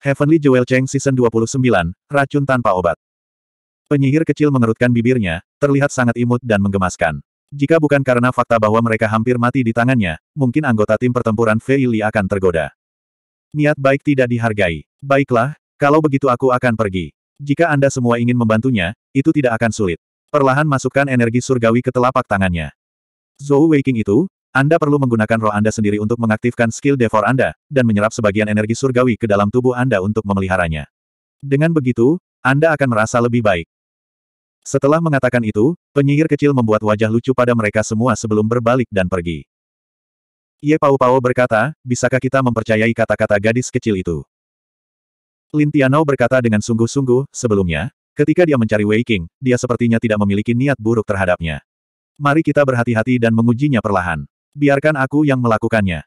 Heavenly Jewel Cheng Season 29, Racun Tanpa Obat. Penyihir kecil mengerutkan bibirnya, terlihat sangat imut dan menggemaskan. Jika bukan karena fakta bahwa mereka hampir mati di tangannya, mungkin anggota tim pertempuran Fei Li akan tergoda. Niat baik tidak dihargai. Baiklah, kalau begitu aku akan pergi. Jika Anda semua ingin membantunya, itu tidak akan sulit. Perlahan masukkan energi surgawi ke telapak tangannya. Zhou Weiking itu, anda perlu menggunakan roh Anda sendiri untuk mengaktifkan skill devor Anda, dan menyerap sebagian energi surgawi ke dalam tubuh Anda untuk memeliharanya. Dengan begitu, Anda akan merasa lebih baik. Setelah mengatakan itu, penyihir kecil membuat wajah lucu pada mereka semua sebelum berbalik dan pergi. Ye Pau Pao berkata, bisakah kita mempercayai kata-kata gadis kecil itu? Lin Tianao berkata dengan sungguh-sungguh, sebelumnya, ketika dia mencari Wei King, dia sepertinya tidak memiliki niat buruk terhadapnya. Mari kita berhati-hati dan mengujinya perlahan. Biarkan aku yang melakukannya.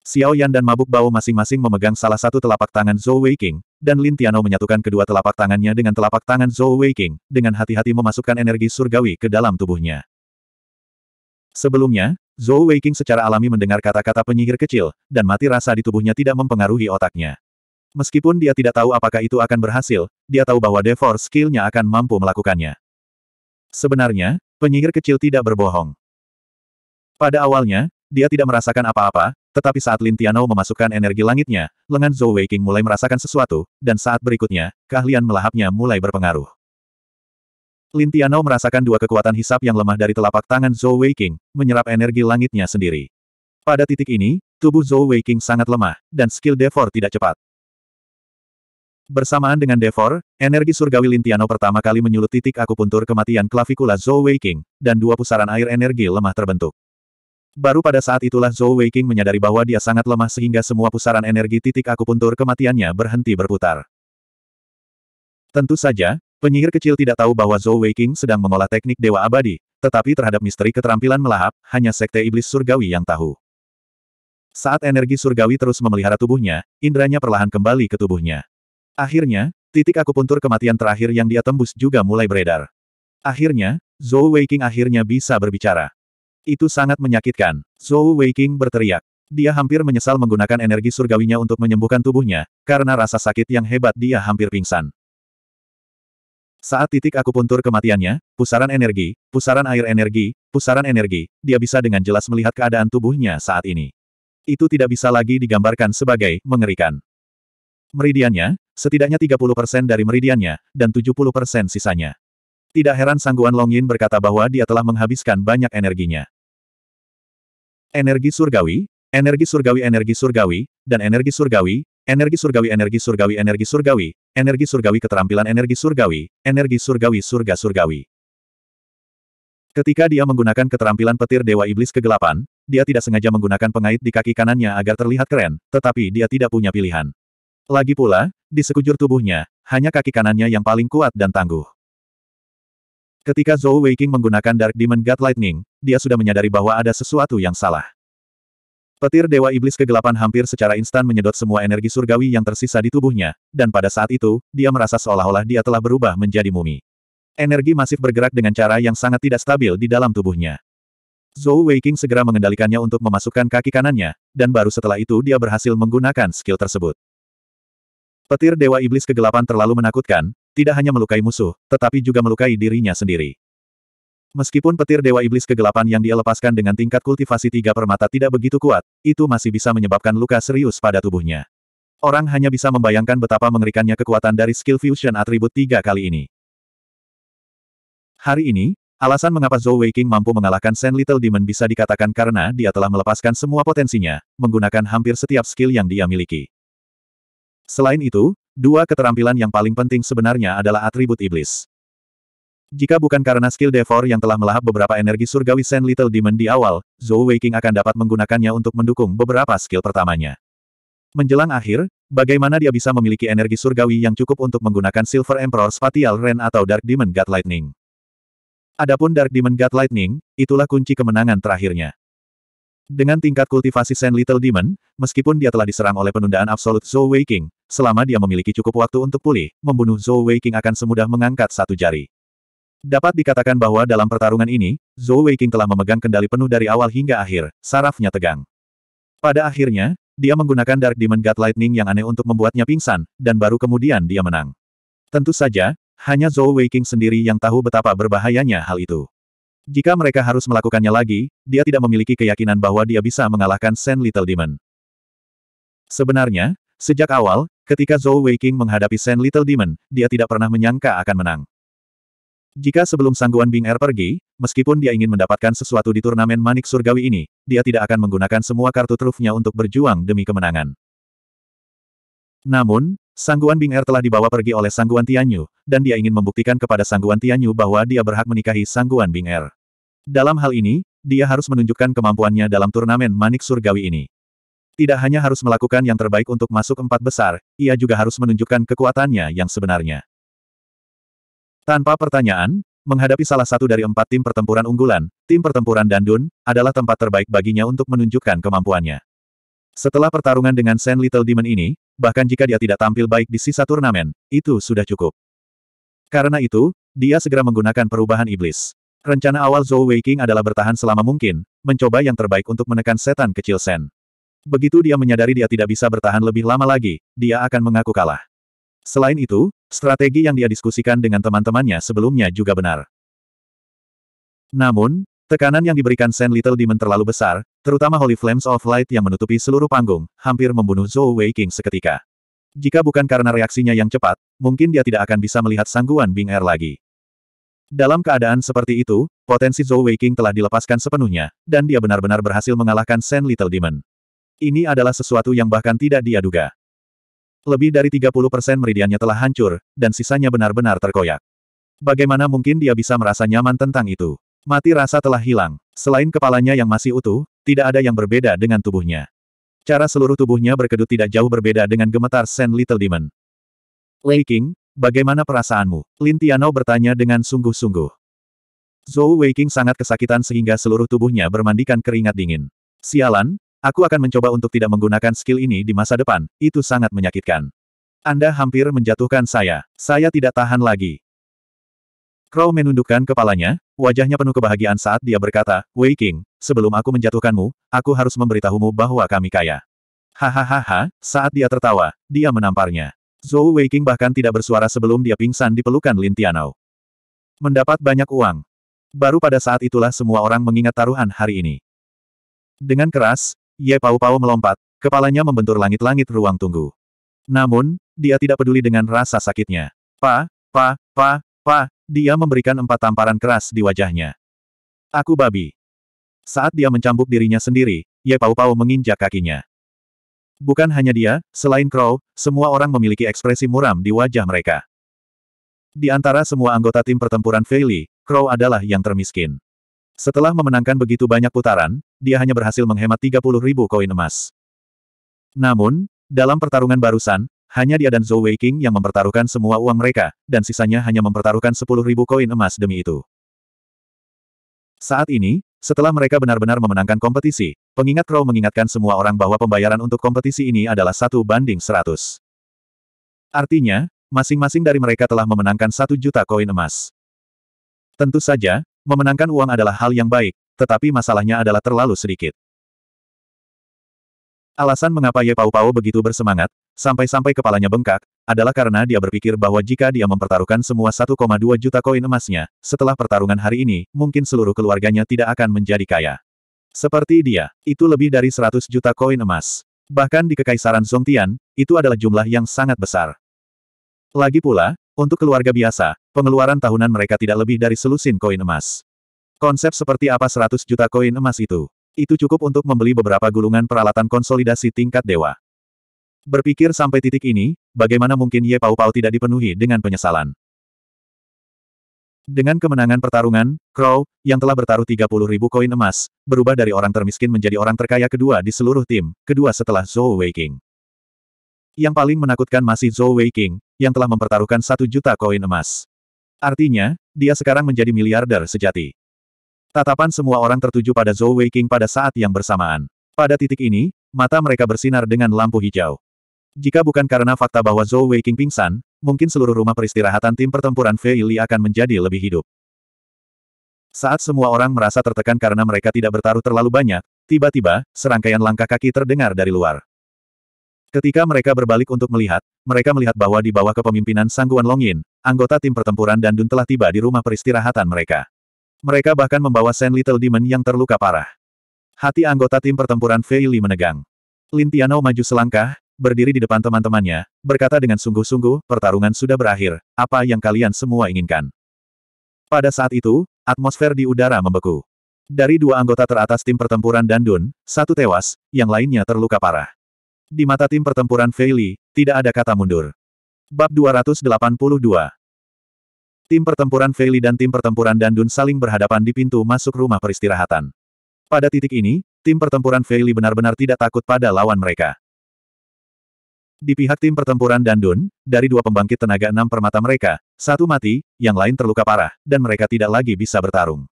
Xiao Yan dan Mabuk Bao masing-masing memegang salah satu telapak tangan Zhou Weiking, dan Lin Tiano menyatukan kedua telapak tangannya dengan telapak tangan Zhou Weiking, dengan hati-hati memasukkan energi surgawi ke dalam tubuhnya. Sebelumnya, Zhou Weiking secara alami mendengar kata-kata penyihir kecil, dan mati rasa di tubuhnya tidak mempengaruhi otaknya. Meskipun dia tidak tahu apakah itu akan berhasil, dia tahu bahwa Devor skill-nya akan mampu melakukannya. Sebenarnya, penyihir kecil tidak berbohong. Pada awalnya, dia tidak merasakan apa-apa, tetapi saat Lin Tianou memasukkan energi langitnya, lengan Zhou Weiking mulai merasakan sesuatu, dan saat berikutnya, keahlian melahapnya mulai berpengaruh. Lin Tianou merasakan dua kekuatan hisap yang lemah dari telapak tangan Zhou Weiking, menyerap energi langitnya sendiri. Pada titik ini, tubuh Zhou Weiking sangat lemah, dan skill Devor tidak cepat. Bersamaan dengan Devor, energi surgawi Lintiano pertama kali menyulut titik akupuntur kematian klavikula Zhou Weiking, dan dua pusaran air energi lemah terbentuk. Baru pada saat itulah Zhou Weiking menyadari bahwa dia sangat lemah sehingga semua pusaran energi titik akupuntur kematiannya berhenti berputar. Tentu saja, penyihir kecil tidak tahu bahwa Zhou Weiking sedang mengolah teknik Dewa Abadi, tetapi terhadap misteri keterampilan melahap, hanya Sekte Iblis Surgawi yang tahu. Saat energi surgawi terus memelihara tubuhnya, indranya perlahan kembali ke tubuhnya. Akhirnya, titik akupuntur kematian terakhir yang dia tembus juga mulai beredar. Akhirnya, Zhou Weiking akhirnya bisa berbicara. Itu sangat menyakitkan. Zhou Weiking berteriak. Dia hampir menyesal menggunakan energi surgawinya untuk menyembuhkan tubuhnya, karena rasa sakit yang hebat dia hampir pingsan. Saat titik akupuntur kematiannya, pusaran energi, pusaran air energi, pusaran energi, dia bisa dengan jelas melihat keadaan tubuhnya saat ini. Itu tidak bisa lagi digambarkan sebagai mengerikan. Meridiannya, setidaknya 30% dari meridiannya, dan 70% sisanya. Tidak heran Sangguan Longlin berkata bahwa dia telah menghabiskan banyak energinya. Energi surgawi, energi surgawi energi surgawi, dan energi surgawi, energi surgawi energi surgawi energi surgawi, energi surgawi keterampilan energi surgawi, energi surgawi surga surgawi. Ketika dia menggunakan keterampilan petir Dewa Iblis Kegelapan, dia tidak sengaja menggunakan pengait di kaki kanannya agar terlihat keren, tetapi dia tidak punya pilihan. Lagi pula, di sekujur tubuhnya, hanya kaki kanannya yang paling kuat dan tangguh. Ketika Zhou Weiking menggunakan Dark Demon God Lightning, dia sudah menyadari bahwa ada sesuatu yang salah. Petir Dewa Iblis Kegelapan hampir secara instan menyedot semua energi surgawi yang tersisa di tubuhnya, dan pada saat itu, dia merasa seolah-olah dia telah berubah menjadi mumi. Energi masif bergerak dengan cara yang sangat tidak stabil di dalam tubuhnya. Zhou Weiking segera mengendalikannya untuk memasukkan kaki kanannya, dan baru setelah itu dia berhasil menggunakan skill tersebut. Petir Dewa Iblis Kegelapan terlalu menakutkan, tidak hanya melukai musuh, tetapi juga melukai dirinya sendiri. Meskipun petir Dewa Iblis kegelapan yang dia lepaskan dengan tingkat kultivasi tiga permata tidak begitu kuat, itu masih bisa menyebabkan luka serius pada tubuhnya. Orang hanya bisa membayangkan betapa mengerikannya kekuatan dari skill fusion atribut tiga kali ini. Hari ini, alasan mengapa Zhou Weiking mampu mengalahkan Sand Little Demon bisa dikatakan karena dia telah melepaskan semua potensinya, menggunakan hampir setiap skill yang dia miliki. Selain itu, Dua keterampilan yang paling penting sebenarnya adalah atribut iblis. Jika bukan karena skill Devor yang telah melahap beberapa energi surgawi Sand Little Demon di awal, Zhou Weiking akan dapat menggunakannya untuk mendukung beberapa skill pertamanya. Menjelang akhir, bagaimana dia bisa memiliki energi surgawi yang cukup untuk menggunakan Silver Emperor Spatial Rain atau Dark Demon God Lightning? Adapun Dark Demon God Lightning, itulah kunci kemenangan terakhirnya. Dengan tingkat kultivasi Sand Little Demon, meskipun dia telah diserang oleh penundaan absolut Zhou Weiking, selama dia memiliki cukup waktu untuk pulih, membunuh Zhou Weiking akan semudah mengangkat satu jari. Dapat dikatakan bahwa dalam pertarungan ini, Zhou Weiking telah memegang kendali penuh dari awal hingga akhir, sarafnya tegang. Pada akhirnya, dia menggunakan Dark Demon God Lightning yang aneh untuk membuatnya pingsan, dan baru kemudian dia menang. Tentu saja, hanya Zhou Weiking sendiri yang tahu betapa berbahayanya hal itu. Jika mereka harus melakukannya lagi, dia tidak memiliki keyakinan bahwa dia bisa mengalahkan Sen Little Demon. Sebenarnya, sejak awal, ketika Zhou Weiking menghadapi Sen Little Demon, dia tidak pernah menyangka akan menang. Jika sebelum sangguan Bing Er pergi, meskipun dia ingin mendapatkan sesuatu di turnamen manik surgawi ini, dia tidak akan menggunakan semua kartu trufnya untuk berjuang demi kemenangan. Namun, Sangguan Bing Er telah dibawa pergi oleh Sangguan Tianyu, dan dia ingin membuktikan kepada Sangguan Tianyu bahwa dia berhak menikahi Sangguan Bing Er. Dalam hal ini, dia harus menunjukkan kemampuannya dalam turnamen manik surgawi ini. Tidak hanya harus melakukan yang terbaik untuk masuk empat besar, ia juga harus menunjukkan kekuatannya yang sebenarnya. Tanpa pertanyaan, menghadapi salah satu dari empat tim pertempuran unggulan, tim pertempuran Dandun, adalah tempat terbaik baginya untuk menunjukkan kemampuannya. Setelah pertarungan dengan Sen Little Demon ini, bahkan jika dia tidak tampil baik di sisa turnamen, itu sudah cukup. Karena itu, dia segera menggunakan perubahan iblis. Rencana awal Zhou Weiking adalah bertahan selama mungkin, mencoba yang terbaik untuk menekan setan kecil Sen. Begitu dia menyadari dia tidak bisa bertahan lebih lama lagi, dia akan mengaku kalah. Selain itu, strategi yang dia diskusikan dengan teman-temannya sebelumnya juga benar. Namun, tekanan yang diberikan Sen Little Demon terlalu besar, Terutama Holy Flames of Light yang menutupi seluruh panggung, hampir membunuh Zhou Weiking seketika. Jika bukan karena reaksinya yang cepat, mungkin dia tidak akan bisa melihat sangguan Bing Er lagi. Dalam keadaan seperti itu, potensi Zhou Weiking telah dilepaskan sepenuhnya, dan dia benar-benar berhasil mengalahkan Sen Little Demon. Ini adalah sesuatu yang bahkan tidak dia duga. Lebih dari 30% meridiannya telah hancur, dan sisanya benar-benar terkoyak. Bagaimana mungkin dia bisa merasa nyaman tentang itu? Mati rasa telah hilang. Selain kepalanya yang masih utuh, tidak ada yang berbeda dengan tubuhnya. Cara seluruh tubuhnya berkedut tidak jauh berbeda dengan gemetar Sen Little Demon. Lei King, bagaimana perasaanmu? Lin Tiano bertanya dengan sungguh-sungguh. Zhou Weiking sangat kesakitan sehingga seluruh tubuhnya bermandikan keringat dingin. Sialan, aku akan mencoba untuk tidak menggunakan skill ini di masa depan, itu sangat menyakitkan. Anda hampir menjatuhkan saya. Saya tidak tahan lagi. Crow menundukkan kepalanya, wajahnya penuh kebahagiaan saat dia berkata, Wei King, sebelum aku menjatuhkanmu, aku harus memberitahumu bahwa kami kaya. Hahaha, saat dia tertawa, dia menamparnya. Zhou Wei King bahkan tidak bersuara sebelum dia pingsan di pelukan Lin Tianao. Mendapat banyak uang. Baru pada saat itulah semua orang mengingat taruhan hari ini. Dengan keras, Ye Pau Pau melompat, kepalanya membentur langit-langit ruang tunggu. Namun, dia tidak peduli dengan rasa sakitnya. Pa, pa, pa, pa, dia memberikan empat tamparan keras di wajahnya. Aku babi. Saat dia mencambuk dirinya sendiri, Ye Pau Pau menginjak kakinya. Bukan hanya dia, selain Crow, semua orang memiliki ekspresi muram di wajah mereka. Di antara semua anggota tim pertempuran Fei Li, Crow adalah yang termiskin. Setelah memenangkan begitu banyak putaran, dia hanya berhasil menghemat 30 ribu koin emas. Namun, dalam pertarungan barusan, hanya dia dan Zhou Weiking yang mempertaruhkan semua uang mereka, dan sisanya hanya mempertaruhkan 10.000 koin emas demi itu. Saat ini, setelah mereka benar-benar memenangkan kompetisi, pengingat Crow mengingatkan semua orang bahwa pembayaran untuk kompetisi ini adalah satu banding 100. Artinya, masing-masing dari mereka telah memenangkan satu juta koin emas. Tentu saja, memenangkan uang adalah hal yang baik, tetapi masalahnya adalah terlalu sedikit. Alasan mengapa Ye Pau Pau begitu bersemangat, sampai-sampai kepalanya bengkak, adalah karena dia berpikir bahwa jika dia mempertaruhkan semua 1,2 juta koin emasnya, setelah pertarungan hari ini, mungkin seluruh keluarganya tidak akan menjadi kaya. Seperti dia, itu lebih dari 100 juta koin emas. Bahkan di Kekaisaran Zongtian, itu adalah jumlah yang sangat besar. Lagi pula, untuk keluarga biasa, pengeluaran tahunan mereka tidak lebih dari selusin koin emas. Konsep seperti apa 100 juta koin emas itu? Itu cukup untuk membeli beberapa gulungan peralatan konsolidasi tingkat dewa. Berpikir sampai titik ini, bagaimana mungkin Ye Pau Pau tidak dipenuhi dengan penyesalan. Dengan kemenangan pertarungan, Crow, yang telah bertaruh 30 ribu koin emas, berubah dari orang termiskin menjadi orang terkaya kedua di seluruh tim, kedua setelah Zhou Weiking. Yang paling menakutkan masih Zhou Weiking, yang telah mempertaruhkan satu juta koin emas. Artinya, dia sekarang menjadi miliarder sejati. Tatapan semua orang tertuju pada Zhou Weiking pada saat yang bersamaan. Pada titik ini, mata mereka bersinar dengan lampu hijau. Jika bukan karena fakta bahwa Zhou Weiking pingsan, mungkin seluruh rumah peristirahatan tim pertempuran Fei Li akan menjadi lebih hidup. Saat semua orang merasa tertekan karena mereka tidak bertaruh terlalu banyak, tiba-tiba, serangkaian langkah kaki terdengar dari luar. Ketika mereka berbalik untuk melihat, mereka melihat bahwa di bawah kepemimpinan Sangguan Longyin, anggota tim pertempuran Dandun telah tiba di rumah peristirahatan mereka. Mereka bahkan membawa Sen Little Demon yang terluka parah. Hati anggota tim pertempuran Fei Li menegang. Lin Tianao maju selangkah, berdiri di depan teman-temannya, berkata dengan sungguh-sungguh, pertarungan sudah berakhir, apa yang kalian semua inginkan. Pada saat itu, atmosfer di udara membeku. Dari dua anggota teratas tim pertempuran Dandun, satu tewas, yang lainnya terluka parah. Di mata tim pertempuran Fei Li, tidak ada kata mundur. Bab 282 Tim pertempuran Fei Li dan tim pertempuran Dandun saling berhadapan di pintu masuk rumah peristirahatan. Pada titik ini, tim pertempuran Fei Li benar-benar tidak takut pada lawan mereka. Di pihak tim pertempuran Dandun, dari dua pembangkit tenaga enam permata mereka, satu mati, yang lain terluka parah, dan mereka tidak lagi bisa bertarung.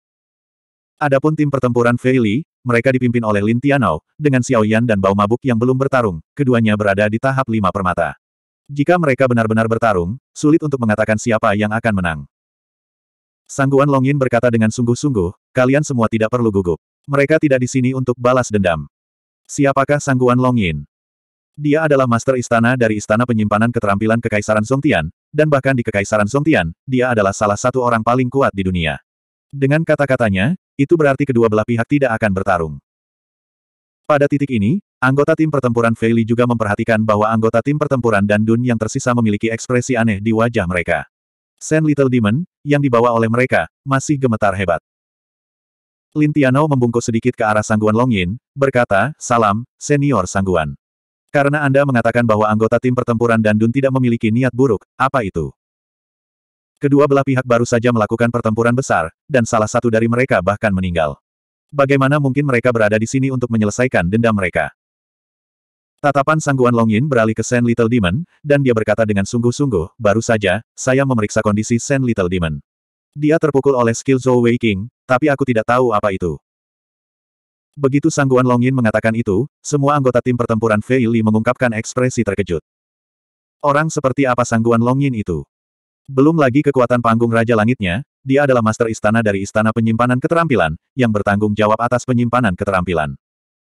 Adapun tim pertempuran Fei Li, mereka dipimpin oleh Lin Tianao, dengan Xiao Yan dan Bau Mabuk yang belum bertarung, keduanya berada di tahap lima permata. Jika mereka benar-benar bertarung, sulit untuk mengatakan siapa yang akan menang. Sangguan Longyin berkata dengan sungguh-sungguh, kalian semua tidak perlu gugup. Mereka tidak di sini untuk balas dendam. Siapakah Sangguan Longyin? Dia adalah master istana dari Istana Penyimpanan Keterampilan Kekaisaran Songtian, dan bahkan di Kekaisaran Songtian, dia adalah salah satu orang paling kuat di dunia. Dengan kata-katanya, itu berarti kedua belah pihak tidak akan bertarung. Pada titik ini, anggota tim pertempuran Fei Li juga memperhatikan bahwa anggota tim pertempuran dan Dun yang tersisa memiliki ekspresi aneh di wajah mereka. Sen Little Demon, yang dibawa oleh mereka, masih gemetar hebat. Lin Tiano membungkuk sedikit ke arah Sangguan Longyin, berkata, Salam, Senior Sangguan. Karena Anda mengatakan bahwa anggota tim pertempuran dan Dun tidak memiliki niat buruk, apa itu? Kedua belah pihak baru saja melakukan pertempuran besar, dan salah satu dari mereka bahkan meninggal. Bagaimana mungkin mereka berada di sini untuk menyelesaikan dendam mereka? Tatapan Sangguan Longyin beralih ke Sen Little Demon, dan dia berkata dengan sungguh-sungguh, baru saja, saya memeriksa kondisi Sen Little Demon. Dia terpukul oleh skill Zhou Wei King, tapi aku tidak tahu apa itu. Begitu Sangguan Longyin mengatakan itu, semua anggota tim pertempuran Fei Li mengungkapkan ekspresi terkejut. Orang seperti apa Sangguan Longyin itu? Belum lagi kekuatan panggung Raja Langitnya, dia adalah master istana dari Istana Penyimpanan Keterampilan, yang bertanggung jawab atas penyimpanan keterampilan.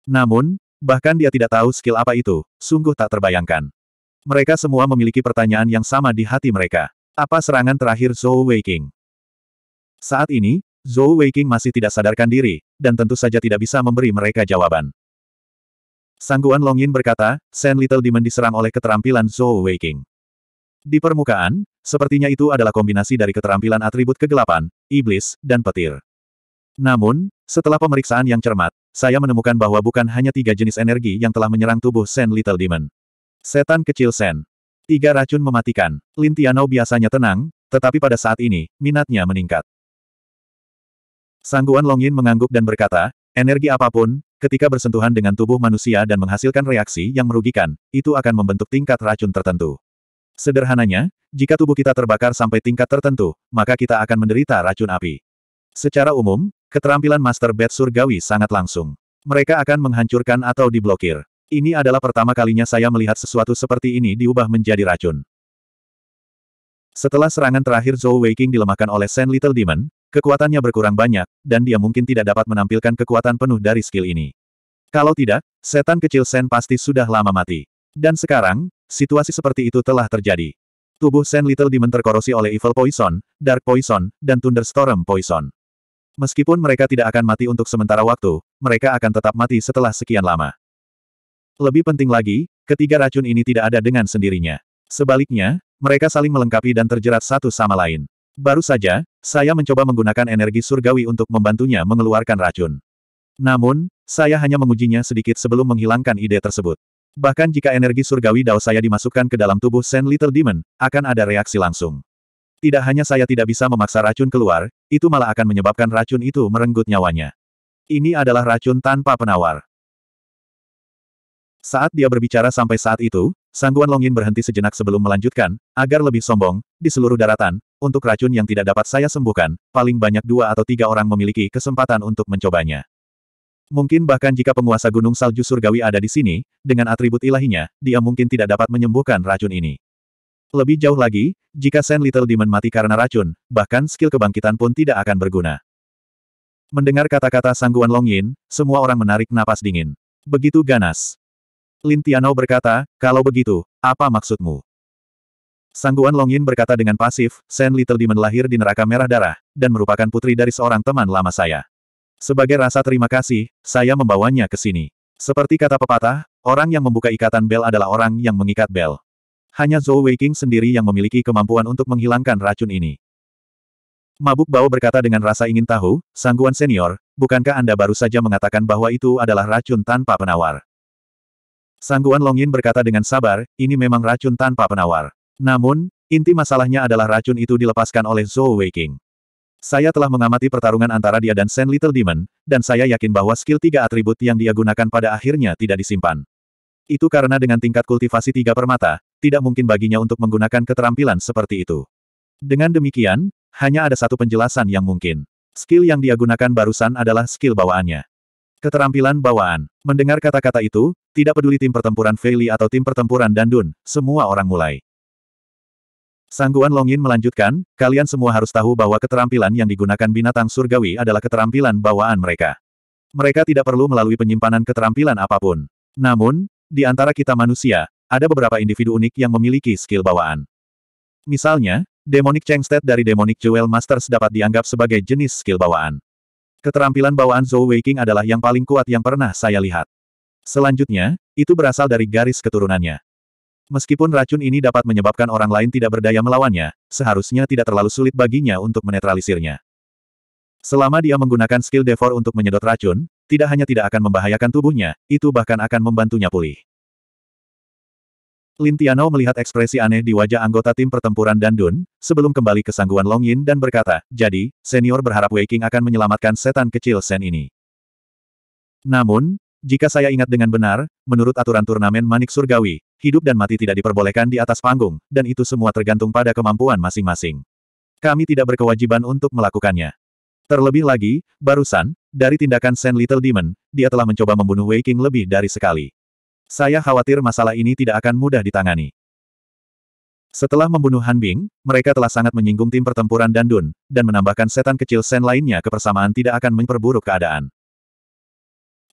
Namun, bahkan dia tidak tahu skill apa itu, sungguh tak terbayangkan. Mereka semua memiliki pertanyaan yang sama di hati mereka. Apa serangan terakhir Zhou Weiking? Saat ini, Zhou Weiking masih tidak sadarkan diri, dan tentu saja tidak bisa memberi mereka jawaban. Sangguan Longyin berkata, Sen Little Demon diserang oleh keterampilan Zhou Weiking. Di permukaan, sepertinya itu adalah kombinasi dari keterampilan atribut kegelapan, iblis, dan petir. Namun, setelah pemeriksaan yang cermat, saya menemukan bahwa bukan hanya tiga jenis energi yang telah menyerang tubuh Sen Little Demon. Setan kecil Sen. Tiga racun mematikan. Lin Tianao biasanya tenang, tetapi pada saat ini, minatnya meningkat. Sangguan Longyin mengangguk dan berkata, energi apa pun, ketika bersentuhan dengan tubuh manusia dan menghasilkan reaksi yang merugikan, itu akan membentuk tingkat racun tertentu. Sederhananya, jika tubuh kita terbakar sampai tingkat tertentu, maka kita akan menderita racun api. Secara umum, keterampilan Master Bat Surgawi sangat langsung. Mereka akan menghancurkan atau diblokir. Ini adalah pertama kalinya saya melihat sesuatu seperti ini diubah menjadi racun. Setelah serangan terakhir Zhou Weiking dilemahkan oleh Sen Little Demon, kekuatannya berkurang banyak, dan dia mungkin tidak dapat menampilkan kekuatan penuh dari skill ini. Kalau tidak, setan kecil Sen pasti sudah lama mati. Dan sekarang, Situasi seperti itu telah terjadi. Tubuh Sen Little Demon terkorosi oleh Evil Poison, Dark Poison, dan Thunderstorm Poison. Meskipun mereka tidak akan mati untuk sementara waktu, mereka akan tetap mati setelah sekian lama. Lebih penting lagi, ketiga racun ini tidak ada dengan sendirinya. Sebaliknya, mereka saling melengkapi dan terjerat satu sama lain. Baru saja, saya mencoba menggunakan energi surgawi untuk membantunya mengeluarkan racun. Namun, saya hanya mengujinya sedikit sebelum menghilangkan ide tersebut. Bahkan jika energi surgawi Dao saya dimasukkan ke dalam tubuh Sen Little Demon, akan ada reaksi langsung. Tidak hanya saya tidak bisa memaksa racun keluar, itu malah akan menyebabkan racun itu merenggut nyawanya. Ini adalah racun tanpa penawar. Saat dia berbicara sampai saat itu, Sangguan Longyin berhenti sejenak sebelum melanjutkan, agar lebih sombong, di seluruh daratan, untuk racun yang tidak dapat saya sembuhkan, paling banyak dua atau tiga orang memiliki kesempatan untuk mencobanya. Mungkin bahkan jika penguasa gunung salju surgawi ada di sini, dengan atribut ilahinya, dia mungkin tidak dapat menyembuhkan racun ini. Lebih jauh lagi, jika Sen Little Demon mati karena racun, bahkan skill kebangkitan pun tidak akan berguna. Mendengar kata-kata Sangguan Longyin, semua orang menarik napas dingin. Begitu ganas. Lin Tianao berkata, kalau begitu, apa maksudmu? Sangguan Longyin berkata dengan pasif, Sen Little Demon lahir di neraka merah darah, dan merupakan putri dari seorang teman lama saya. Sebagai rasa terima kasih, saya membawanya ke sini. Seperti kata pepatah, orang yang membuka ikatan bel adalah orang yang mengikat bel. Hanya Zhou Weiking sendiri yang memiliki kemampuan untuk menghilangkan racun ini. Mabuk Bao berkata dengan rasa ingin tahu, Sangguan Senior, bukankah Anda baru saja mengatakan bahwa itu adalah racun tanpa penawar? Sangguan Longyin berkata dengan sabar, ini memang racun tanpa penawar. Namun, inti masalahnya adalah racun itu dilepaskan oleh Zhou Weiking. Saya telah mengamati pertarungan antara dia dan Sen Little Demon, dan saya yakin bahwa skill tiga atribut yang dia gunakan pada akhirnya tidak disimpan. Itu karena dengan tingkat kultivasi tiga permata, tidak mungkin baginya untuk menggunakan keterampilan seperti itu. Dengan demikian, hanya ada satu penjelasan yang mungkin. Skill yang dia gunakan barusan adalah skill bawaannya. Keterampilan bawaan. Mendengar kata-kata itu, tidak peduli tim pertempuran Fei atau tim pertempuran Dandun, semua orang mulai. Sangguan Longin melanjutkan, kalian semua harus tahu bahwa keterampilan yang digunakan binatang surgawi adalah keterampilan bawaan mereka. Mereka tidak perlu melalui penyimpanan keterampilan apa pun. Namun, di antara kita manusia, ada beberapa individu unik yang memiliki skill bawaan. Misalnya, Demonic Changstet dari Demonic Jewel Masters dapat dianggap sebagai jenis skill bawaan. Keterampilan bawaan Zhou Weiking adalah yang paling kuat yang pernah saya lihat. Selanjutnya, itu berasal dari garis keturunannya. Meskipun racun ini dapat menyebabkan orang lain tidak berdaya melawannya, seharusnya tidak terlalu sulit baginya untuk menetralisirnya. Selama dia menggunakan skill Devor untuk menyedot racun, tidak hanya tidak akan membahayakan tubuhnya, itu bahkan akan membantunya pulih. Lin Tianao melihat ekspresi aneh di wajah anggota tim pertempuran Dandun, sebelum kembali ke sangguan Long Yin dan berkata, jadi, senior berharap Wei King akan menyelamatkan setan kecil Sen ini. Namun, jika saya ingat dengan benar, menurut aturan turnamen Manik Surgawi, hidup dan mati tidak diperbolehkan di atas panggung, dan itu semua tergantung pada kemampuan masing-masing. Kami tidak berkewajiban untuk melakukannya. Terlebih lagi, barusan, dari tindakan Sen Little Demon, dia telah mencoba membunuh Wei King lebih dari sekali. Saya khawatir masalah ini tidak akan mudah ditangani. Setelah membunuh Han Bing, mereka telah sangat menyinggung tim pertempuran Dandun, dan menambahkan setan kecil Sen lainnya kepersamaan tidak akan memperburuk keadaan.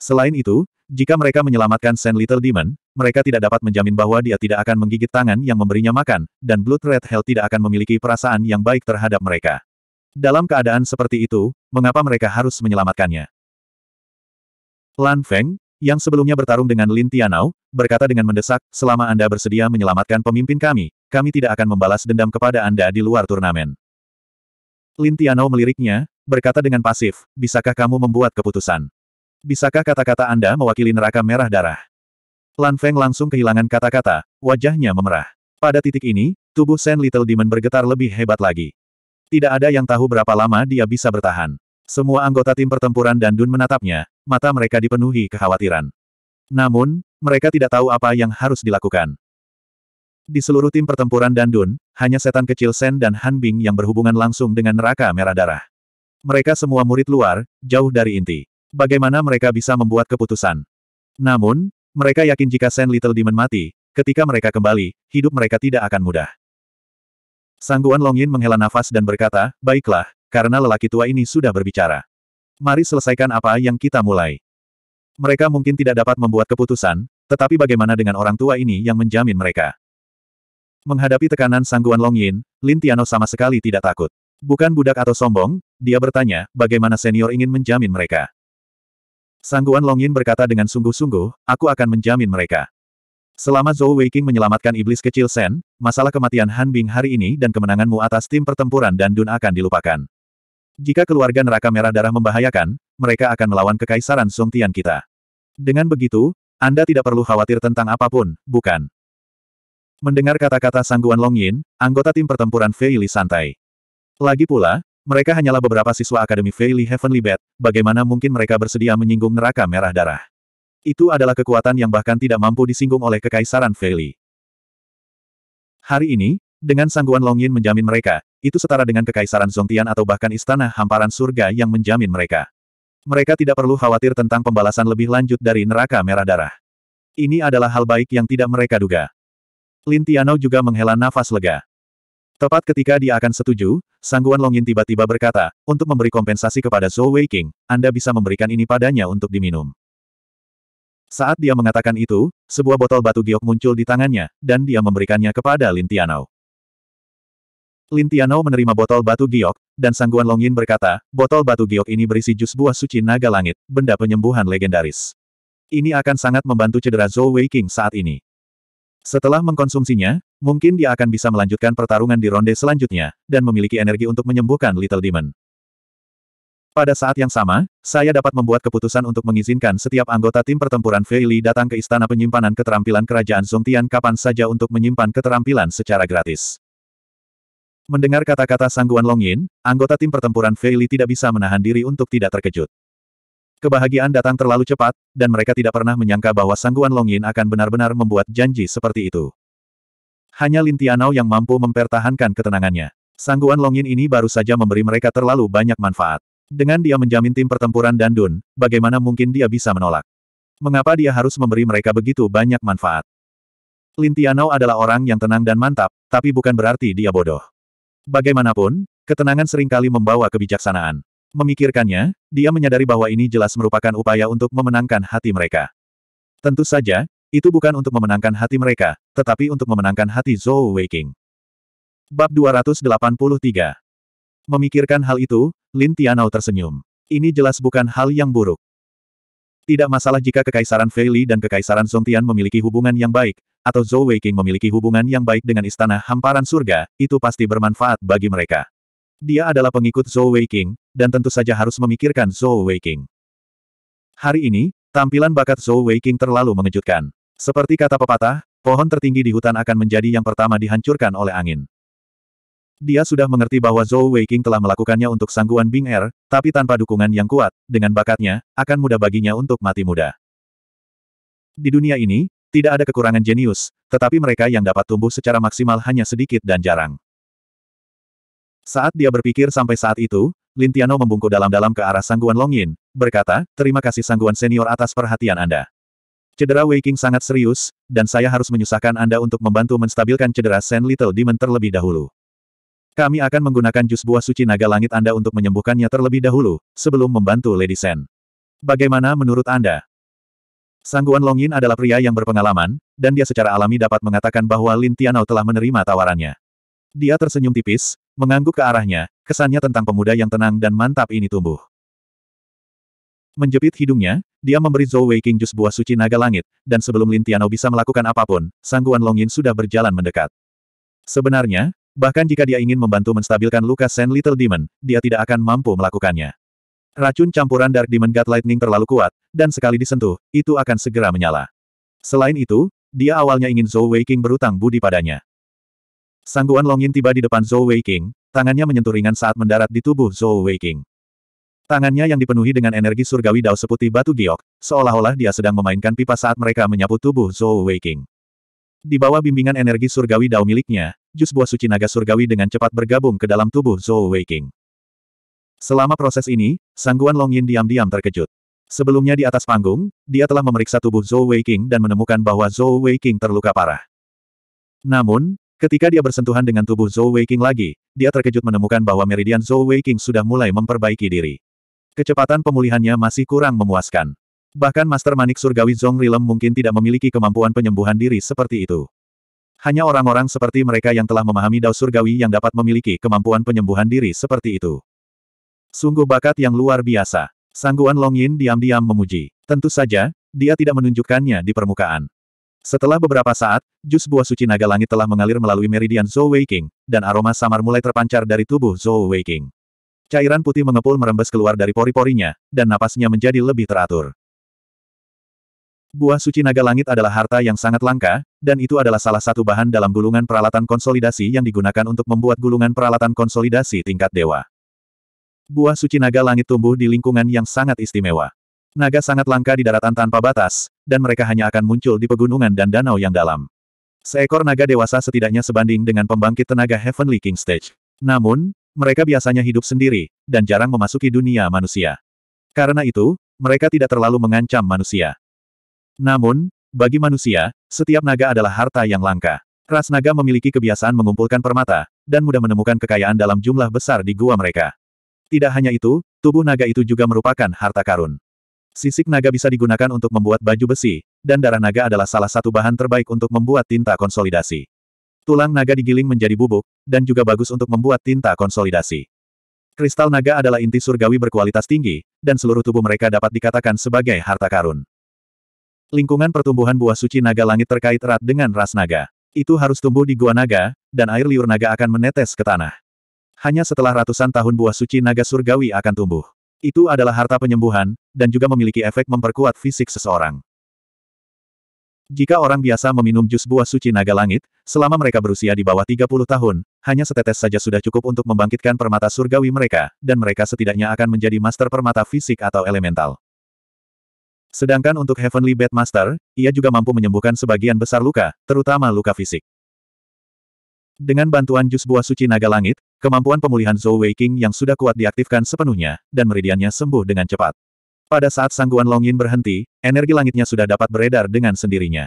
Selain itu, jika mereka menyelamatkan Sen Little Demon, mereka tidak dapat menjamin bahwa dia tidak akan menggigit tangan yang memberinya makan, dan Blood Red Hell tidak akan memiliki perasaan yang baik terhadap mereka. Dalam keadaan seperti itu, mengapa mereka harus menyelamatkannya? Lan Feng, yang sebelumnya bertarung dengan Lin Tianao, berkata dengan mendesak, selama Anda bersedia menyelamatkan pemimpin kami, kami tidak akan membalas dendam kepada Anda di luar turnamen. Lin Tianao meliriknya, berkata dengan pasif, bisakah kamu membuat keputusan? Bisakah kata-kata Anda mewakili neraka merah darah? Lan Feng langsung kehilangan kata-kata, wajahnya memerah. Pada titik ini, tubuh Sen Little Demon bergetar lebih hebat lagi. Tidak ada yang tahu berapa lama dia bisa bertahan. Semua anggota tim pertempuran dan Dun menatapnya, mata mereka dipenuhi kekhawatiran. Namun, mereka tidak tahu apa yang harus dilakukan. Di seluruh tim pertempuran dan Dun, hanya setan kecil Sen dan Han Bing yang berhubungan langsung dengan neraka merah darah. Mereka semua murid luar, jauh dari inti. Bagaimana mereka bisa membuat keputusan? Namun, mereka yakin jika Sen Little Demon mati, ketika mereka kembali, hidup mereka tidak akan mudah. Sangguan Longyin menghela nafas dan berkata, baiklah, karena lelaki tua ini sudah berbicara. Mari selesaikan apa yang kita mulai. Mereka mungkin tidak dapat membuat keputusan, tetapi bagaimana dengan orang tua ini yang menjamin mereka? Menghadapi tekanan sangguan Yin, Lin Tiano sama sekali tidak takut. Bukan budak atau sombong, dia bertanya, bagaimana senior ingin menjamin mereka. Sangguan Yin berkata dengan sungguh-sungguh, aku akan menjamin mereka. Selama Zhou Weiking menyelamatkan iblis kecil Sen, masalah kematian Han Bing hari ini dan kemenanganmu atas tim pertempuran dan Dun akan dilupakan. Jika keluarga neraka merah darah membahayakan, mereka akan melawan kekaisaran Song Tian kita. Dengan begitu, Anda tidak perlu khawatir tentang apa pun, bukan? Mendengar kata-kata sangguan Long Yin, anggota tim pertempuran Fei Li santai. Lagi pula, mereka hanyalah beberapa siswa Akademi Fei Li Heavenly Bat, bagaimana mungkin mereka bersedia menyinggung neraka merah darah? Itu adalah kekuatan yang bahkan tidak mampu disinggung oleh kekaisaran Fei Li. Hari ini, dengan sangguan Long Yin menjamin mereka, itu setara dengan kekaisaran Zongtian atau bahkan istana hamparan surga yang menjamin mereka. Mereka tidak perlu khawatir tentang pembalasan lebih lanjut dari neraka merah darah. Ini adalah hal baik yang tidak mereka duga. Lin Tianao juga menghela nafas lega. Tepat ketika dia akan setuju, Sangguan Longyin tiba-tiba berkata, untuk memberi kompensasi kepada Zhou Weiking, Anda bisa memberikan ini padanya untuk diminum. Saat dia mengatakan itu, sebuah botol batu giok muncul di tangannya, dan dia memberikannya kepada Lin Tianao. Lin Tianao menerima botol batu giok, dan Sangguan Longyin berkata, botol batu giok ini berisi jus buah suci naga langit, benda penyembuhan legendaris. Ini akan sangat membantu cedera Zhou Wei King saat ini. Setelah mengkonsumsinya, mungkin dia akan bisa melanjutkan pertarungan di ronde selanjutnya, dan memiliki energi untuk menyembuhkan Little Demon. Pada saat yang sama, saya dapat membuat keputusan untuk mengizinkan setiap anggota tim pertempuran Fei Li datang ke Istana Penyimpanan Keterampilan Kerajaan Zongtian kapan saja untuk menyimpan keterampilan secara gratis. Mendengar kata-kata Sangguan Longyin, anggota tim pertempuran Fei Li tidak bisa menahan diri untuk tidak terkejut. Kebahagiaan datang terlalu cepat, dan mereka tidak pernah menyangka bahwa Sangguan Longyin akan benar-benar membuat janji seperti itu. Hanya Lin Tianao yang mampu mempertahankan ketenangannya. Sangguan Longyin ini baru saja memberi mereka terlalu banyak manfaat. Dengan dia menjamin tim pertempuran dan Dun, bagaimana mungkin dia bisa menolak? Mengapa dia harus memberi mereka begitu banyak manfaat? Lin Tianao adalah orang yang tenang dan mantap, tapi bukan berarti dia bodoh. Bagaimanapun, ketenangan sering kali membawa kebijaksanaan. Memikirkannya, dia menyadari bahwa ini jelas merupakan upaya untuk memenangkan hati mereka. Tentu saja, itu bukan untuk memenangkan hati mereka, tetapi untuk memenangkan hati Zhou Weiking. Bab 283 Memikirkan hal itu, Lin Tianao tersenyum. Ini jelas bukan hal yang buruk. Tidak masalah jika Kekaisaran Fei Li dan Kekaisaran Zongtian memiliki hubungan yang baik, atau Zhou Weiking memiliki hubungan yang baik dengan Istana Hamparan Surga, itu pasti bermanfaat bagi mereka. Dia adalah pengikut Zhou Weiking, dan tentu saja harus memikirkan Zhou Weiking. Hari ini, tampilan bakat Zhou Weiking terlalu mengejutkan. Seperti kata pepatah, pohon tertinggi di hutan akan menjadi yang pertama dihancurkan oleh angin. Dia sudah mengerti bahwa Zhou Weiking telah melakukannya untuk sangguan Bing Er, tapi tanpa dukungan yang kuat, dengan bakatnya, akan mudah baginya untuk mati muda. Di dunia ini, tidak ada kekurangan jenius, tetapi mereka yang dapat tumbuh secara maksimal hanya sedikit dan jarang. Saat dia berpikir sampai saat itu, Lin Tiano membungkuk dalam-dalam ke arah Sangguan Longyin, berkata, terima kasih Sangguan Senior atas perhatian Anda. Cedera Wei King sangat serius, dan saya harus menyusahkan Anda untuk membantu menstabilkan cedera Sen Little Demon terlebih dahulu. Kami akan menggunakan jus buah suci naga langit Anda untuk menyembuhkannya terlebih dahulu, sebelum membantu Lady Sen. Bagaimana menurut Anda? Sangguan Longyin adalah pria yang berpengalaman, dan dia secara alami dapat mengatakan bahwa Lin Tianao telah menerima tawarannya. Dia tersenyum tipis, mengangguk ke arahnya, kesannya tentang pemuda yang tenang dan mantap ini tumbuh. Menjepit hidungnya, dia memberi Zhou Wei King jus buah suci naga langit, dan sebelum Lin Tianao bisa melakukan apa pun, Sangguan Longyin sudah berjalan mendekat. Sebenarnya, Bahkan jika dia ingin membantu menstabilkan luka Sen Little Demon, dia tidak akan mampu melakukannya. Racun campuran Dark Demon God Lightning terlalu kuat, dan sekali disentuh, itu akan segera menyala. Selain itu, dia awalnya ingin Zhou Wei King berutang budi padanya. Sangguan Longyin tiba di depan Zhou Wei King, tangannya menyentuh ringan saat mendarat di tubuh Zhou Wei King. Tangannya yang dipenuhi dengan energi surgawi dao seputih batu giok, seolah-olah dia sedang memainkan pipa saat mereka menyapu tubuh Zhou Wei King. Di bawah bimbingan energi surgawi dao miliknya, jus buah suci naga surgawi dengan cepat bergabung ke dalam tubuh Zhou Weiking. Selama proses ini, Sangguan Longyin diam-diam terkejut. Sebelumnya di atas panggung, dia telah memeriksa tubuh Zhou Weiking dan menemukan bahwa Zhou Weiking terluka parah. Namun, ketika dia bersentuhan dengan tubuh Zhou Weiking lagi, dia terkejut menemukan bahwa meridian Zhou Weiking sudah mulai memperbaiki diri. Kecepatan pemulihannya masih kurang memuaskan. Bahkan Master Manik Surgawi Zhong Rilem mungkin tidak memiliki kemampuan penyembuhan diri seperti itu. Hanya orang-orang seperti mereka yang telah memahami Dao Surgawi yang dapat memiliki kemampuan penyembuhan diri seperti itu. Sungguh bakat yang luar biasa. Sangguan Yin diam-diam memuji. Tentu saja, dia tidak menunjukkannya di permukaan. Setelah beberapa saat, jus buah suci naga langit telah mengalir melalui meridian Zhou Wei King, dan aroma samar mulai terpancar dari tubuh Zhou Wei King. Cairan putih mengepul merembes keluar dari pori-porinya, dan napasnya menjadi lebih teratur. Buah suci naga langit adalah harta yang sangat langka, dan itu adalah salah satu bahan dalam gulungan peralatan konsolidasi yang digunakan untuk membuat gulungan peralatan konsolidasi tingkat dewa. Buah suci naga langit tumbuh di lingkungan yang sangat istimewa. Naga sangat langka di daratan tanpa batas, dan mereka hanya akan muncul di pegunungan dan danau yang dalam. Seekor naga dewasa setidaknya sebanding dengan pembangkit tenaga Heavenly King Stage. Namun, mereka biasanya hidup sendiri, dan jarang memasuki dunia manusia. Karena itu, mereka tidak terlalu mengancam manusia. Namun, bagi manusia, setiap naga adalah harta yang langka. Ras naga memiliki kebiasaan mengumpulkan permata, dan mudah menemukan kekayaan dalam jumlah besar di gua mereka. Tidak hanya itu, tubuh naga itu juga merupakan harta karun. Sisik naga bisa digunakan untuk membuat baju besi, dan darah naga adalah salah satu bahan terbaik untuk membuat tinta konsolidasi. Tulang naga digiling menjadi bubuk, dan juga bagus untuk membuat tinta konsolidasi. Kristal naga adalah inti surgawi berkualitas tinggi, dan seluruh tubuh mereka dapat dikatakan sebagai harta karun. Lingkungan pertumbuhan buah suci naga langit terkait erat dengan ras naga. Itu harus tumbuh di gua naga, dan air liur naga akan menetes ke tanah. Hanya setelah ratusan tahun buah suci naga surgawi akan tumbuh. Itu adalah harta penyembuhan, dan juga memiliki efek memperkuat fisik seseorang. Jika orang biasa meminum jus buah suci naga langit, selama mereka berusia di bawah 30 tahun, hanya setetes saja sudah cukup untuk membangkitkan permata surgawi mereka, dan mereka setidaknya akan menjadi master permata fisik atau elemental. Sedangkan untuk Heavenly Bad Master, ia juga mampu menyembuhkan sebagian besar luka, terutama luka fisik. Dengan bantuan jus buah suci naga langit, kemampuan pemulihan Zhou Wei King yang sudah kuat diaktifkan sepenuhnya, dan meridiannya sembuh dengan cepat. Pada saat Sangguan Longyin berhenti, energi langitnya sudah dapat beredar dengan sendirinya.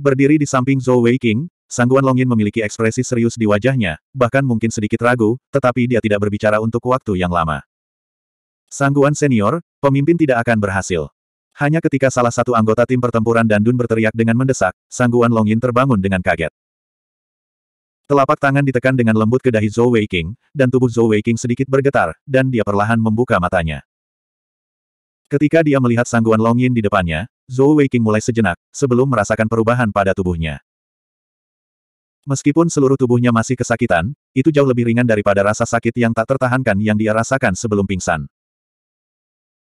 Berdiri di samping Zhou Wei King, Sangguan Longyin memiliki ekspresi serius di wajahnya, bahkan mungkin sedikit ragu, tetapi dia tidak berbicara untuk waktu yang lama. Sangguan senior, pemimpin tidak akan berhasil. Hanya ketika salah satu anggota tim pertempuran Dandun berteriak dengan mendesak, Sangguan Longyin terbangun dengan kaget. Telapak tangan ditekan dengan lembut ke dahi Zhou Weiking, dan tubuh Zhou Weiking sedikit bergetar, dan dia perlahan membuka matanya. Ketika dia melihat Sangguan Longyin di depannya, Zhou Weiking mulai sejenak, sebelum merasakan perubahan pada tubuhnya. Meskipun seluruh tubuhnya masih kesakitan, itu jauh lebih ringan daripada rasa sakit yang tak tertahankan yang dia rasakan sebelum pingsan.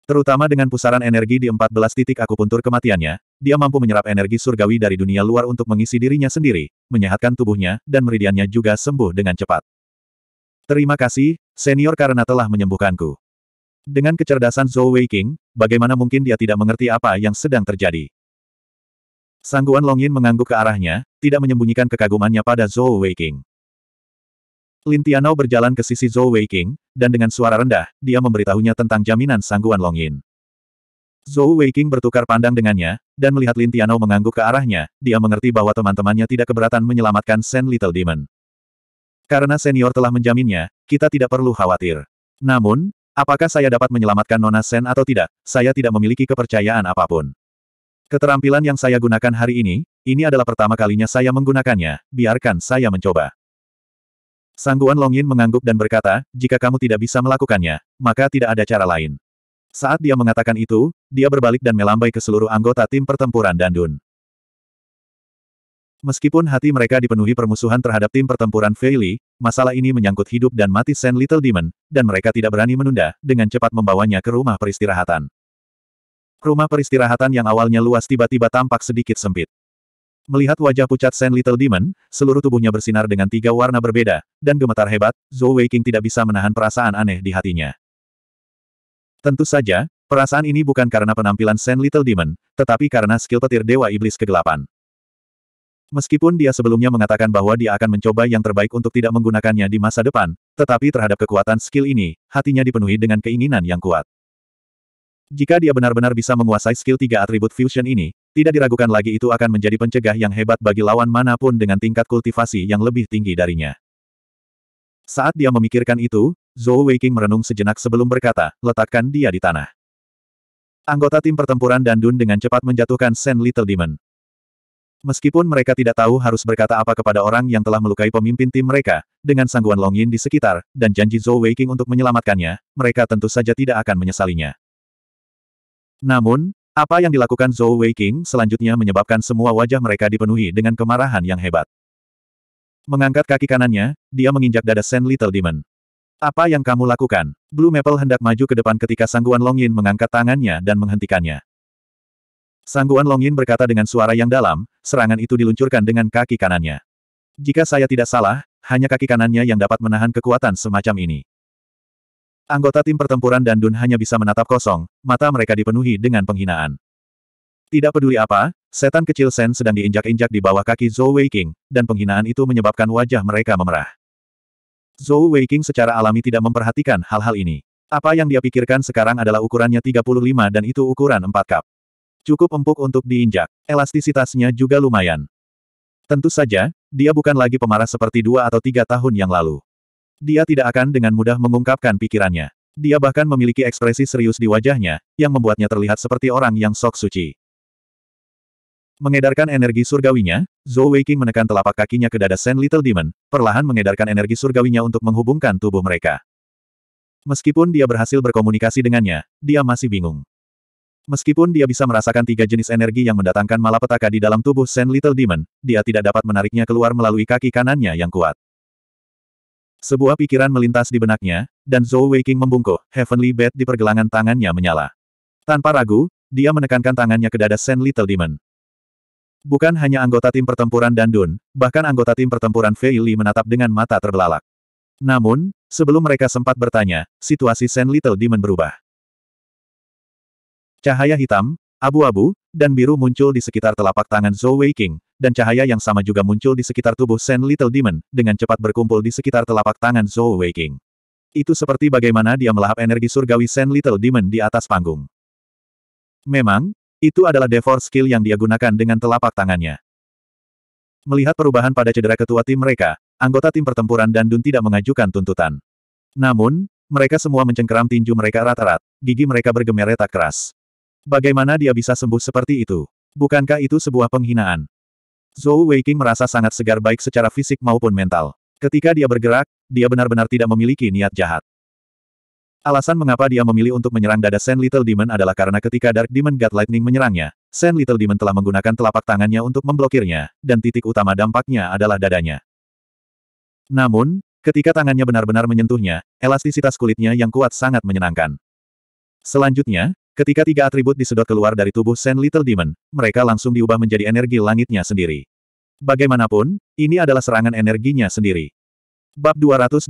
Terutama dengan pusaran energi di 14 titik akupuntur kematiannya, dia mampu menyerap energi surgawi dari dunia luar untuk mengisi dirinya sendiri, menyehatkan tubuhnya, dan meridiannya juga sembuh dengan cepat. Terima kasih, senior karena telah menyembuhkanku. Dengan kecerdasan Zhou Wei King, bagaimana mungkin dia tidak mengerti apa yang sedang terjadi? Sangguan Longyin mengangguk ke arahnya, tidak menyembunyikan kekagumannya pada Zhou Wei King. Lin Tianao berjalan ke sisi Zhou Weiqing, dan dengan suara rendah, dia memberitahunya tentang jaminan Sangguan Longyin. Zhou Weiqing bertukar pandang dengannya, dan melihat Lin Tianao mengangguk ke arahnya, dia mengerti bahwa teman-temannya tidak keberatan menyelamatkan Sen Little Demon. Karena senior telah menjaminnya, kita tidak perlu khawatir. Namun, apakah saya dapat menyelamatkan Nona Sen atau tidak, saya tidak memiliki kepercayaan apa pun. Keterampilan yang saya gunakan hari ini, ini adalah pertama kalinya saya menggunakannya, biarkan saya mencoba. Sangguan Longyin mengangguk dan berkata, jika kamu tidak bisa melakukannya, maka tidak ada cara lain. Saat dia mengatakan itu, dia berbalik dan melambai ke seluruh anggota tim pertempuran Dandun. Meskipun hati mereka dipenuhi permusuhan terhadap tim pertempuran Fei Li, masalah ini menyangkut hidup dan mati Sen Little Demon, dan mereka tidak berani menunda, dengan cepat membawanya ke rumah peristirahatan. Rumah peristirahatan yang awalnya luas tiba-tiba tampak sedikit sempit. Melihat wajah pucat Sen Little Demon, seluruh tubuhnya bersinar dengan tiga warna berbeda, dan gemetar hebat, Zhou Weiqing tidak bisa menahan perasaan aneh di hatinya. Tentu saja, perasaan ini bukan karena penampilan Sen Little Demon, tetapi karena skill petir Dewa Iblis Kegelapan. Meskipun dia sebelumnya mengatakan bahwa dia akan mencoba yang terbaik untuk tidak menggunakannya di masa depan, tetapi terhadap kekuatan skill ini, hatinya dipenuhi dengan keinginan yang kuat. Jika dia benar-benar bisa menguasai skill tiga atribut fusion ini, tidak diragukan lagi itu akan menjadi pencegah yang hebat bagi lawan mana pun dengan tingkat kultivasi yang lebih tinggi darinya. Saat dia memikirkan itu, Zhou Weiqing merenung sejenak sebelum berkata, letakkan dia di tanah. Anggota tim pertempuran Dandun dengan cepat menjatuhkan Sen Little Demon. Meskipun mereka tidak tahu harus berkata apa kepada orang yang telah melukai pemimpin tim mereka, dengan sangguan Long Yin di sekitar, dan janji Zhou Weiqing untuk menyelamatkannya, mereka tentu saja tidak akan menyesalinya. Namun, apa yang dilakukan Zhou Weiqing selanjutnya menyebabkan semua wajah mereka dipenuhi dengan kemarahan yang hebat. Mengangkat kaki kanannya, dia menginjak dada Sen Little Demon. Apa yang kamu lakukan? Blue Maple hendak maju ke depan ketika Sangguan Longyin mengangkat tangannya dan menghentikannya. Sangguan Longyin berkata dengan suara yang dalam, serangan itu diluncurkan dengan kaki kanannya. Jika saya tidak salah, hanya kaki kanannya yang dapat menahan kekuatan semacam ini. Anggota tim pertempuran Dandun hanya bisa menatap kosong, mata mereka dipenuhi dengan penghinaan. Tidak peduli apa, setan kecil Sen sedang diinjak-injak di bawah kaki Zhou Weiqing, dan penghinaan itu menyebabkan wajah mereka memerah. Zhou Weiqing secara alami tidak memperhatikan hal-hal ini. Apa yang dia pikirkan sekarang adalah ukurannya 35 dan itu ukuran 4 cup. Cukup empuk untuk diinjak. Elastisitasnya juga lumayan. Tentu saja, dia bukan lagi pemarah seperti dua atau tiga tahun yang lalu. Dia tidak akan dengan mudah mengungkapkan pikirannya. Dia bahkan memiliki ekspresi serius di wajahnya, yang membuatnya terlihat seperti orang yang sok suci. Mengedarkan energi surgawinya, Zhou Weiqing menekan telapak kakinya ke dada Sand Little Demon, perlahan mengedarkan energi surgawinya untuk menghubungkan tubuh mereka. Meskipun dia berhasil berkomunikasi dengannya, dia masih bingung. Meskipun dia bisa merasakan tiga jenis energi yang mendatangkan malapetaka di dalam tubuh Sand Little Demon, dia tidak dapat menariknya keluar melalui kaki kanannya yang kuat. Sebuah pikiran melintas di benaknya, dan Zhou Weiqing membungkuk, Heavenly Bat di pergelangan tangannya menyala. Tanpa ragu, dia menekankan tangannya ke dada Sand Little Demon. Bukan hanya anggota tim pertempuran Dandun, bahkan anggota tim pertempuran Fei Li menatap dengan mata terbelalak. Namun, sebelum mereka sempat bertanya, situasi Sen Little Demon berubah. Cahaya hitam, abu-abu, dan biru muncul di sekitar telapak tangan Zhou Weiqing, dan cahaya yang sama juga muncul di sekitar tubuh Sen Little Demon, dengan cepat berkumpul di sekitar telapak tangan Zhou Weiqing. Itu seperti bagaimana dia melahap energi surgawi Sen Little Demon di atas panggung. Memang, itu adalah Devor skill yang dia gunakan dengan telapak tangannya. Melihat perubahan pada cedera ketua tim mereka, anggota tim pertempuran dan Dun tidak mengajukan tuntutan. Namun, mereka semua mencengkeram tinju mereka rata-rat, gigi mereka bergemer retak keras. Bagaimana dia bisa sembuh seperti itu? Bukankah itu sebuah penghinaan? Zhou Weiqing merasa sangat segar baik secara fisik maupun mental. Ketika dia bergerak, dia benar-benar tidak memiliki niat jahat. Alasan mengapa dia memilih untuk menyerang dada Sand Little Demon adalah karena ketika Dark Demon God Lightning menyerangnya, Sand Little Demon telah menggunakan telapak tangannya untuk memblokirnya, dan titik utama dampaknya adalah dadanya. Namun, ketika tangannya benar-benar menyentuhnya, elastisitas kulitnya yang kuat sangat menyenangkan. Selanjutnya, ketika tiga atribut disedot keluar dari tubuh Sand Little Demon, mereka langsung diubah menjadi energi langitnya sendiri. Bagaimanapun, ini adalah serangan energinya sendiri. Bab 284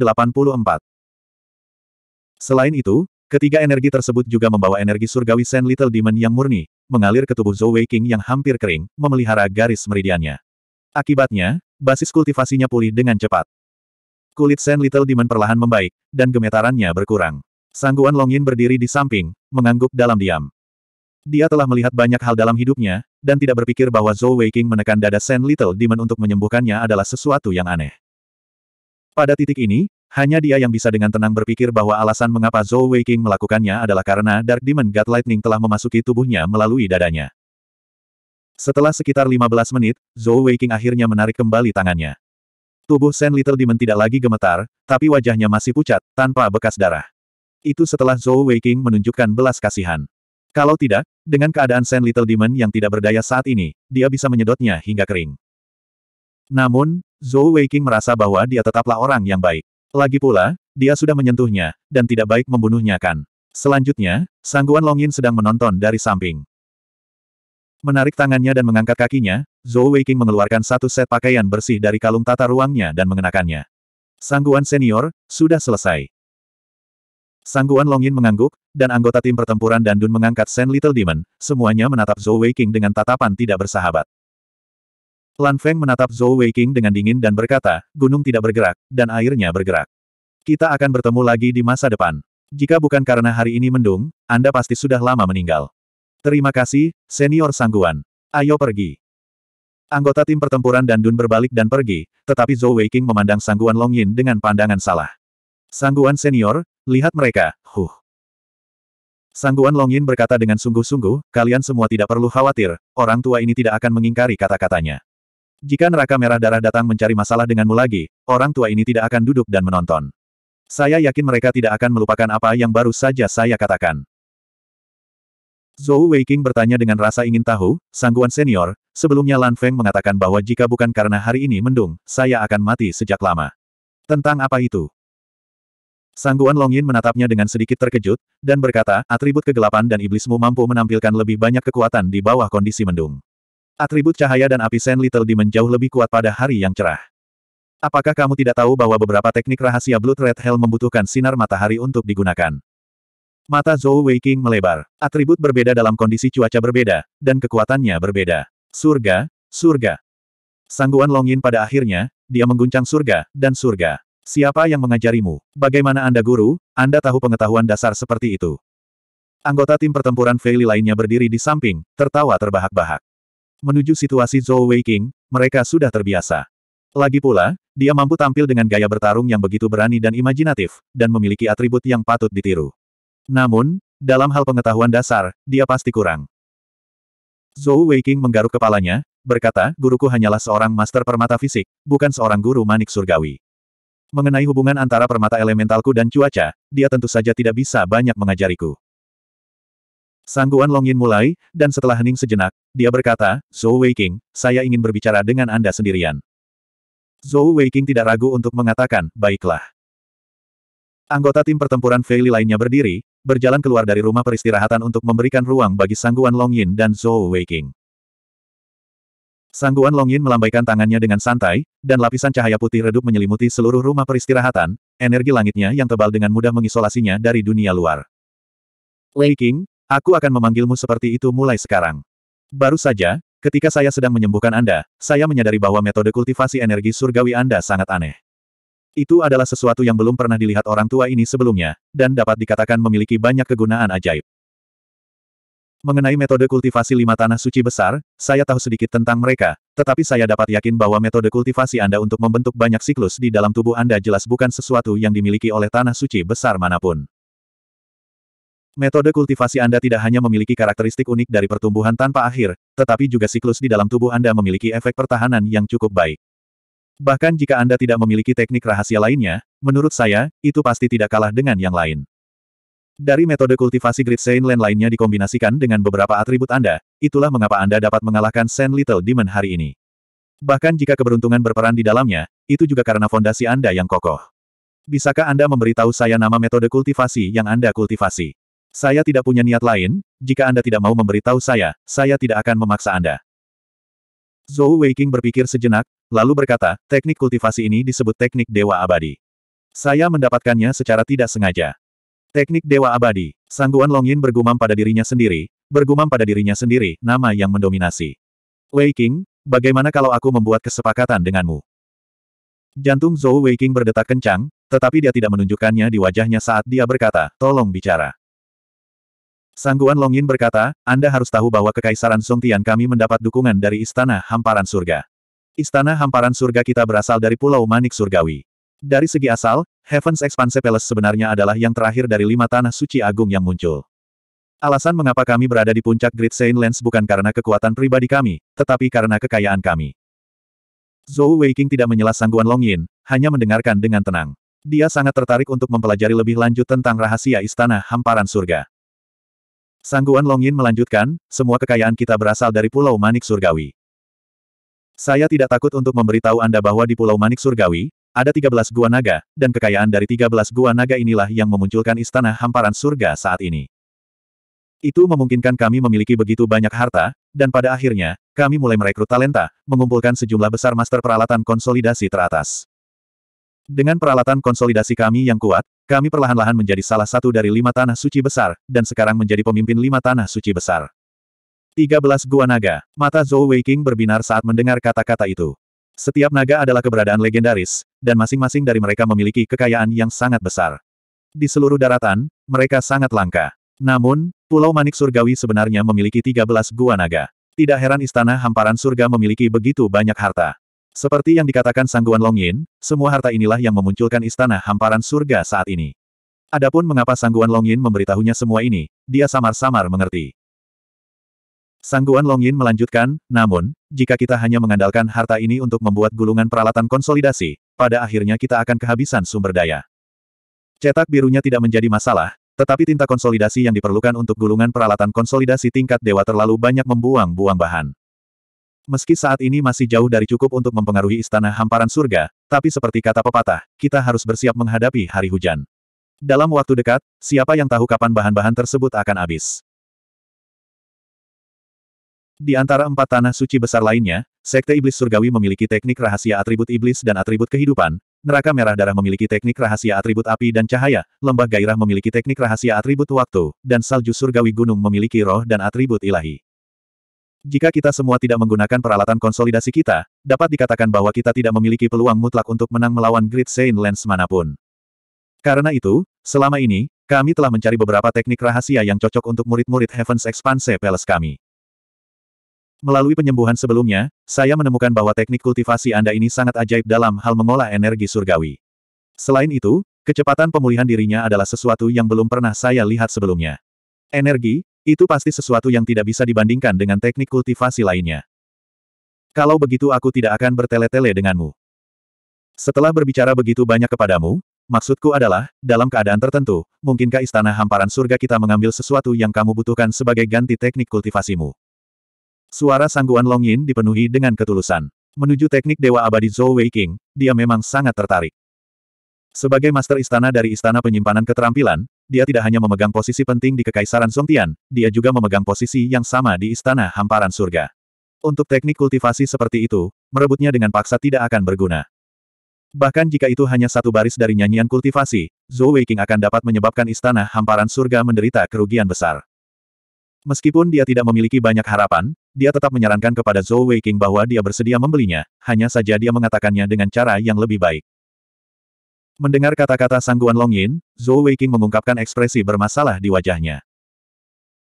Selain itu, ketiga energi tersebut juga membawa energi surgawi Sand Little Demon yang murni, mengalir ke tubuh Zhou Weiqing yang hampir kering, memelihara garis meridiannya. Akibatnya, basis kultivasinya pulih dengan cepat. Kulit Sand Little Demon perlahan membaik, dan gemetarannya berkurang. Sangguan Longin berdiri di samping, mengangguk dalam diam. Dia telah melihat banyak hal dalam hidupnya, dan tidak berpikir bahwa Zhou Weiqing menekan dada Sand Little Demon untuk menyembuhkannya adalah sesuatu yang aneh. Pada titik ini, hanya dia yang bisa dengan tenang berpikir bahwa alasan mengapa Zhou Weiqing melakukannya adalah karena Dark Demon God Lightning telah memasuki tubuhnya melalui dadanya. Setelah sekitar 15 menit, Zhou Weiqing akhirnya menarik kembali tangannya. Tubuh Sen Little Demon tidak lagi gemetar, tapi wajahnya masih pucat, tanpa bekas darah. Itu setelah Zhou Weiqing menunjukkan belas kasihan. Kalau tidak, dengan keadaan Sen Little Demon yang tidak berdaya saat ini, dia bisa menyedotnya hingga kering. Namun, Zhou Weiqing merasa bahwa dia tetaplah orang yang baik. Lagi pula, dia sudah menyentuhnya, dan tidak baik membunuhnya kan. Selanjutnya, Sangguan Longin sedang menonton dari samping. Menarik tangannya dan mengangkat kakinya, Zhou Weiqing mengeluarkan satu set pakaian bersih dari kalung tata ruangnya dan mengenakannya. Sangguan senior, sudah selesai. Sangguan Longin mengangguk, dan anggota tim pertempuran dan Dun mengangkat Sen Little Demon, semuanya menatap Zhou Weiqing dengan tatapan tidak bersahabat. Lan Feng menatap Zhou Weiqing dengan dingin dan berkata, gunung tidak bergerak, dan airnya bergerak. Kita akan bertemu lagi di masa depan. Jika bukan karena hari ini mendung, Anda pasti sudah lama meninggal. Terima kasih, senior Sangguan. Ayo pergi. Anggota tim pertempuran dan Dun berbalik dan pergi, tetapi Zhou Weiqing memandang Sangguan Longyin dengan pandangan salah. Sangguan senior, lihat mereka, huh. Sangguan Longyin berkata dengan sungguh-sungguh, kalian semua tidak perlu khawatir, orang tua ini tidak akan mengingkari kata-katanya. Jika neraka merah darah datang mencari masalah denganmu lagi, orang tua ini tidak akan duduk dan menonton. Saya yakin mereka tidak akan melupakan apa yang baru saja saya katakan. Zhou Weiqing bertanya dengan rasa ingin tahu, sangguan senior, sebelumnya Lan Feng mengatakan bahwa jika bukan karena hari ini mendung, saya akan mati sejak lama. Tentang apa itu? Sangguan Longyin menatapnya dengan sedikit terkejut, dan berkata, atribut kegelapan dan iblismu mampu menampilkan lebih banyak kekuatan di bawah kondisi mendung. Atribut cahaya dan api Sen Little Demon jauh lebih kuat pada hari yang cerah. Apakah kamu tidak tahu bahwa beberapa teknik rahasia Blood Red Hell membutuhkan sinar matahari untuk digunakan? Mata Zhou Weiqing melebar. Atribut berbeda dalam kondisi cuaca berbeda, dan kekuatannya berbeda. Surga, surga. Sangguan Longin pada akhirnya, dia mengguncang surga, dan surga. Siapa yang mengajarimu? Bagaimana Anda guru, Anda tahu pengetahuan dasar seperti itu? Anggota tim pertempuran Fei Li lainnya berdiri di samping, tertawa terbahak-bahak. Menuju situasi Zhou Weiqing, mereka sudah terbiasa. Lagi pula, dia mampu tampil dengan gaya bertarung yang begitu berani dan imajinatif, dan memiliki atribut yang patut ditiru. Namun, dalam hal pengetahuan dasar, dia pasti kurang. Zhou Weiqing menggaruk kepalanya, berkata, guruku hanyalah seorang master permata fisik, bukan seorang guru manik surgawi. Mengenai hubungan antara permata elementalku dan cuaca, dia tentu saja tidak bisa banyak mengajariku. Sangguan Long Yin mulai, dan setelah hening sejenak, dia berkata, Zhou Weiqing, saya ingin berbicara dengan Anda sendirian. Zhou Weiqing tidak ragu untuk mengatakan, baiklah. Anggota tim pertempuran Fei Li lainnya berdiri, berjalan keluar dari rumah peristirahatan untuk memberikan ruang bagi Sangguan Yin dan Zhou Weiqing. Sangguan Yin melambaikan tangannya dengan santai, dan lapisan cahaya putih redup menyelimuti seluruh rumah peristirahatan, energi langitnya yang tebal dengan mudah mengisolasinya dari dunia luar. Wei King, aku akan memanggilmu seperti itu mulai sekarang. Baru saja, ketika saya sedang menyembuhkan Anda, saya menyadari bahwa metode kultivasi energi surgawi Anda sangat aneh. Itu adalah sesuatu yang belum pernah dilihat orang tua ini sebelumnya, dan dapat dikatakan memiliki banyak kegunaan ajaib. Mengenai metode kultivasi lima tanah suci besar, saya tahu sedikit tentang mereka, tetapi saya dapat yakin bahwa metode kultivasi Anda untuk membentuk banyak siklus di dalam tubuh Anda jelas bukan sesuatu yang dimiliki oleh tanah suci besar mana pun. Metode kultivasi Anda tidak hanya memiliki karakteristik unik dari pertumbuhan tanpa akhir, tetapi juga siklus di dalam tubuh Anda memiliki efek pertahanan yang cukup baik. Bahkan jika Anda tidak memiliki teknik rahasia lainnya, menurut saya, itu pasti tidak kalah dengan yang lain. Dari metode kultivasi Grid Saint Land lainnya dikombinasikan dengan beberapa atribut Anda, itulah mengapa Anda dapat mengalahkan Saint Little Demon hari ini. Bahkan jika keberuntungan berperan di dalamnya, itu juga karena fondasi Anda yang kokoh. Bisakah Anda memberitahu saya nama metode kultivasi yang Anda kultivasi? Saya tidak punya niat lain, jika Anda tidak mau memberitahu saya, saya tidak akan memaksa Anda. Zhou Weiqing berpikir sejenak, lalu berkata, teknik kultivasi ini disebut teknik Dewa Abadi. Saya mendapatkannya secara tidak sengaja. Teknik Dewa Abadi. Sangguan Long Yin bergumam pada dirinya sendiri, bergumam pada dirinya sendiri, nama yang mendominasi. Wei King, bagaimana kalau aku membuat kesepakatan denganmu? Jantung Zhou Wei King berdetak kencang, tetapi dia tidak menunjukkannya di wajahnya saat dia berkata, tolong bicara. Sangguan Yin berkata, Anda harus tahu bahwa Kekaisaran Songtian kami mendapat dukungan dari Istana Hamparan Surga. Istana Hamparan Surga kita berasal dari Pulau Manik Surgawi. Dari segi asal, Heaven's Expanse Palace sebenarnya adalah yang terakhir dari lima tanah suci agung yang muncul. Alasan mengapa kami berada di puncak Great Saint Lands bukan karena kekuatan pribadi kami, tetapi karena kekayaan kami. Zhou Weiqing tidak menyela Sangguan Yin, hanya mendengarkan dengan tenang. Dia sangat tertarik untuk mempelajari lebih lanjut tentang rahasia Istana Hamparan Surga. Sangguan Longin melanjutkan, semua kekayaan kita berasal dari Pulau Manik Surgawi. Saya tidak takut untuk memberitahu Anda bahwa di Pulau Manik Surgawi, ada 13 gua naga, dan kekayaan dari 13 gua naga inilah yang memunculkan istana hamparan surga saat ini. Itu memungkinkan kami memiliki begitu banyak harta, dan pada akhirnya, kami mulai merekrut talenta, mengumpulkan sejumlah besar master peralatan konsolidasi teratas. Dengan peralatan konsolidasi kami yang kuat, kami perlahan-lahan menjadi salah satu dari lima tanah suci besar, dan sekarang menjadi pemimpin lima tanah suci besar. 13 Gua Naga. Mata Zhou Weiqing berbinar saat mendengar kata-kata itu. Setiap naga adalah keberadaan legendaris, dan masing-masing dari mereka memiliki kekayaan yang sangat besar. Di seluruh daratan, mereka sangat langka. Namun, Pulau Manik Surgawi sebenarnya memiliki 13 Gua Naga. Tidak heran istana hamparan surga memiliki begitu banyak harta. Seperti yang dikatakan Sangguan Yin, semua harta inilah yang memunculkan istana hamparan surga saat ini. Adapun mengapa Sangguan Yin memberitahunya semua ini, dia samar-samar mengerti. Sangguan Yin melanjutkan, namun, jika kita hanya mengandalkan harta ini untuk membuat gulungan peralatan konsolidasi, pada akhirnya kita akan kehabisan sumber daya. Cetak birunya tidak menjadi masalah, tetapi tinta konsolidasi yang diperlukan untuk gulungan peralatan konsolidasi tingkat dewa terlalu banyak membuang-buang bahan. Meski saat ini masih jauh dari cukup untuk mempengaruhi istana hamparan surga, tapi seperti kata pepatah, kita harus bersiap menghadapi hari hujan. Dalam waktu dekat, siapa yang tahu kapan bahan-bahan tersebut akan habis. Di antara empat tanah suci besar lainnya, Sekte Iblis Surgawi memiliki teknik rahasia atribut iblis dan atribut kehidupan, Neraka Merah Darah memiliki teknik rahasia atribut api dan cahaya, Lembah Gairah memiliki teknik rahasia atribut waktu, dan Salju Surgawi Gunung memiliki roh dan atribut ilahi. Jika kita semua tidak menggunakan peralatan konsolidasi kita, dapat dikatakan bahwa kita tidak memiliki peluang mutlak untuk menang melawan Great Saint Lens mana pun. Karena itu, selama ini, kami telah mencari beberapa teknik rahasia yang cocok untuk murid-murid Heaven's Expanse Palace kami. Melalui penyembuhan sebelumnya, saya menemukan bahwa teknik kultivasi Anda ini sangat ajaib dalam hal mengolah energi surgawi. Selain itu, kecepatan pemulihan dirinya adalah sesuatu yang belum pernah saya lihat sebelumnya. Energi, itu pasti sesuatu yang tidak bisa dibandingkan dengan teknik kultivasi lainnya. Kalau begitu aku tidak akan bertele-tele denganmu. Setelah berbicara begitu banyak kepadamu, maksudku adalah, dalam keadaan tertentu, mungkinkah istana hamparan surga kita mengambil sesuatu yang kamu butuhkan sebagai ganti teknik kultivasimu? Suara sangguan Long Yin dipenuhi dengan ketulusan. Menuju teknik Dewa Abadi Zhou Wei King, dia memang sangat tertarik. Sebagai master istana dari Istana Penyimpanan Keterampilan, dia tidak hanya memegang posisi penting di Kekaisaran Songtian, dia juga memegang posisi yang sama di Istana Hamparan Surga. Untuk teknik kultivasi seperti itu, merebutnya dengan paksa tidak akan berguna. Bahkan jika itu hanya satu baris dari nyanyian kultivasi, Zhou Wei King akan dapat menyebabkan Istana Hamparan Surga menderita kerugian besar. Meskipun dia tidak memiliki banyak harapan, dia tetap menyarankan kepada Zhou Weiqing bahwa dia bersedia membelinya, hanya saja dia mengatakannya dengan cara yang lebih baik. Mendengar kata-kata sangguan Long Yin, Zhou Weiqing mengungkapkan ekspresi bermasalah di wajahnya.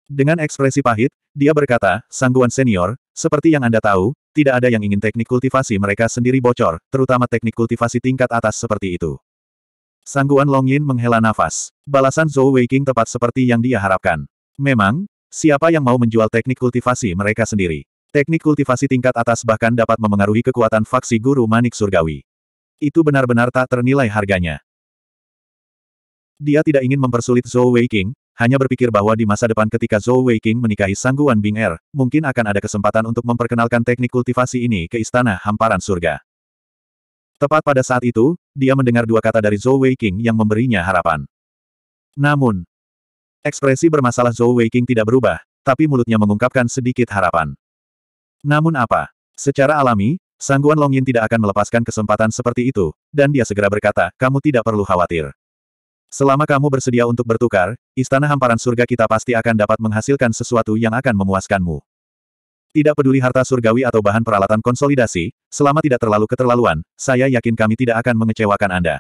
Dengan ekspresi pahit, dia berkata, Sangguan senior, seperti yang Anda tahu, tidak ada yang ingin teknik kultivasi mereka sendiri bocor, terutama teknik kultivasi tingkat atas seperti itu. Sangguan Long Yin menghela nafas. Balasan Zhou Weiqing tepat seperti yang dia harapkan. Memang, Siapa yang mau menjual teknik kultivasi mereka sendiri? Teknik kultivasi tingkat atas bahkan dapat memengaruhi kekuatan faksi guru manik surgawi. Itu benar-benar tak ternilai harganya. Dia tidak ingin mempersulit Zhou Weiqing, hanya berpikir bahwa di masa depan ketika Zhou Weiqing menikahi Sangguan Bing Er, mungkin akan ada kesempatan untuk memperkenalkan teknik kultivasi ini ke istana hamparan surga. Tepat pada saat itu, dia mendengar dua kata dari Zhou Weiqing yang memberinya harapan. Namun, Ekspresi bermasalah Zhou Weiqing tidak berubah, tapi mulutnya mengungkapkan sedikit harapan. Namun apa? Secara alami, Sangguan Yin tidak akan melepaskan kesempatan seperti itu, dan dia segera berkata, kamu tidak perlu khawatir. Selama kamu bersedia untuk bertukar, istana hamparan surga kita pasti akan dapat menghasilkan sesuatu yang akan memuaskanmu. Tidak peduli harta surgawi atau bahan peralatan konsolidasi, selama tidak terlalu keterlaluan, saya yakin kami tidak akan mengecewakan Anda.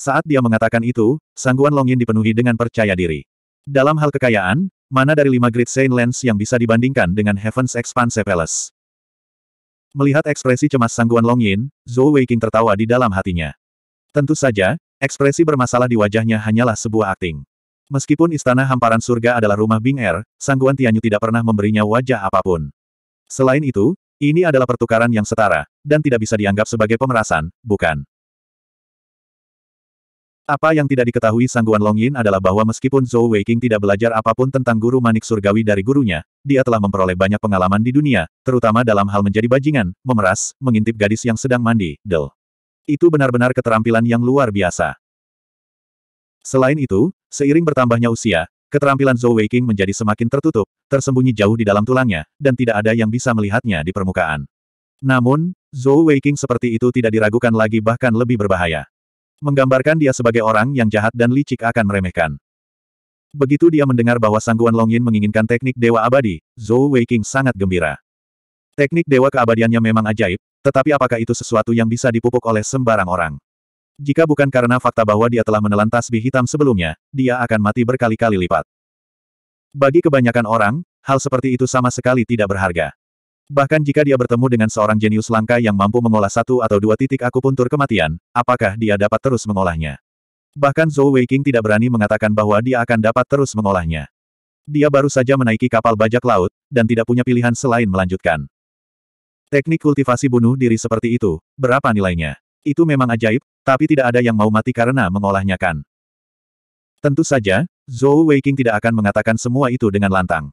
Saat dia mengatakan itu, Sangguan Long Yin dipenuhi dengan percaya diri. Dalam hal kekayaan, mana dari lima Great Saint Lands yang bisa dibandingkan dengan Heaven's Expanse Palace? Melihat ekspresi cemas Sangguan Long Yin, Zhou Weiqing tertawa di dalam hatinya. Tentu saja, ekspresi bermasalah di wajahnya hanyalah sebuah akting. Meskipun istana hamparan surga adalah rumah Bing Er, Sangguan Tianyu tidak pernah memberinya wajah apa pun. Selain itu, ini adalah pertukaran yang setara, dan tidak bisa dianggap sebagai pemerasan, bukan? Apa yang tidak diketahui Sangguan Yin adalah bahwa meskipun Zhou Weiqing tidak belajar apa pun tentang guru manik surgawi dari gurunya, dia telah memperoleh banyak pengalaman di dunia, terutama dalam hal menjadi bajingan, memeras, mengintip gadis yang sedang mandi, del. Itu benar-benar keterampilan yang luar biasa. Selain itu, seiring bertambahnya usia, keterampilan Zhou Weiqing menjadi semakin tertutup, tersembunyi jauh di dalam tulangnya, dan tidak ada yang bisa melihatnya di permukaan. Namun, Zhou Weiqing seperti itu tidak diragukan lagi bahkan lebih berbahaya. Menggambarkan dia sebagai orang yang jahat dan licik akan meremehkan. Begitu dia mendengar bahwa Sangguan Yin menginginkan teknik Dewa Abadi, Zhou Weiqing sangat gembira. Teknik Dewa keabadiannya memang ajaib, tetapi apakah itu sesuatu yang bisa dipupuk oleh sembarang orang? Jika bukan karena fakta bahwa dia telah menelan tasbih hitam sebelumnya, dia akan mati berkali-kali lipat. Bagi kebanyakan orang, hal seperti itu sama sekali tidak berharga. Bahkan jika dia bertemu dengan seorang jenius langka yang mampu mengolah satu atau dua titik akupuntur kematian, apakah dia dapat terus mengolahnya? Bahkan Zhou Weiqing tidak berani mengatakan bahwa dia akan dapat terus mengolahnya. Dia baru saja menaiki kapal bajak laut, dan tidak punya pilihan selain melanjutkan. Teknik kultivasi bunuh diri seperti itu, berapa nilainya? Itu memang ajaib, tapi tidak ada yang mau mati karena mengolahnya kan. Tentu saja, Zhou Weiqing tidak akan mengatakan semua itu dengan lantang.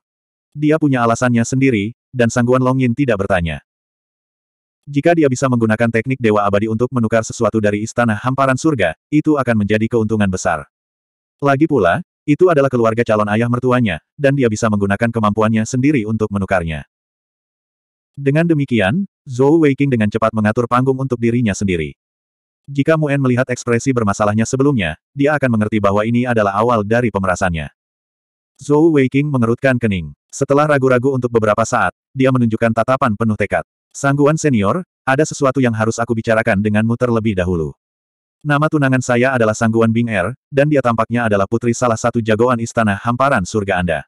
Dia punya alasannya sendiri, dan Sangguan Yin tidak bertanya. Jika dia bisa menggunakan teknik Dewa Abadi untuk menukar sesuatu dari istana hamparan surga, itu akan menjadi keuntungan besar. Lagi pula, itu adalah keluarga calon ayah mertuanya, dan dia bisa menggunakan kemampuannya sendiri untuk menukarnya. Dengan demikian, Zhou Weiqing dengan cepat mengatur panggung untuk dirinya sendiri. Jika Muen melihat ekspresi bermasalahnya sebelumnya, dia akan mengerti bahwa ini adalah awal dari pemerasannya. Zhou Weiqing mengerutkan kening. Setelah ragu-ragu untuk beberapa saat, dia menunjukkan tatapan penuh tekad. Sangguan senior, ada sesuatu yang harus aku bicarakan denganmu terlebih dahulu. Nama tunangan saya adalah Sangguan Bing Er, dan dia tampaknya adalah putri salah satu jagoan istana hamparan surga Anda.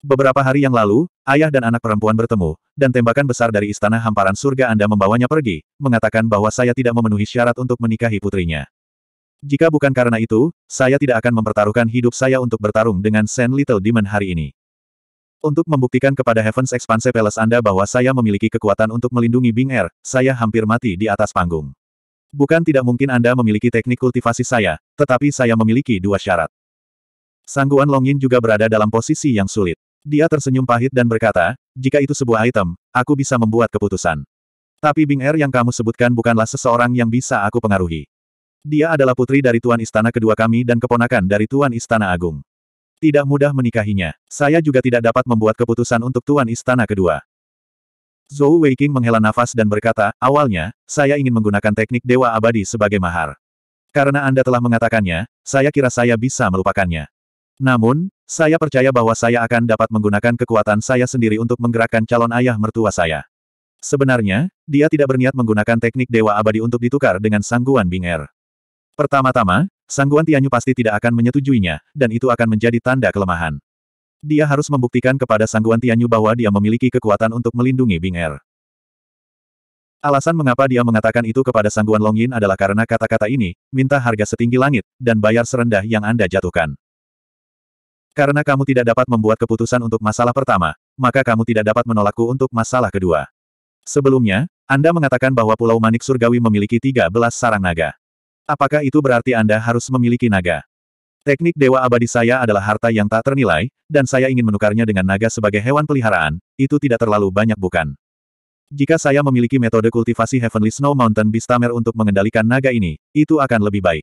Beberapa hari yang lalu, ayah dan anak perempuan bertemu, dan tembakan besar dari istana hamparan surga Anda membawanya pergi, mengatakan bahwa saya tidak memenuhi syarat untuk menikahi putrinya. Jika bukan karena itu, saya tidak akan mempertaruhkan hidup saya untuk bertarung dengan Saint Little Demon hari ini. Untuk membuktikan kepada Heavens Expanse Palace Anda bahwa saya memiliki kekuatan untuk melindungi Bing Air, saya hampir mati di atas panggung. Bukan tidak mungkin Anda memiliki teknik kultivasi saya, tetapi saya memiliki dua syarat. Sangguan Longyin juga berada dalam posisi yang sulit. Dia tersenyum pahit dan berkata, jika itu sebuah item, aku bisa membuat keputusan. Tapi Bing Er yang kamu sebutkan bukanlah seseorang yang bisa aku pengaruhi. Dia adalah putri dari Tuan Istana kedua kami dan keponakan dari Tuan Istana Agung. Tidak mudah menikahinya. Saya juga tidak dapat membuat keputusan untuk Tuan Istana kedua. Zhou Weiqing menghela nafas dan berkata, awalnya, saya ingin menggunakan teknik Dewa Abadi sebagai mahar. Karena Anda telah mengatakannya, saya kira saya bisa melupakannya. Namun, saya percaya bahwa saya akan dapat menggunakan kekuatan saya sendiri untuk menggerakkan calon ayah mertua saya. Sebenarnya, dia tidak berniat menggunakan teknik Dewa Abadi untuk ditukar dengan sangguan Bing Er. Pertama-tama, sangguan Tianyu pasti tidak akan menyetujuinya, dan itu akan menjadi tanda kelemahan. Dia harus membuktikan kepada Sangguan Tianyu bahwa dia memiliki kekuatan untuk melindungi Bing Er. Alasan mengapa dia mengatakan itu kepada Sangguan Long Yin adalah karena kata-kata ini, minta harga setinggi langit, dan bayar serendah yang Anda jatuhkan. Karena kamu tidak dapat membuat keputusan untuk masalah pertama, maka kamu tidak dapat menolakku untuk masalah kedua. Sebelumnya, Anda mengatakan bahwa Pulau Manik Surgawi memiliki 13 sarang naga. Apakah itu berarti Anda harus memiliki naga? Teknik Dewa Abadi saya adalah harta yang tak ternilai, dan saya ingin menukarnya dengan naga sebagai hewan peliharaan, itu tidak terlalu banyak bukan? Jika saya memiliki metode kultivasi Heavenly Snow Mountain Beastamer untuk mengendalikan naga ini, itu akan lebih baik.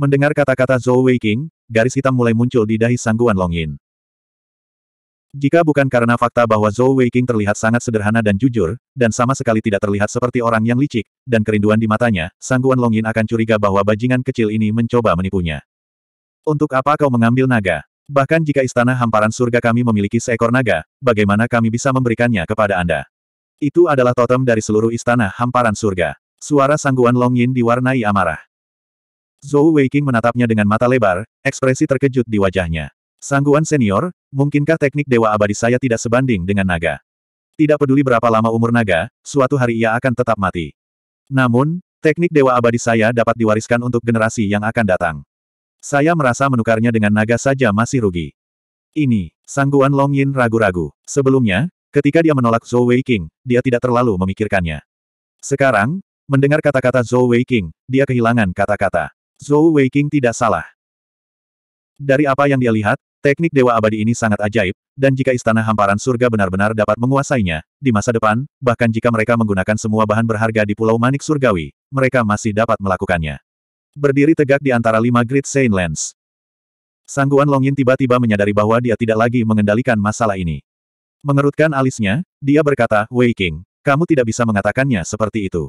Mendengar kata-kata Zhou Weiqing, garis hitam mulai muncul di dahi Sangguan Yin. Jika bukan karena fakta bahwa Zhou Weiqing terlihat sangat sederhana dan jujur, dan sama sekali tidak terlihat seperti orang yang licik, dan kerinduan di matanya, Sangguan Yin akan curiga bahwa bajingan kecil ini mencoba menipunya. Untuk apa kau mengambil naga? Bahkan jika istana hamparan surga kami memiliki seekor naga, bagaimana kami bisa memberikannya kepada Anda? Itu adalah totem dari seluruh istana hamparan surga. Suara sangguan Long Yin diwarnai amarah. Zhou Weiqing menatapnya dengan mata lebar, ekspresi terkejut di wajahnya. Sangguan senior, mungkinkah teknik Dewa Abadi saya tidak sebanding dengan naga? Tidak peduli berapa lama umur naga, suatu hari ia akan tetap mati. Namun, teknik Dewa Abadi saya dapat diwariskan untuk generasi yang akan datang. Saya merasa menukarnya dengan naga saja masih rugi. Ini, Sangguan Long Yin ragu-ragu. Sebelumnya, ketika dia menolak Zhou Weiqing, dia tidak terlalu memikirkannya. Sekarang, mendengar kata-kata Zhou Weiqing, dia kehilangan kata-kata. Zhou Weiqing tidak salah. Dari apa yang dia lihat, teknik Dewa Abadi ini sangat ajaib, dan jika Istana Hamparan Surga benar-benar dapat menguasainya, di masa depan, bahkan jika mereka menggunakan semua bahan berharga di Pulau Manik Surgawi, mereka masih dapat melakukannya. Berdiri tegak di antara lima Great Saint Lands. Sangguan Longin tiba-tiba menyadari bahwa dia tidak lagi mengendalikan masalah ini. Mengerutkan alisnya, dia berkata, Wei King, kamu tidak bisa mengatakannya seperti itu.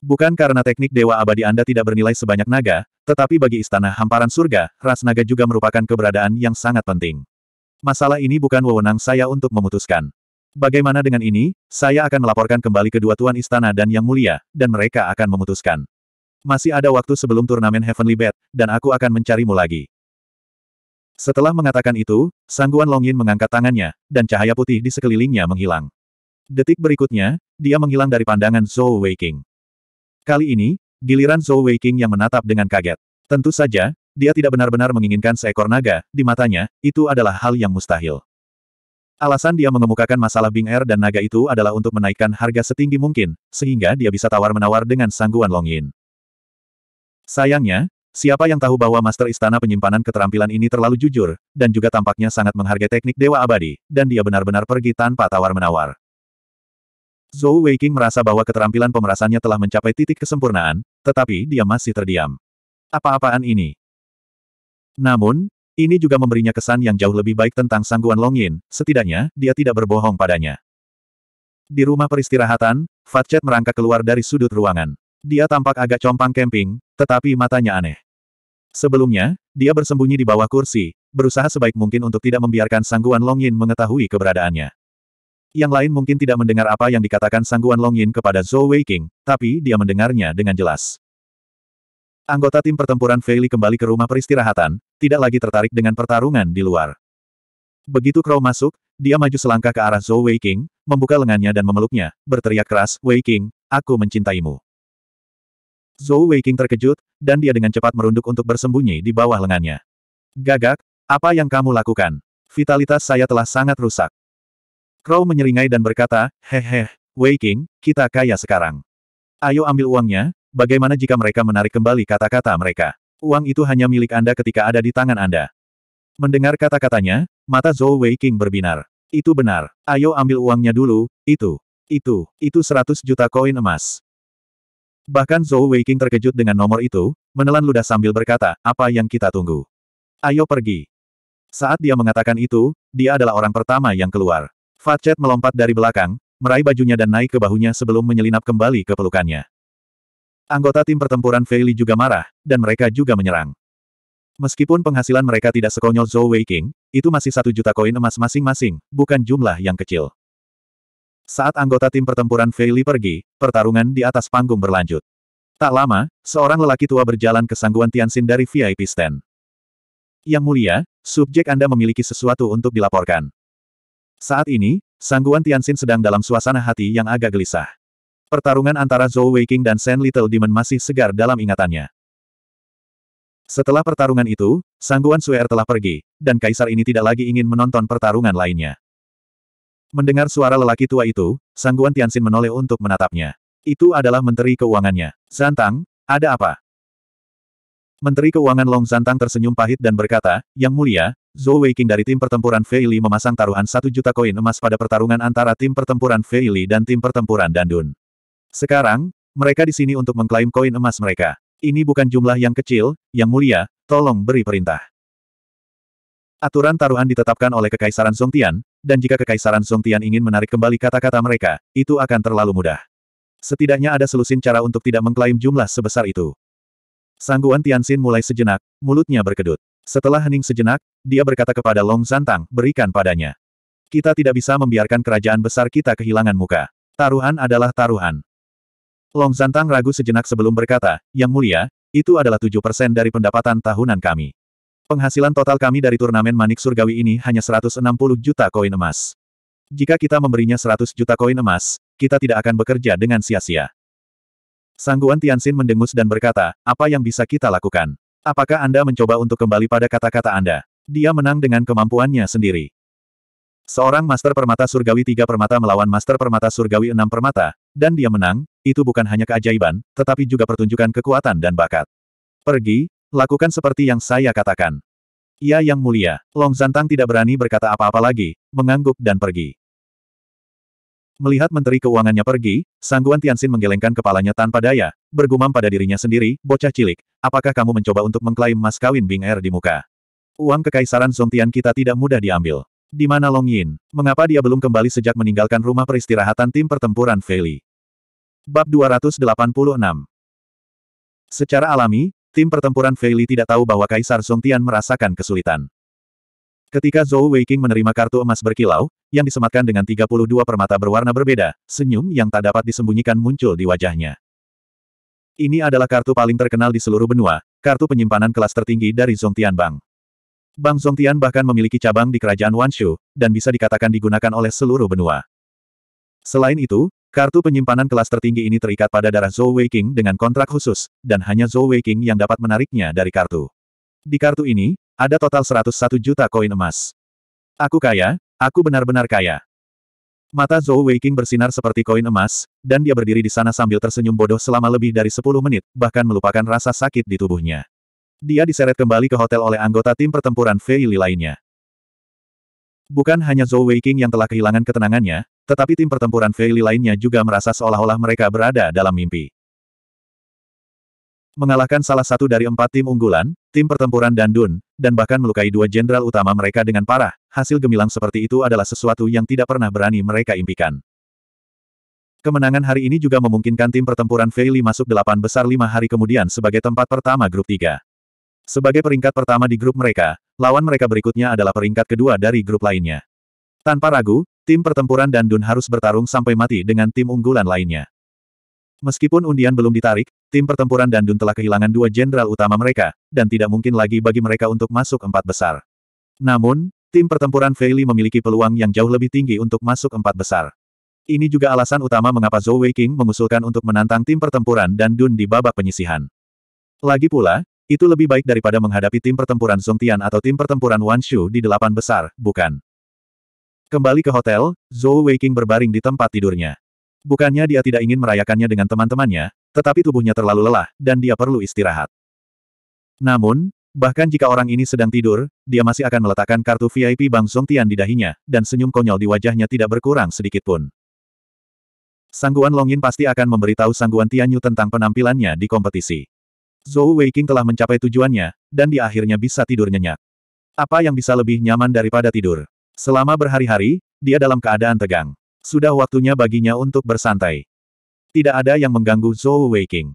Bukan karena teknik Dewa Abadi Anda tidak bernilai sebanyak naga, tetapi bagi Istana Hamparan Surga, ras naga juga merupakan keberadaan yang sangat penting. Masalah ini bukan wewenang saya untuk memutuskan. Bagaimana dengan ini, saya akan melaporkan kembali kedua tuan istana dan yang mulia, dan mereka akan memutuskan. Masih ada waktu sebelum turnamen Heavenly Bet, dan aku akan mencarimu lagi. Setelah mengatakan itu, Sangguan Longin mengangkat tangannya, dan cahaya putih di sekelilingnya menghilang. Detik berikutnya, dia menghilang dari pandangan Zhou Weiqing. Kali ini, giliran Zhou Weiqing yang menatap dengan kaget. Tentu saja, dia tidak benar-benar menginginkan seekor naga, di matanya, itu adalah hal yang mustahil. Alasan dia mengemukakan masalah Bing Er dan naga itu adalah untuk menaikkan harga setinggi mungkin, sehingga dia bisa tawar-menawar dengan Sangguan Longin. Sayangnya, siapa yang tahu bahwa Master Istana Penyimpanan Keterampilan ini terlalu jujur, dan juga tampaknya sangat menghargai teknik Dewa Abadi, dan dia benar-benar pergi tanpa tawar-menawar. Zhou Weiqing merasa bahwa keterampilan pemerasannya telah mencapai titik kesempurnaan, tetapi dia masih terdiam. Apa-apaan ini? Namun, ini juga memberinya kesan yang jauh lebih baik tentang Sangguan Longyin, setidaknya, dia tidak berbohong padanya. Di rumah peristirahatan, Fatchet merangkak keluar dari sudut ruangan. Dia tampak agak compang camping, tetapi matanya aneh. Sebelumnya, dia bersembunyi di bawah kursi, berusaha sebaik mungkin untuk tidak membiarkan Sangguan Longyin mengetahui keberadaannya. Yang lain mungkin tidak mendengar apa yang dikatakan Sangguan Longyin kepada Zhou Weiqing, tapi dia mendengarnya dengan jelas. Anggota tim pertempuran Fei Li kembali ke rumah peristirahatan, tidak lagi tertarik dengan pertarungan di luar. Begitu Crow masuk, dia maju selangkah ke arah Zhou Weiking, membuka lengannya dan memeluknya, berteriak keras, Weiking, aku mencintaimu. Zhou Weiking terkejut, dan dia dengan cepat merunduk untuk bersembunyi di bawah lengannya. Gagak, apa yang kamu lakukan? Vitalitas saya telah sangat rusak. Crow menyeringai dan berkata, Hehe, Weiking, kita kaya sekarang. Ayo ambil uangnya, bagaimana jika mereka menarik kembali kata-kata mereka? Uang itu hanya milik Anda ketika ada di tangan Anda. Mendengar kata-katanya, mata Zhou Weiking berbinar. Itu benar. Ayo ambil uangnya dulu, itu. Itu, itu 100 juta koin emas. Bahkan Zhou Weiking terkejut dengan nomor itu, menelan ludah sambil berkata, apa yang kita tunggu? Ayo pergi. Saat dia mengatakan itu, dia adalah orang pertama yang keluar. Fatchet melompat dari belakang, meraih bajunya dan naik ke bahunya sebelum menyelinap kembali ke pelukannya. Anggota tim pertempuran Fei Li juga marah, dan mereka juga menyerang. Meskipun penghasilan mereka tidak sekonyol Zhou Weiking, itu masih satu juta koin emas masing-masing, bukan jumlah yang kecil. Saat anggota tim pertempuran Fei Li pergi, pertarungan di atas panggung berlanjut. Tak lama, seorang lelaki tua berjalan ke Sangguan Tianxin dari VIP stand. Yang mulia, subjek Anda memiliki sesuatu untuk dilaporkan. Saat ini, Sangguan Tianxin sedang dalam suasana hati yang agak gelisah. Pertarungan antara Zhou Weiking dan Shen Little Demon masih segar dalam ingatannya. Setelah pertarungan itu, Sangguan Suer telah pergi, dan kaisar ini tidak lagi ingin menonton pertarungan lainnya. Mendengar suara lelaki tua itu, Sangguan Tianxin menoleh untuk menatapnya. Itu adalah Menteri Keuangannya. Zantang, ada apa? Menteri Keuangan Long Zantang tersenyum pahit dan berkata, Yang mulia, Zhou Weiking dari tim pertempuran Fei Li memasang taruhan satu juta koin emas pada pertarungan antara tim pertempuran Fei Li dan tim pertempuran Dandun. Sekarang, mereka di sini untuk mengklaim koin emas mereka. Ini bukan jumlah yang kecil, yang mulia, tolong beri perintah. Aturan taruhan ditetapkan oleh Kekaisaran Songtian, dan jika Kekaisaran Songtian ingin menarik kembali kata-kata mereka, itu akan terlalu mudah. Setidaknya ada selusin cara untuk tidak mengklaim jumlah sebesar itu. Sangguan Tianxin mulai sejenak, mulutnya berkedut. Setelah hening sejenak, dia berkata kepada Long Zantang, berikan padanya. Kita tidak bisa membiarkan kerajaan besar kita kehilangan muka. Taruhan adalah taruhan. Long Zantang ragu sejenak sebelum berkata, Yang mulia, itu adalah 7% dari pendapatan tahunan kami. Penghasilan total kami dari turnamen manik surgawi ini hanya 160 juta koin emas. Jika kita memberinya 100 juta koin emas, kita tidak akan bekerja dengan sia-sia. Sangguan Tianxin mendengus dan berkata, apa yang bisa kita lakukan? Apakah Anda mencoba untuk kembali pada kata-kata Anda? Dia menang dengan kemampuannya sendiri. Seorang Master Permata Surgawi tiga permata melawan Master Permata Surgawi enam permata, dan dia menang, itu bukan hanya keajaiban, tetapi juga pertunjukan kekuatan dan bakat. Pergi, lakukan seperti yang saya katakan. Ia yang mulia, Long Zantang tidak berani berkata apa-apa lagi, mengangguk dan pergi. Melihat Menteri Keuangannya pergi, Sangguan Tianxin menggelengkan kepalanya tanpa daya, bergumam pada dirinya sendiri, bocah cilik, apakah kamu mencoba untuk mengklaim mas kawin Bing Er di muka? Uang kekaisaran Songtian kita tidak mudah diambil. Di mana Long Yin? Mengapa dia belum kembali sejak meninggalkan rumah peristirahatan tim pertempuran Fei Bab 286 Secara alami, tim pertempuran Fei tidak tahu bahwa Kaisar Songtian merasakan kesulitan. Ketika Zhou Weiqing menerima kartu emas berkilau, yang disematkan dengan 32 permata berwarna berbeda, senyum yang tak dapat disembunyikan muncul di wajahnya. Ini adalah kartu paling terkenal di seluruh benua, kartu penyimpanan kelas tertinggi dari Zongtian Bank. Bang Zongtian bahkan memiliki cabang di kerajaan Wanshu, dan bisa dikatakan digunakan oleh seluruh benua. Selain itu, kartu penyimpanan kelas tertinggi ini terikat pada darah Zhou Weiqing dengan kontrak khusus, dan hanya Zhou Weiqing yang dapat menariknya dari kartu. Di kartu ini, ada total 101 juta koin emas. Aku kaya, aku benar-benar kaya. Mata Zhou Weiqing bersinar seperti koin emas, dan dia berdiri di sana sambil tersenyum bodoh selama lebih dari 10 menit, bahkan melupakan rasa sakit di tubuhnya. Dia diseret kembali ke hotel oleh anggota tim pertempuran Fei Li lainnya. Bukan hanya Zhou Weiqing yang telah kehilangan ketenangannya, tetapi tim pertempuran Fei Li lainnya juga merasa seolah-olah mereka berada dalam mimpi. Mengalahkan salah satu dari empat tim unggulan, tim pertempuran Dandun, dan bahkan melukai dua jenderal utama mereka dengan parah, hasil gemilang seperti itu adalah sesuatu yang tidak pernah berani mereka impikan. Kemenangan hari ini juga memungkinkan tim pertempuran Fei Li masuk delapan besar lima hari kemudian sebagai tempat pertama grup tiga. Sebagai peringkat pertama di grup mereka, lawan mereka berikutnya adalah peringkat kedua dari grup lainnya. Tanpa ragu, tim pertempuran dan Dun harus bertarung sampai mati dengan tim unggulan lainnya. Meskipun undian belum ditarik, tim pertempuran dan Dun telah kehilangan dua jenderal utama mereka, dan tidak mungkin lagi bagi mereka untuk masuk empat besar. Namun, tim pertempuran Fei Li memiliki peluang yang jauh lebih tinggi untuk masuk empat besar. Ini juga alasan utama mengapa Zhou Weiqing mengusulkan untuk menantang tim pertempuran dan Dun di babak penyisihan. Lagi pula, itu lebih baik daripada menghadapi tim pertempuran Zongtian atau tim pertempuran Wan Shu di delapan besar, bukan? Kembali ke hotel, Zhou Weiqing berbaring di tempat tidurnya. Bukannya dia tidak ingin merayakannya dengan teman-temannya, tetapi tubuhnya terlalu lelah, dan dia perlu istirahat. Namun, bahkan jika orang ini sedang tidur, dia masih akan meletakkan kartu VIP Bang Zongtian di dahinya, dan senyum konyol di wajahnya tidak berkurang sedikitpun. Sangguan Longin pasti akan memberitahu Sangguan Tianyu tentang penampilannya di kompetisi. Zhou Weiqing telah mencapai tujuannya, dan dia akhirnya bisa tidur nyenyak. Apa yang bisa lebih nyaman daripada tidur? Selama berhari-hari, dia dalam keadaan tegang. Sudah waktunya baginya untuk bersantai. Tidak ada yang mengganggu Zhou Weiqing.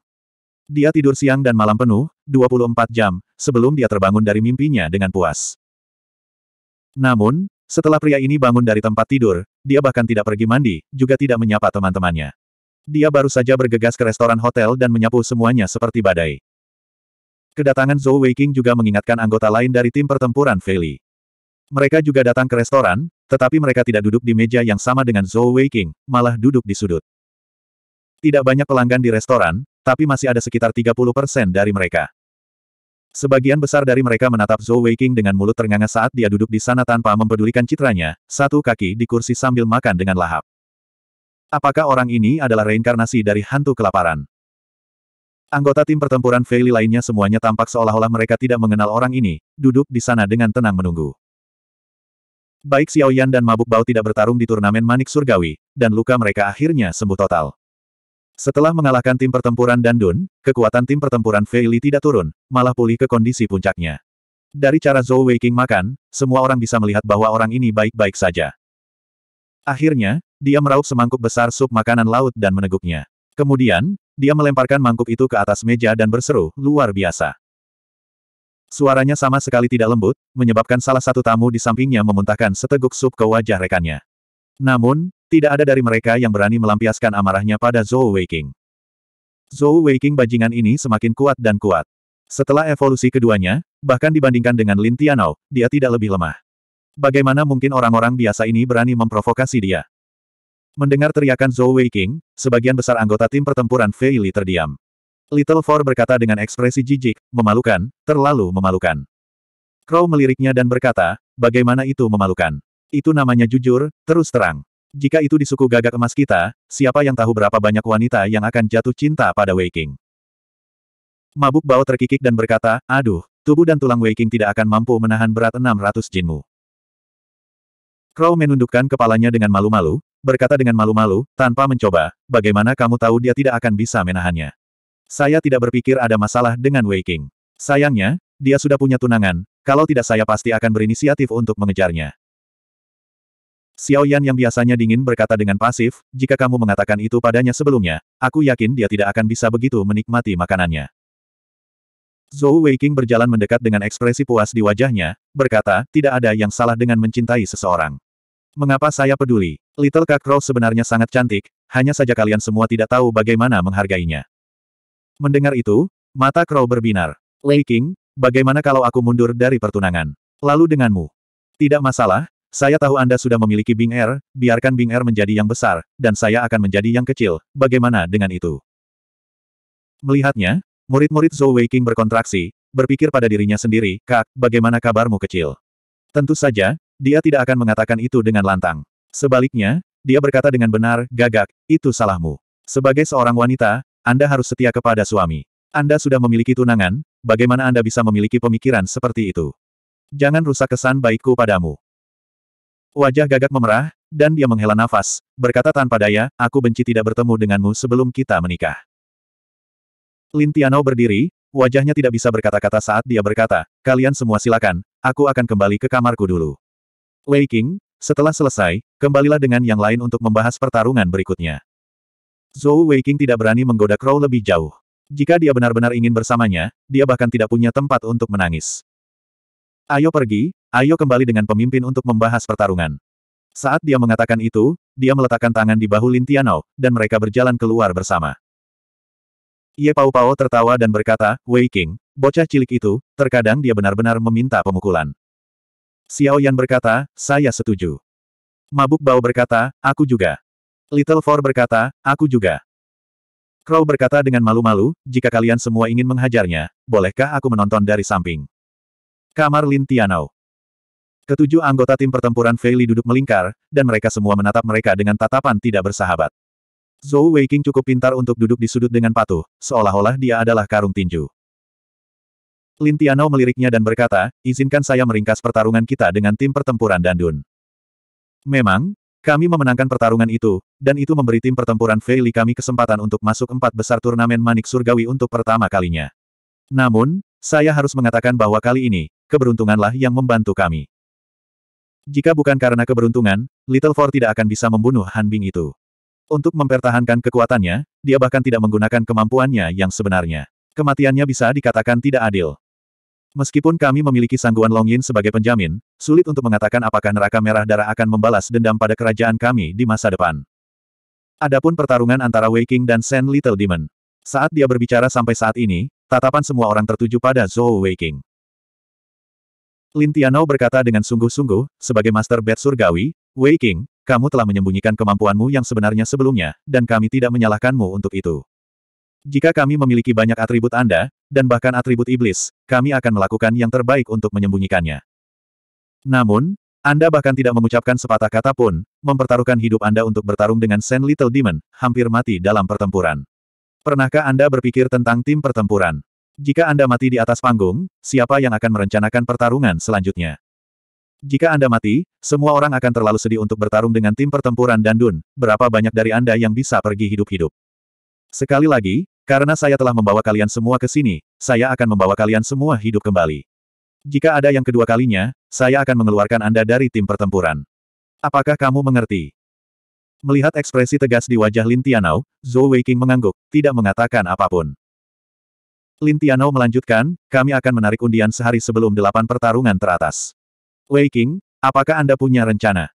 Dia tidur siang dan malam penuh, 24 jam, sebelum dia terbangun dari mimpinya dengan puas. Namun, setelah pria ini bangun dari tempat tidur, dia bahkan tidak pergi mandi, juga tidak menyapa teman-temannya. Dia baru saja bergegas ke restoran hotel dan menyapu semuanya seperti badai. Kedatangan Zhou Weiqing juga mengingatkan anggota lain dari tim pertempuran Fei Li. Mereka juga datang ke restoran, tetapi mereka tidak duduk di meja yang sama dengan Zhou Weiqing, malah duduk di sudut. Tidak banyak pelanggan di restoran, tapi masih ada sekitar 30% dari mereka. Sebagian besar dari mereka menatap Zhou Weiqing dengan mulut ternganga saat dia duduk di sana tanpa mempedulikan citranya, satu kaki di kursi sambil makan dengan lahap. Apakah orang ini adalah reinkarnasi dari hantu kelaparan? Anggota tim pertempuran Fei Li lainnya semuanya tampak seolah-olah mereka tidak mengenal orang ini, duduk di sana dengan tenang menunggu. Baik Xiao Yan dan Mabuk Bao tidak bertarung di turnamen Manik Surgawi, dan luka mereka akhirnya sembuh total. Setelah mengalahkan tim pertempuran dan Dun, kekuatan tim pertempuran Fei Li tidak turun, malah pulih ke kondisi puncaknya. Dari cara Zhou Weiqing makan, semua orang bisa melihat bahwa orang ini baik-baik saja. Akhirnya, dia meraup semangkuk besar sup makanan laut dan meneguknya. Kemudian, dia melemparkan mangkuk itu ke atas meja dan berseru, luar biasa. Suaranya sama sekali tidak lembut, menyebabkan salah satu tamu di sampingnya memuntahkan seteguk sup ke wajah rekannya. Namun, tidak ada dari mereka yang berani melampiaskan amarahnya pada Zhou Weiqing. Zhou Weiqing bajingan ini semakin kuat dan kuat. Setelah evolusi keduanya, bahkan dibandingkan dengan Lin Tianao, dia tidak lebih lemah. Bagaimana mungkin orang-orang biasa ini berani memprovokasi dia? Mendengar teriakan Zhou Weiqing, sebagian besar anggota tim pertempuran Fei Li terdiam. Little Four berkata dengan ekspresi jijik, memalukan, terlalu memalukan. Crow meliriknya dan berkata, bagaimana itu memalukan? Itu namanya jujur, terus terang. Jika itu di suku gagak emas kita, siapa yang tahu berapa banyak wanita yang akan jatuh cinta pada Wei King? Mabuk Bao terkikik dan berkata, aduh, tubuh dan tulang Wei King tidak akan mampu menahan berat 600 jinmu. Crow menundukkan kepalanya dengan malu-malu, berkata dengan malu-malu, tanpa mencoba, bagaimana kamu tahu dia tidak akan bisa menahannya. Saya tidak berpikir ada masalah dengan Wei King. Sayangnya, dia sudah punya tunangan, kalau tidak saya pasti akan berinisiatif untuk mengejarnya. Xiao Yan yang biasanya dingin berkata dengan pasif, jika kamu mengatakan itu padanya sebelumnya, aku yakin dia tidak akan bisa begitu menikmati makanannya. Zhou Weiqing berjalan mendekat dengan ekspresi puas di wajahnya, berkata, tidak ada yang salah dengan mencintai seseorang. Mengapa saya peduli? Little Crow sebenarnya sangat cantik, hanya saja kalian semua tidak tahu bagaimana menghargainya. Mendengar itu, mata Crow berbinar. Lei King, bagaimana kalau aku mundur dari pertunangan? Lalu denganmu? Tidak masalah, saya tahu Anda sudah memiliki Bing Air, biarkan Bing Air menjadi yang besar, dan saya akan menjadi yang kecil, bagaimana dengan itu? Melihatnya, murid-murid Zhou Weiqing berkontraksi, berpikir pada dirinya sendiri, Kak, bagaimana kabarmu kecil? Tentu saja, dia tidak akan mengatakan itu dengan lantang. Sebaliknya, dia berkata dengan benar, gagak, itu salahmu. Sebagai seorang wanita, Anda harus setia kepada suami. Anda sudah memiliki tunangan, bagaimana Anda bisa memiliki pemikiran seperti itu? Jangan rusak kesan baikku padamu. Wajah gagak memerah, dan dia menghela nafas, berkata tanpa daya, aku benci tidak bertemu denganmu sebelum kita menikah. Lintiano berdiri, wajahnya tidak bisa berkata-kata saat dia berkata, kalian semua silakan, aku akan kembali ke kamarku dulu. Wei King, setelah selesai, kembalilah dengan yang lain untuk membahas pertarungan berikutnya. Zhou Wei King tidak berani menggoda Crow lebih jauh. Jika dia benar-benar ingin bersamanya, dia bahkan tidak punya tempat untuk menangis. Ayo pergi, ayo kembali dengan pemimpin untuk membahas pertarungan. Saat dia mengatakan itu, dia meletakkan tangan di bahu Lin Tianao, dan mereka berjalan keluar bersama. Ye Pao Pao tertawa dan berkata, Wei King, bocah cilik itu, terkadang dia benar-benar meminta pemukulan. Xiao Yan berkata, saya setuju. Mabuk Bao berkata, aku juga. Little Four berkata, aku juga. Crow berkata dengan malu-malu, jika kalian semua ingin menghajarnya, bolehkah aku menonton dari samping? Kamar Lin Tianao. Ketujuh anggota tim pertempuran Fei Li duduk melingkar, dan mereka semua menatap mereka dengan tatapan tidak bersahabat. Zhou Weiqing cukup pintar untuk duduk di sudut dengan patuh, seolah-olah dia adalah karung tinju. Lin Tianao meliriknya dan berkata, izinkan saya meringkas pertarungan kita dengan tim pertempuran Dandun. Memang, kami memenangkan pertarungan itu, dan itu memberi tim pertempuran Fei Li kami kesempatan untuk masuk empat besar turnamen Manik Surgawi untuk pertama kalinya. Namun, saya harus mengatakan bahwa kali ini, keberuntunganlah yang membantu kami. Jika bukan karena keberuntungan, Little Four tidak akan bisa membunuh Han Bing itu. Untuk mempertahankan kekuatannya, dia bahkan tidak menggunakan kemampuannya yang sebenarnya. Kematiannya bisa dikatakan tidak adil. Meskipun kami memiliki sangguan Long Yin sebagai penjamin, sulit untuk mengatakan apakah neraka merah darah akan membalas dendam pada kerajaan kami di masa depan. Adapun pertarungan antara Wei King dan Sen Little Demon. Saat dia berbicara sampai saat ini, tatapan semua orang tertuju pada Zhou Wei King. Lin Tianao berkata dengan sungguh-sungguh, sebagai Master Bat Surgawi, Wei King, kamu telah menyembunyikan kemampuanmu yang sebenarnya sebelumnya, dan kami tidak menyalahkanmu untuk itu. Jika kami memiliki banyak atribut Anda, dan bahkan atribut iblis, kami akan melakukan yang terbaik untuk menyembunyikannya. Namun, Anda bahkan tidak mengucapkan sepatah kata pun, mempertaruhkan hidup Anda untuk bertarung dengan Sen Little Demon, hampir mati dalam pertempuran. Pernahkah Anda berpikir tentang tim pertempuran? Jika Anda mati di atas panggung, siapa yang akan merencanakan pertarungan selanjutnya? Jika Anda mati, semua orang akan terlalu sedih untuk bertarung dengan tim pertempuran Dandun, berapa banyak dari Anda yang bisa pergi hidup-hidup? Sekali lagi, karena saya telah membawa kalian semua ke sini, saya akan membawa kalian semua hidup kembali. Jika ada yang kedua kalinya, saya akan mengeluarkan Anda dari tim pertempuran. Apakah kamu mengerti? Melihat ekspresi tegas di wajah Lin Tianao, Zhou Weiqing mengangguk, tidak mengatakan apa pun. Lin Tianao melanjutkan, kami akan menarik undian sehari sebelum delapan pertarungan teratas. Weiqing, apakah Anda punya rencana?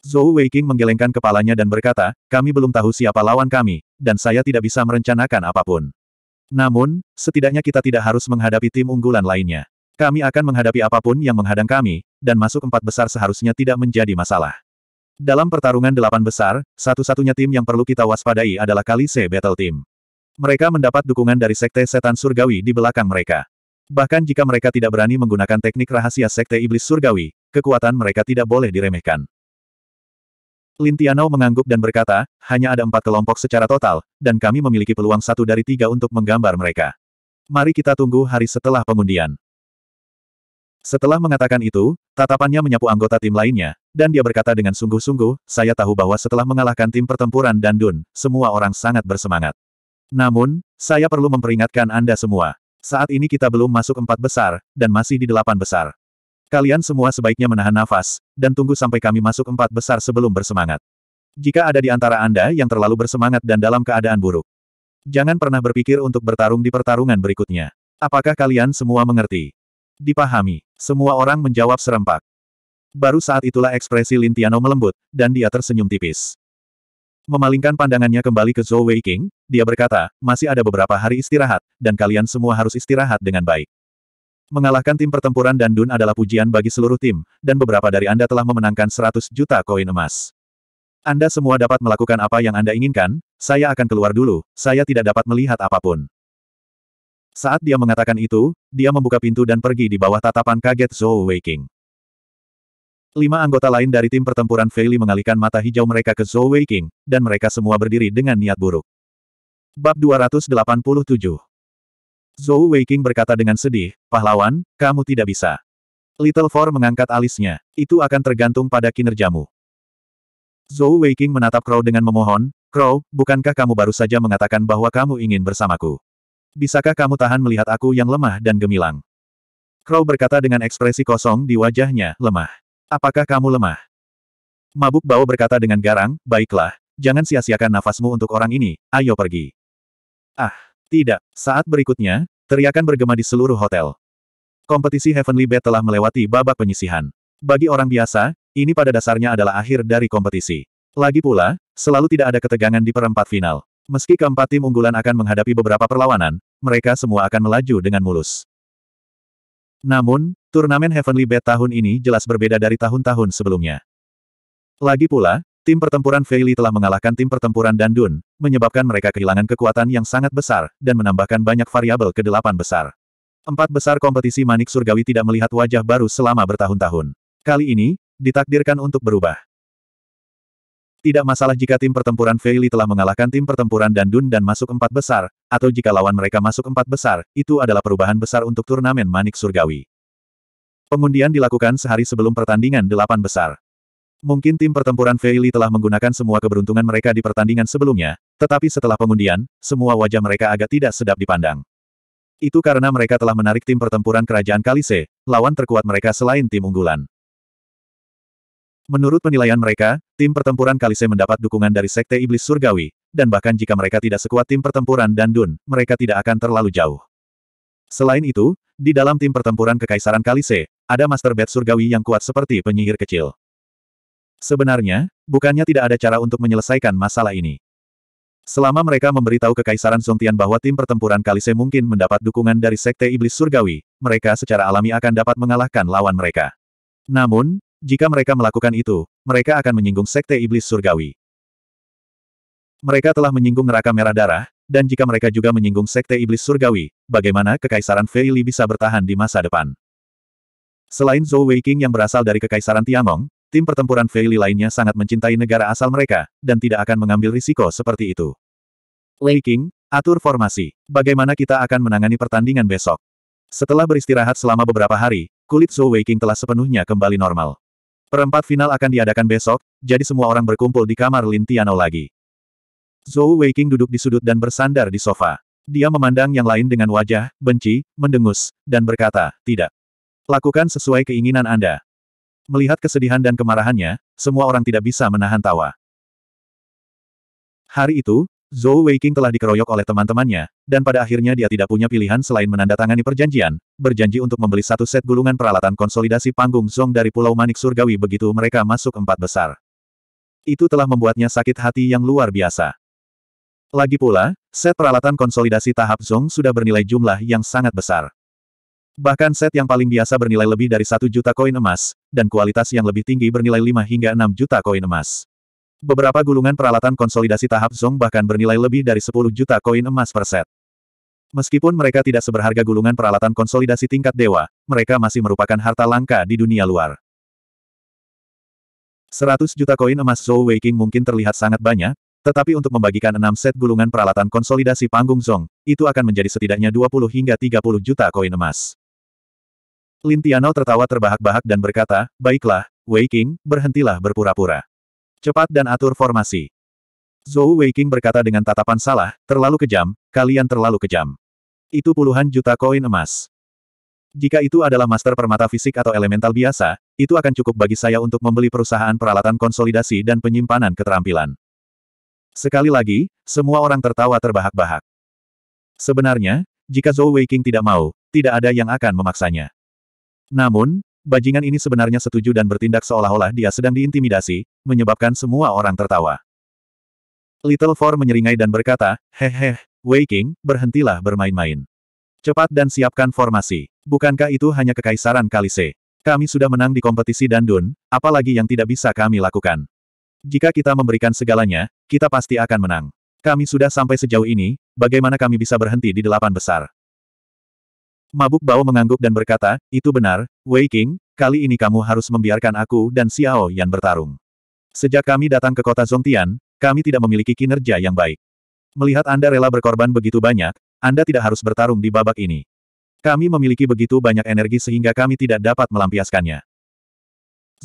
Zhou Weiqing menggelengkan kepalanya dan berkata, kami belum tahu siapa lawan kami, dan saya tidak bisa merencanakan apa pun. Namun, setidaknya kita tidak harus menghadapi tim unggulan lainnya. Kami akan menghadapi apa pun yang menghadang kami, dan masuk empat besar seharusnya tidak menjadi masalah. Dalam pertarungan delapan besar, satu-satunya tim yang perlu kita waspadai adalah Kalise Battle Team. Mereka mendapat dukungan dari Sekte Setan Surgawi di belakang mereka. Bahkan jika mereka tidak berani menggunakan teknik rahasia Sekte Iblis Surgawi, kekuatan mereka tidak boleh diremehkan. Lin Tianao mengangguk dan berkata, hanya ada empat kelompok secara total, dan kami memiliki peluang satu dari tiga untuk menggambar mereka. Mari kita tunggu hari setelah pengundian. Setelah mengatakan itu, tatapannya menyapu anggota tim lainnya, dan dia berkata dengan sungguh-sungguh, saya tahu bahwa setelah mengalahkan tim pertempuran dan Dun, semua orang sangat bersemangat. Namun, saya perlu memperingatkan Anda semua. Saat ini kita belum masuk empat besar, dan masih di delapan besar. Kalian semua sebaiknya menahan nafas, dan tunggu sampai kami masuk empat besar sebelum bersemangat. Jika ada di antara Anda yang terlalu bersemangat dan dalam keadaan buruk, jangan pernah berpikir untuk bertarung di pertarungan berikutnya. Apakah kalian semua mengerti? Dipahami. Semua orang menjawab serempak. Baru saat itulah ekspresi Lintiano melembut, dan dia tersenyum tipis. Memalingkan pandangannya kembali ke Zhou Weiqing, dia berkata, masih ada beberapa hari istirahat, dan kalian semua harus istirahat dengan baik. Mengalahkan tim pertempuran dan Dun adalah pujian bagi seluruh tim, dan beberapa dari Anda telah memenangkan 100 juta koin emas. Anda semua dapat melakukan apa yang Anda inginkan, saya akan keluar dulu, saya tidak dapat melihat apa pun. Saat dia mengatakan itu, dia membuka pintu dan pergi di bawah tatapan kaget Zhou Weiqing. Lima anggota lain dari tim pertempuran Fei Li mengalihkan mata hijau mereka ke Zhou Weiqing, dan mereka semua berdiri dengan niat buruk. Bab 287 Zhou Weiqing berkata dengan sedih, pahlawan, kamu tidak bisa. Little Four mengangkat alisnya, itu akan tergantung pada kinerjamu. Zhou Weiqing menatap Crow dengan memohon, Crow, bukankah kamu baru saja mengatakan bahwa kamu ingin bersamaku? Bisakah kamu tahan melihat aku yang lemah dan gemilang? Crow berkata dengan ekspresi kosong di wajahnya, lemah. Apakah kamu lemah? Mabuk Bao berkata dengan garang, baiklah, jangan sia-siakan nafasmu untuk orang ini, ayo pergi. Ah! Tidak. Saat berikutnya, teriakan bergema di seluruh hotel. Kompetisi Heavenly Bet telah melewati babak penyisihan. Bagi orang biasa, ini pada dasarnya adalah akhir dari kompetisi. Lagi pula, selalu tidak ada ketegangan di perempat final. Meski keempat tim unggulan akan menghadapi beberapa perlawanan, mereka semua akan melaju dengan mulus. Namun, Turnamen Heavenly Bet tahun ini jelas berbeda dari tahun-tahun sebelumnya. Lagi pula, tim pertempuran Fei Li telah mengalahkan tim pertempuran Dandun, menyebabkan mereka kehilangan kekuatan yang sangat besar, dan menambahkan banyak variabel ke delapan besar. Empat besar kompetisi manik surgawi tidak melihat wajah baru selama bertahun-tahun. Kali ini, ditakdirkan untuk berubah. Tidak masalah jika tim pertempuran Fei Li telah mengalahkan tim pertempuran Dandun dan masuk empat besar, atau jika lawan mereka masuk empat besar, itu adalah perubahan besar untuk turnamen manik surgawi. Pengundian dilakukan sehari sebelum pertandingan delapan besar. Mungkin tim pertempuran Fei Li telah menggunakan semua keberuntungan mereka di pertandingan sebelumnya, tetapi setelah pengundian, semua wajah mereka agak tidak sedap dipandang. Itu karena mereka telah menarik tim pertempuran kerajaan Kalise, lawan terkuat mereka selain tim unggulan. Menurut penilaian mereka, tim pertempuran Kalise mendapat dukungan dari Sekte Iblis Surgawi, dan bahkan jika mereka tidak sekuat tim pertempuran Dandun, mereka tidak akan terlalu jauh. Selain itu, di dalam tim pertempuran Kekaisaran Kalise, ada Master Bet Surgawi yang kuat seperti penyihir kecil. Sebenarnya, bukannya tidak ada cara untuk menyelesaikan masalah ini. Selama mereka memberitahu Kekaisaran Zongtian bahwa tim pertempuran Kalise mungkin mendapat dukungan dari Sekte Iblis Surgawi, mereka secara alami akan dapat mengalahkan lawan mereka. Namun, jika mereka melakukan itu, mereka akan menyinggung Sekte Iblis Surgawi. Mereka telah menyinggung neraka merah darah, dan jika mereka juga menyinggung Sekte Iblis Surgawi, bagaimana Kekaisaran Fei Li bisa bertahan di masa depan? Selain Zhou Weiqing yang berasal dari Kekaisaran Tiangong, tim pertempuran Fei Li lainnya sangat mencintai negara asal mereka, dan tidak akan mengambil risiko seperti itu. Wei King, atur formasi. Bagaimana kita akan menangani pertandingan besok? Setelah beristirahat selama beberapa hari, kulit Zhou Weiqing telah sepenuhnya kembali normal. Perempat final akan diadakan besok, jadi semua orang berkumpul di kamar Lin Tiano lagi. Zhou Weiqing duduk di sudut dan bersandar di sofa. Dia memandang yang lain dengan wajah, benci, mendengus, dan berkata, tidak. Lakukan sesuai keinginan Anda. Melihat kesedihan dan kemarahannya, semua orang tidak bisa menahan tawa. Hari itu, Zhou Weiqing telah dikeroyok oleh teman-temannya, dan pada akhirnya dia tidak punya pilihan selain menandatangani perjanjian, berjanji untuk membeli satu set gulungan peralatan konsolidasi panggung Zong dari Pulau Manik Surgawi begitu mereka masuk empat besar. Itu telah membuatnya sakit hati yang luar biasa. Lagi pula, set peralatan konsolidasi tahap Zong sudah bernilai jumlah yang sangat besar. Bahkan set yang paling biasa bernilai lebih dari satu juta koin emas, dan kualitas yang lebih tinggi bernilai 5 hingga 6 juta koin emas. Beberapa gulungan peralatan konsolidasi tahap Zong bahkan bernilai lebih dari 10 juta koin emas per set. Meskipun mereka tidak seberharga gulungan peralatan konsolidasi tingkat dewa, mereka masih merupakan harta langka di dunia luar. 100 juta koin emas Zhou Weiqing mungkin terlihat sangat banyak, tetapi untuk membagikan 6 set gulungan peralatan konsolidasi panggung Zong, itu akan menjadi setidaknya 20 hingga 30 juta koin emas. Lin Tiano tertawa terbahak-bahak dan berkata, Baiklah, Wei King, berhentilah berpura-pura. Cepat dan atur formasi. Zhou Weiqing berkata dengan tatapan salah, terlalu kejam, kalian terlalu kejam. Itu puluhan juta koin emas. Jika itu adalah master permata fisik atau elemental biasa, itu akan cukup bagi saya untuk membeli perusahaan peralatan konsolidasi dan penyimpanan keterampilan. Sekali lagi, semua orang tertawa terbahak-bahak. Sebenarnya, jika Zhou Weiqing tidak mau, tidak ada yang akan memaksanya. Namun, bajingan ini sebenarnya setuju dan bertindak seolah-olah dia sedang diintimidasi, menyebabkan semua orang tertawa. Little Four menyeringai dan berkata, Hehe, Wei King, berhentilah bermain-main. Cepat dan siapkan formasi. Bukankah itu hanya kekaisaran Kalise? Kami sudah menang di kompetisi Dandun, apalagi yang tidak bisa kami lakukan. Jika kita memberikan segalanya, kita pasti akan menang. Kami sudah sampai sejauh ini, bagaimana kami bisa berhenti di delapan besar? Mabuk Bao mengangguk dan berkata, itu benar, Wei King, kali ini kamu harus membiarkan aku dan Xiao Yan bertarung. Sejak kami datang ke kota Zongtian, kami tidak memiliki kinerja yang baik. Melihat Anda rela berkorban begitu banyak, Anda tidak harus bertarung di babak ini. Kami memiliki begitu banyak energi sehingga kami tidak dapat melampiaskannya.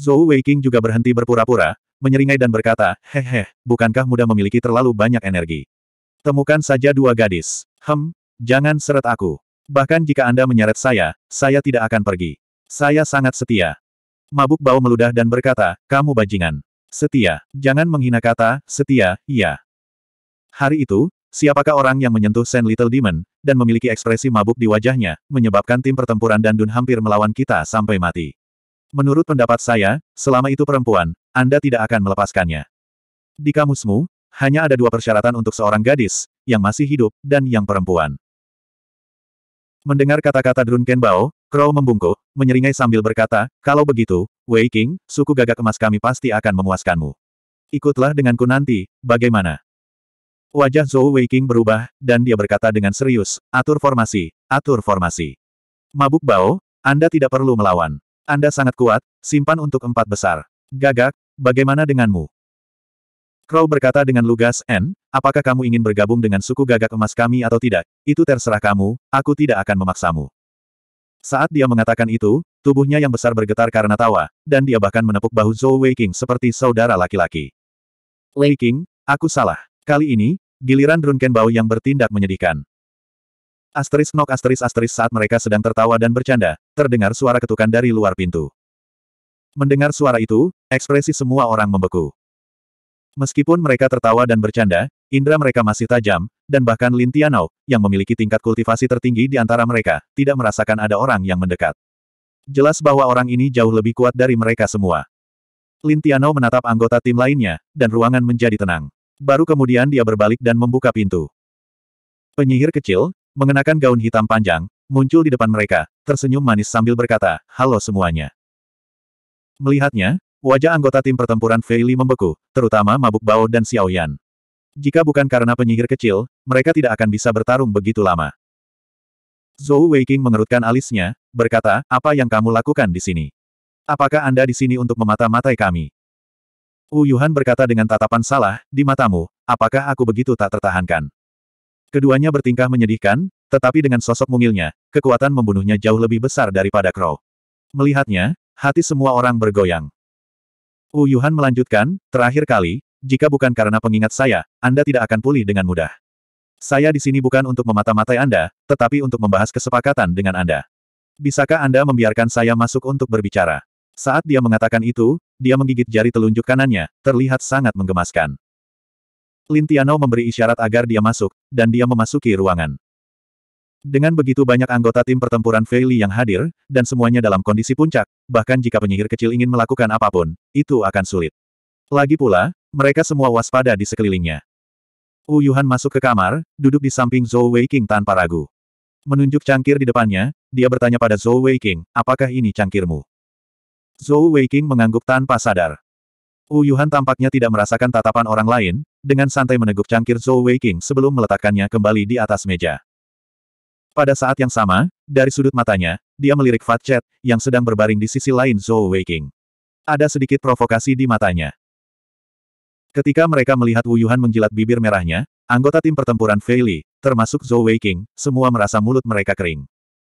Zhou Weiqing juga berhenti berpura-pura, menyeringai dan berkata, Hehe, bukankah mudah memiliki terlalu banyak energi? Temukan saja dua gadis. Hem, jangan seret aku. Bahkan jika Anda menyeret saya, saya tidak akan pergi. Saya sangat setia. Mabuk bau meludah dan berkata, kamu bajingan. Setia. Jangan menghina kata, setia, iya. Hari itu, siapakah orang yang menyentuh Sen Little Demon, dan memiliki ekspresi mabuk di wajahnya, menyebabkan tim pertempuran Dandun hampir melawan kita sampai mati. Menurut pendapat saya, selama itu perempuan, Anda tidak akan melepaskannya. Di kamusmu, hanya ada dua persyaratan untuk seorang gadis, yang masih hidup, dan yang perempuan. Mendengar kata-kata Drun Bao, Crow membungkuk, menyeringai sambil berkata, kalau begitu, Wei King, suku gagak emas kami pasti akan memuaskanmu. Ikutlah denganku nanti, bagaimana? Wajah Zhou Wei King berubah, dan dia berkata dengan serius, atur formasi, atur formasi. Mabuk Bao, Anda tidak perlu melawan. Anda sangat kuat, simpan untuk empat besar. Gagak, bagaimana denganmu? Crow berkata dengan lugas, N, apakah kamu ingin bergabung dengan suku gagak emas kami atau tidak? Itu terserah kamu, aku tidak akan memaksamu. Saat dia mengatakan itu, tubuhnya yang besar bergetar karena tawa, dan dia bahkan menepuk bahu Zhou Weiking seperti saudara laki-laki. Weiking, aku salah. Kali ini, giliran Drunken Bao yang bertindak menyedihkan. Asteris nok asteris asteris saat mereka sedang tertawa dan bercanda, terdengar suara ketukan dari luar pintu. Mendengar suara itu, ekspresi semua orang membeku. Meskipun mereka tertawa dan bercanda, indera mereka masih tajam, dan bahkan Lin Tianao, yang memiliki tingkat kultivasi tertinggi di antara mereka, tidak merasakan ada orang yang mendekat. Jelas bahwa orang ini jauh lebih kuat dari mereka semua. Lin Tianao menatap anggota tim lainnya, dan ruangan menjadi tenang. Baru kemudian dia berbalik dan membuka pintu. Penyihir kecil, mengenakan gaun hitam panjang, muncul di depan mereka, tersenyum manis sambil berkata, Halo semuanya. Melihatnya, Wajah anggota tim pertempuran Fei Li membeku, terutama Mabuk Bao dan Xiao Yan. Jika bukan karena penyihir kecil, mereka tidak akan bisa bertarung begitu lama. Zhou Weiqing mengerutkan alisnya, berkata, apa yang kamu lakukan di sini? Apakah Anda di sini untuk memata-matai kami? Wu Yuhan berkata dengan tatapan salah, di matamu, apakah aku begitu tak tertahankan? Keduanya bertingkah menyedihkan, tetapi dengan sosok mungilnya, kekuatan membunuhnya jauh lebih besar daripada Crow. Melihatnya, hati semua orang bergoyang. Wu Yuhan melanjutkan, terakhir kali, jika bukan karena pengingat saya, Anda tidak akan pulih dengan mudah. Saya di sini bukan untuk memata-matai Anda, tetapi untuk membahas kesepakatan dengan Anda. Bisakah Anda membiarkan saya masuk untuk berbicara? Saat dia mengatakan itu, dia menggigit jari telunjuk kanannya, terlihat sangat menggemaskan. Lintiano memberi isyarat agar dia masuk, dan dia memasuki ruangan. Dengan begitu banyak anggota tim pertempuran Fei Li yang hadir, dan semuanya dalam kondisi puncak, bahkan jika penyihir kecil ingin melakukan apa pun, itu akan sulit. Lagi pula, mereka semua waspada di sekelilingnya. Wu Yuhan masuk ke kamar, duduk di samping Zhou Weiqing tanpa ragu. Menunjuk cangkir di depannya, dia bertanya pada Zhou Weiqing, apakah ini cangkirmu? Zhou Weiqing mengangguk tanpa sadar. Wu Yuhan tampaknya tidak merasakan tatapan orang lain, dengan santai meneguk cangkir Zhou Weiqing sebelum meletakkannya kembali di atas meja. Pada saat yang sama, dari sudut matanya, dia melirik Fat Chat, yang sedang berbaring di sisi lain Zhou Weiking. Ada sedikit provokasi di matanya. Ketika mereka melihat Wu Yuhan menjilat bibir merahnya, anggota tim pertempuran Fei Li, termasuk Zhou Weiking, semua merasa mulut mereka kering.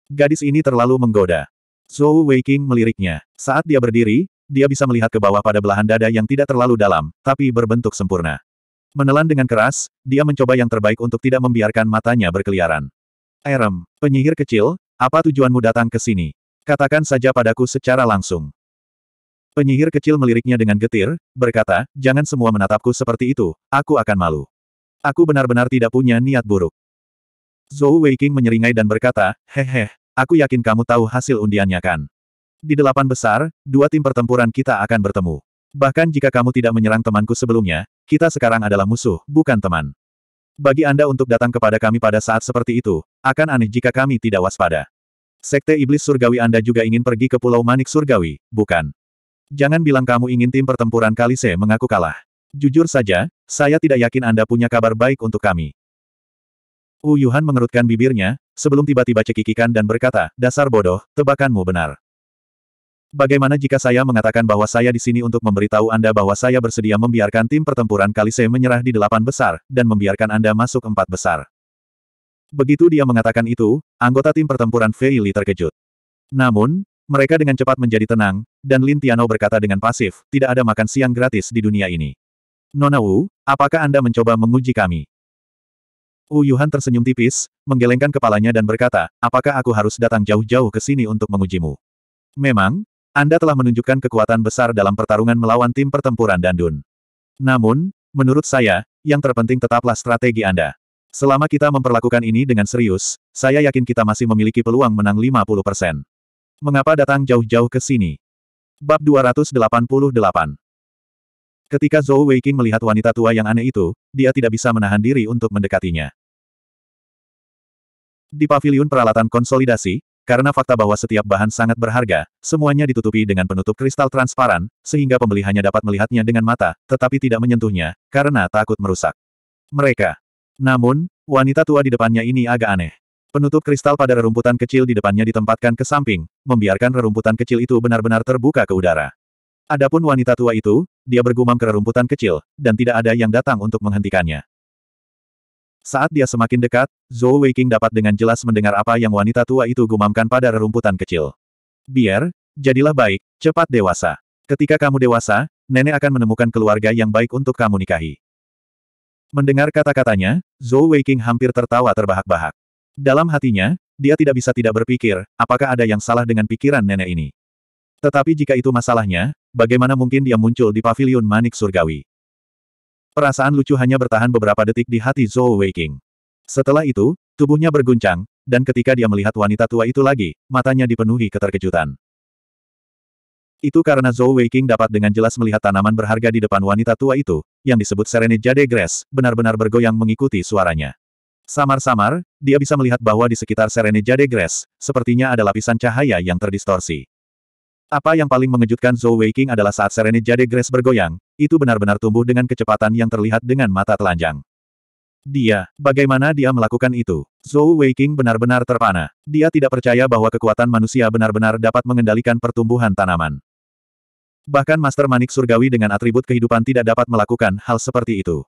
Gadis ini terlalu menggoda. Zhou Weiking meliriknya. Saat dia berdiri, dia bisa melihat ke bawah pada belahan dada yang tidak terlalu dalam, tapi berbentuk sempurna. Menelan dengan keras, dia mencoba yang terbaik untuk tidak membiarkan matanya berkeliaran. Erem, penyihir kecil, apa tujuanmu datang ke sini? Katakan saja padaku secara langsung. Penyihir kecil meliriknya dengan getir, berkata, jangan semua menatapku seperti itu, aku akan malu. Aku benar-benar tidak punya niat buruk. Zhou Weiqing menyeringai dan berkata, hehe, aku yakin kamu tahu hasil undiannya kan? Di delapan besar, dua tim pertempuran kita akan bertemu. Bahkan jika kamu tidak menyerang temanku sebelumnya, kita sekarang adalah musuh, bukan teman. Bagi Anda untuk datang kepada kami pada saat seperti itu, akan aneh jika kami tidak waspada. Sekte Iblis Surgawi Anda juga ingin pergi ke Pulau Manik Surgawi, bukan? Jangan bilang kamu ingin tim pertempuran Kalise mengaku kalah. Jujur saja, saya tidak yakin Anda punya kabar baik untuk kami. Wu Yuhan mengerutkan bibirnya, sebelum tiba-tiba cekikikan dan berkata, dasar bodoh, tebakanmu benar. Bagaimana jika saya mengatakan bahwa saya di sini untuk memberitahu Anda bahwa saya bersedia membiarkan tim pertempuran Kalise menyerah di delapan besar, dan membiarkan Anda masuk empat besar? Begitu dia mengatakan itu, anggota tim pertempuran Fei Li terkejut. Namun, mereka dengan cepat menjadi tenang, dan Lin Tiano berkata dengan pasif, tidak ada makan siang gratis di dunia ini. Nona Wu, apakah Anda mencoba menguji kami? Wu Yuhan tersenyum tipis, menggelengkan kepalanya dan berkata, apakah aku harus datang jauh-jauh ke sini untuk mengujimu? Memang, anda telah menunjukkan kekuatan besar dalam pertarungan melawan tim pertempuran Dandun. Namun, menurut saya, yang terpenting tetaplah strategi Anda. Selama kita memperlakukan ini dengan serius, saya yakin kita masih memiliki peluang menang 50%. Mengapa datang jauh-jauh ke sini? Bab 288 Ketika Zhou Weiqing melihat wanita tua yang aneh itu, dia tidak bisa menahan diri untuk mendekatinya. Di paviliun peralatan konsolidasi, karena fakta bahwa setiap bahan sangat berharga, semuanya ditutupi dengan penutup kristal transparan, sehingga pembeli hanya dapat melihatnya dengan mata, tetapi tidak menyentuhnya, karena takut merusak. Mereka. Namun, wanita tua di depannya ini agak aneh. Penutup kristal pada rerumputan kecil di depannya ditempatkan ke samping, membiarkan rerumputan kecil itu benar-benar terbuka ke udara. Adapun wanita tua itu, dia bergumam ke rerumputan kecil, dan tidak ada yang datang untuk menghentikannya. Saat dia semakin dekat, Zhou Weiqing dapat dengan jelas mendengar apa yang wanita tua itu gumamkan pada rerumputan kecil. Biar, jadilah baik, cepat dewasa. Ketika kamu dewasa, nenek akan menemukan keluarga yang baik untuk kamu nikahi. Mendengar kata-katanya, Zhou Weiqing hampir tertawa terbahak-bahak. Dalam hatinya, dia tidak bisa tidak berpikir, apakah ada yang salah dengan pikiran nenek ini. Tetapi jika itu masalahnya, bagaimana mungkin dia muncul di pavilion manik surgawi? Perasaan lucu hanya bertahan beberapa detik di hati Zhou Weiqing. Setelah itu, tubuhnya berguncang, dan ketika dia melihat wanita tua itu lagi, matanya dipenuhi keterkejutan. Itu karena Zhou Weiqing dapat dengan jelas melihat tanaman berharga di depan wanita tua itu, yang disebut Serene Jade Grass, benar-benar bergoyang mengikuti suaranya. Samar-samar, dia bisa melihat bahwa di sekitar Serene Jade Grass, sepertinya ada lapisan cahaya yang terdistorsi. Apa yang paling mengejutkan Zhou Weiqing adalah saat Serene Jade Grass bergoyang, itu benar-benar tumbuh dengan kecepatan yang terlihat dengan mata telanjang. Dia, bagaimana dia melakukan itu? Zhou Weiqing benar-benar terpana. Dia tidak percaya bahwa kekuatan manusia benar-benar dapat mengendalikan pertumbuhan tanaman. Bahkan Master Manik Surgawi dengan atribut kehidupan tidak dapat melakukan hal seperti itu.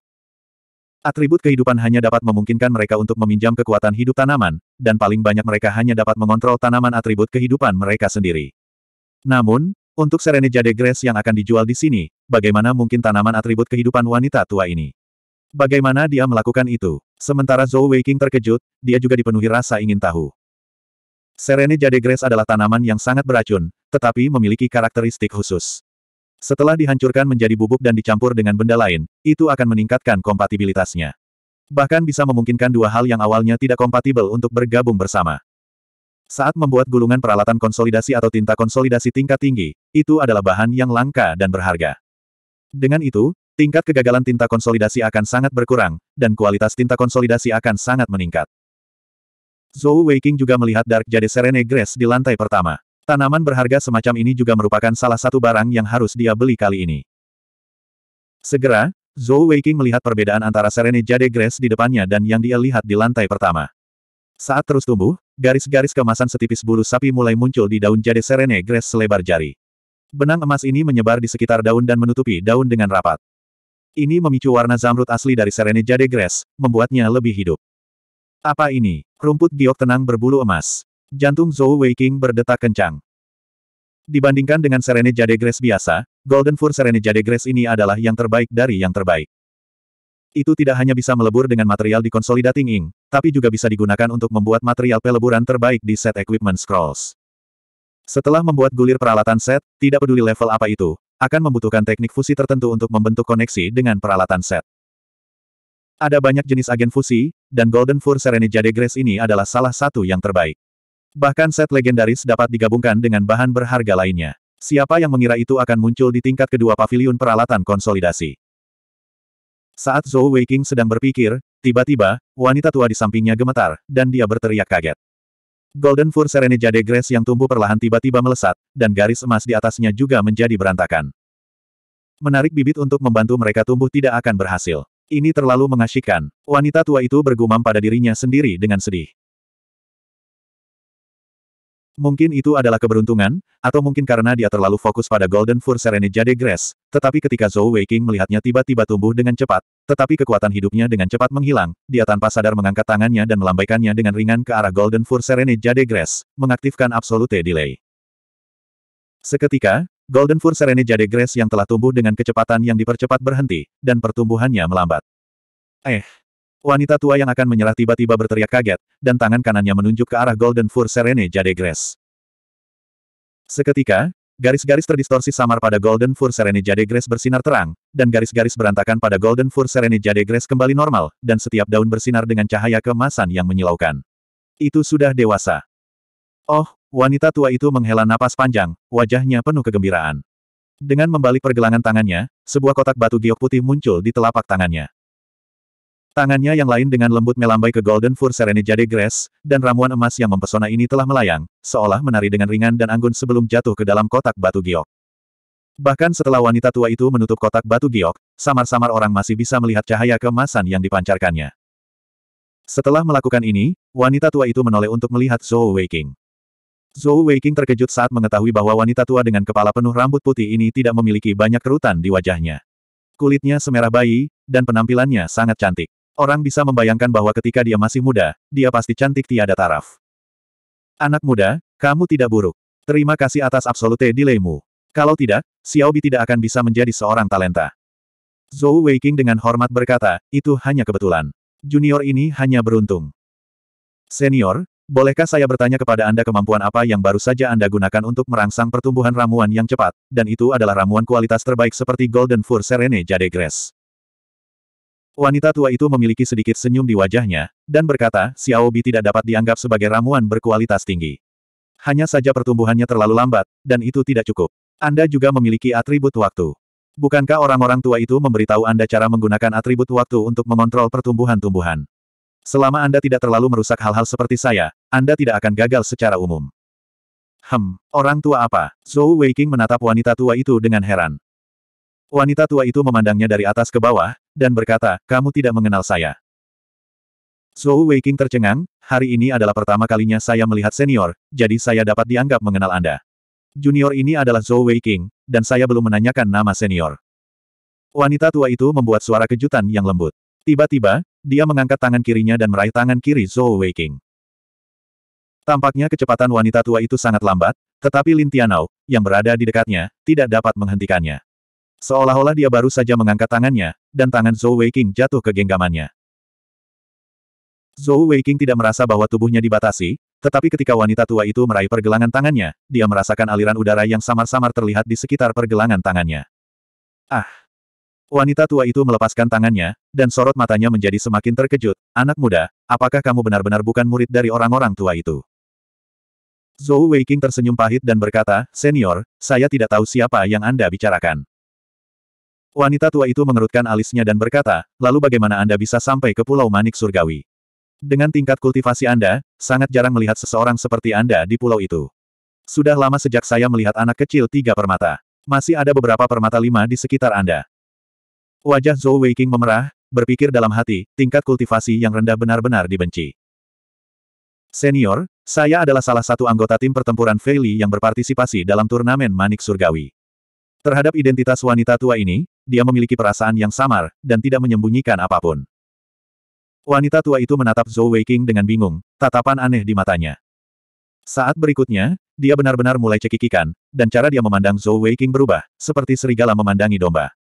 Atribut kehidupan hanya dapat memungkinkan mereka untuk meminjam kekuatan hidup tanaman, dan paling banyak mereka hanya dapat mengontrol tanaman atribut kehidupan mereka sendiri. Namun, untuk Serene Jade Grass yang akan dijual di sini, bagaimana mungkin tanaman atribut kehidupan wanita tua ini? Bagaimana dia melakukan itu? Sementara Zhou Weiqing terkejut, dia juga dipenuhi rasa ingin tahu. Serene Jade Grass adalah tanaman yang sangat beracun, tetapi memiliki karakteristik khusus. Setelah dihancurkan menjadi bubuk dan dicampur dengan benda lain, itu akan meningkatkan kompatibilitasnya. Bahkan bisa memungkinkan dua hal yang awalnya tidak kompatibel untuk bergabung bersama. Saat membuat gulungan peralatan konsolidasi atau tinta konsolidasi tingkat tinggi, itu adalah bahan yang langka dan berharga. Dengan itu, tingkat kegagalan tinta konsolidasi akan sangat berkurang, dan kualitas tinta konsolidasi akan sangat meningkat. Zhou Weiqing juga melihat Dark Jade Serene Grass di lantai pertama. Tanaman berharga semacam ini juga merupakan salah satu barang yang harus dia beli kali ini. Segera, Zhou Weiqing melihat perbedaan antara Serene Jade Grass di depannya dan yang dia lihat di lantai pertama. Saat terus tumbuh, Garis-garis kemasan setipis bulu sapi mulai muncul di daun jade serene grass selebar jari. Benang emas ini menyebar di sekitar daun dan menutupi daun dengan rapat. Ini memicu warna zamrud asli dari serene jade grass, membuatnya lebih hidup. Apa ini? Rumput giok tenang berbulu emas. Jantung Zhou Weiqing berdetak kencang. Dibandingkan dengan serene jade grass biasa, Golden Fur serene jade grass ini adalah yang terbaik dari yang terbaik. Itu tidak hanya bisa melebur dengan material di Consolidating Ink, tapi juga bisa digunakan untuk membuat material peleburan terbaik di set Equipment Scrolls. Setelah membuat gulir peralatan set, tidak peduli level apa itu, akan membutuhkan teknik fusi tertentu untuk membentuk koneksi dengan peralatan set. Ada banyak jenis agen fusi, dan Golden Fur Serene Jade Grace ini adalah salah satu yang terbaik. Bahkan set legendaris dapat digabungkan dengan bahan berharga lainnya. Siapa yang mengira itu akan muncul di tingkat kedua pavilion peralatan konsolidasi? Saat Zhou Weiqing sedang berpikir, tiba-tiba, wanita tua di sampingnya gemetar, dan dia berteriak kaget. Golden Fur Serene Jade Grass yang tumbuh perlahan tiba-tiba melesat, dan garis emas di atasnya juga menjadi berantakan. Menarik bibit untuk membantu mereka tumbuh tidak akan berhasil. Ini terlalu mengasyikkan. Wanita tua itu bergumam pada dirinya sendiri dengan sedih. Mungkin itu adalah keberuntungan, atau mungkin karena dia terlalu fokus pada Golden Fur Serene Jade Grass, tetapi ketika Zhou Weiqing melihatnya tiba-tiba tumbuh dengan cepat, tetapi kekuatan hidupnya dengan cepat menghilang, dia tanpa sadar mengangkat tangannya dan melambaikannya dengan ringan ke arah Golden Fur Serene Jade Grass, mengaktifkan Absolute Delay. Seketika, Golden Fur Serene Jade Grass yang telah tumbuh dengan kecepatan yang dipercepat berhenti, dan pertumbuhannya melambat. Eh, Wanita tua yang akan menyerah tiba-tiba berteriak kaget, dan tangan kanannya menunjuk ke arah Golden Fur Serene Jade Grass. Seketika, garis-garis terdistorsi samar pada Golden Fur Serene Jade Grass bersinar terang, dan garis-garis berantakan pada Golden Fur Serene Jade Grass kembali normal, dan setiap daun bersinar dengan cahaya kemasan yang menyilaukan. Itu sudah dewasa. Oh, wanita tua itu menghela napas panjang, wajahnya penuh kegembiraan. Dengan membalik pergelangan tangannya, sebuah kotak batu giok putih muncul di telapak tangannya. Tangannya yang lain dengan lembut melambai ke Golden Fur Serene Jade Grass, dan ramuan emas yang mempesona ini telah melayang, seolah menari dengan ringan dan anggun sebelum jatuh ke dalam kotak batu giok. Bahkan setelah wanita tua itu menutup kotak batu giok, samar-samar orang masih bisa melihat cahaya keemasan yang dipancarkannya. Setelah melakukan ini, wanita tua itu menoleh untuk melihat Zhou Weiking. Zhou Weiking terkejut saat mengetahui bahwa wanita tua dengan kepala penuh rambut putih ini tidak memiliki banyak kerutan di wajahnya. Kulitnya semerah bayi, dan penampilannya sangat cantik. Orang bisa membayangkan bahwa ketika dia masih muda, dia pasti cantik tiada taraf. Anak muda, kamu tidak buruk. Terima kasih atas absolute delaymu. Kalau tidak, Xiaobi tidak akan bisa menjadi seorang talenta. Zhou Weiking dengan hormat berkata, itu hanya kebetulan. Junior ini hanya beruntung. Senior, bolehkah saya bertanya kepada Anda kemampuan apa yang baru saja Anda gunakan untuk merangsang pertumbuhan ramuan yang cepat, dan itu adalah ramuan kualitas terbaik seperti Golden Fur Serene Jade Grass. Wanita tua itu memiliki sedikit senyum di wajahnya, dan berkata, Xiaobi tidak dapat dianggap sebagai ramuan berkualitas tinggi. Hanya saja pertumbuhannya terlalu lambat, dan itu tidak cukup. Anda juga memiliki atribut waktu. Bukankah orang-orang tua itu memberitahu Anda cara menggunakan atribut waktu untuk mengontrol pertumbuhan-tumbuhan? Selama Anda tidak terlalu merusak hal-hal seperti saya, Anda tidak akan gagal secara umum. Hem, orang tua apa? Zhou Weiking menatap wanita tua itu dengan heran. Wanita tua itu memandangnya dari atas ke bawah, dan berkata, kamu tidak mengenal saya. Zhou Weiking tercengang, hari ini adalah pertama kalinya saya melihat senior, jadi saya dapat dianggap mengenal Anda. Junior ini adalah Zhou Weiking, dan saya belum menanyakan nama senior. Wanita tua itu membuat suara kejutan yang lembut. Tiba-tiba, dia mengangkat tangan kirinya dan meraih tangan kiri Zhou Weiking. Tampaknya kecepatan wanita tua itu sangat lambat, tetapi Lin Tianao, yang berada di dekatnya, tidak dapat menghentikannya. Seolah-olah dia baru saja mengangkat tangannya, dan tangan Zhou Weiking jatuh ke genggamannya. Zhou Weiking tidak merasa bahwa tubuhnya dibatasi, tetapi ketika wanita tua itu meraih pergelangan tangannya, dia merasakan aliran udara yang samar-samar terlihat di sekitar pergelangan tangannya. Ah! Wanita tua itu melepaskan tangannya, dan sorot matanya menjadi semakin terkejut. Anak muda, apakah kamu benar-benar bukan murid dari orang-orang tua itu? Zhou Weiking tersenyum pahit dan berkata, Senior, saya tidak tahu siapa yang Anda bicarakan. Wanita tua itu mengerutkan alisnya dan berkata, lalu bagaimana Anda bisa sampai ke Pulau Manik Surgawi? Dengan tingkat kultivasi Anda, sangat jarang melihat seseorang seperti Anda di pulau itu. Sudah lama sejak saya melihat anak kecil tiga permata. Masih ada beberapa permata lima di sekitar Anda. Wajah Zhou Weiking memerah, berpikir dalam hati, tingkat kultivasi yang rendah benar-benar dibenci. Senior, saya adalah salah satu anggota tim pertempuran Fei Li yang berpartisipasi dalam turnamen Manik Surgawi. Terhadap identitas wanita tua ini, dia memiliki perasaan yang samar, dan tidak menyembunyikan apa pun. Wanita tua itu menatap Zhou Weiking dengan bingung, tatapan aneh di matanya. Saat berikutnya, dia benar-benar mulai cekikikan, dan cara dia memandang Zhou Weiking berubah, seperti serigala memandangi domba.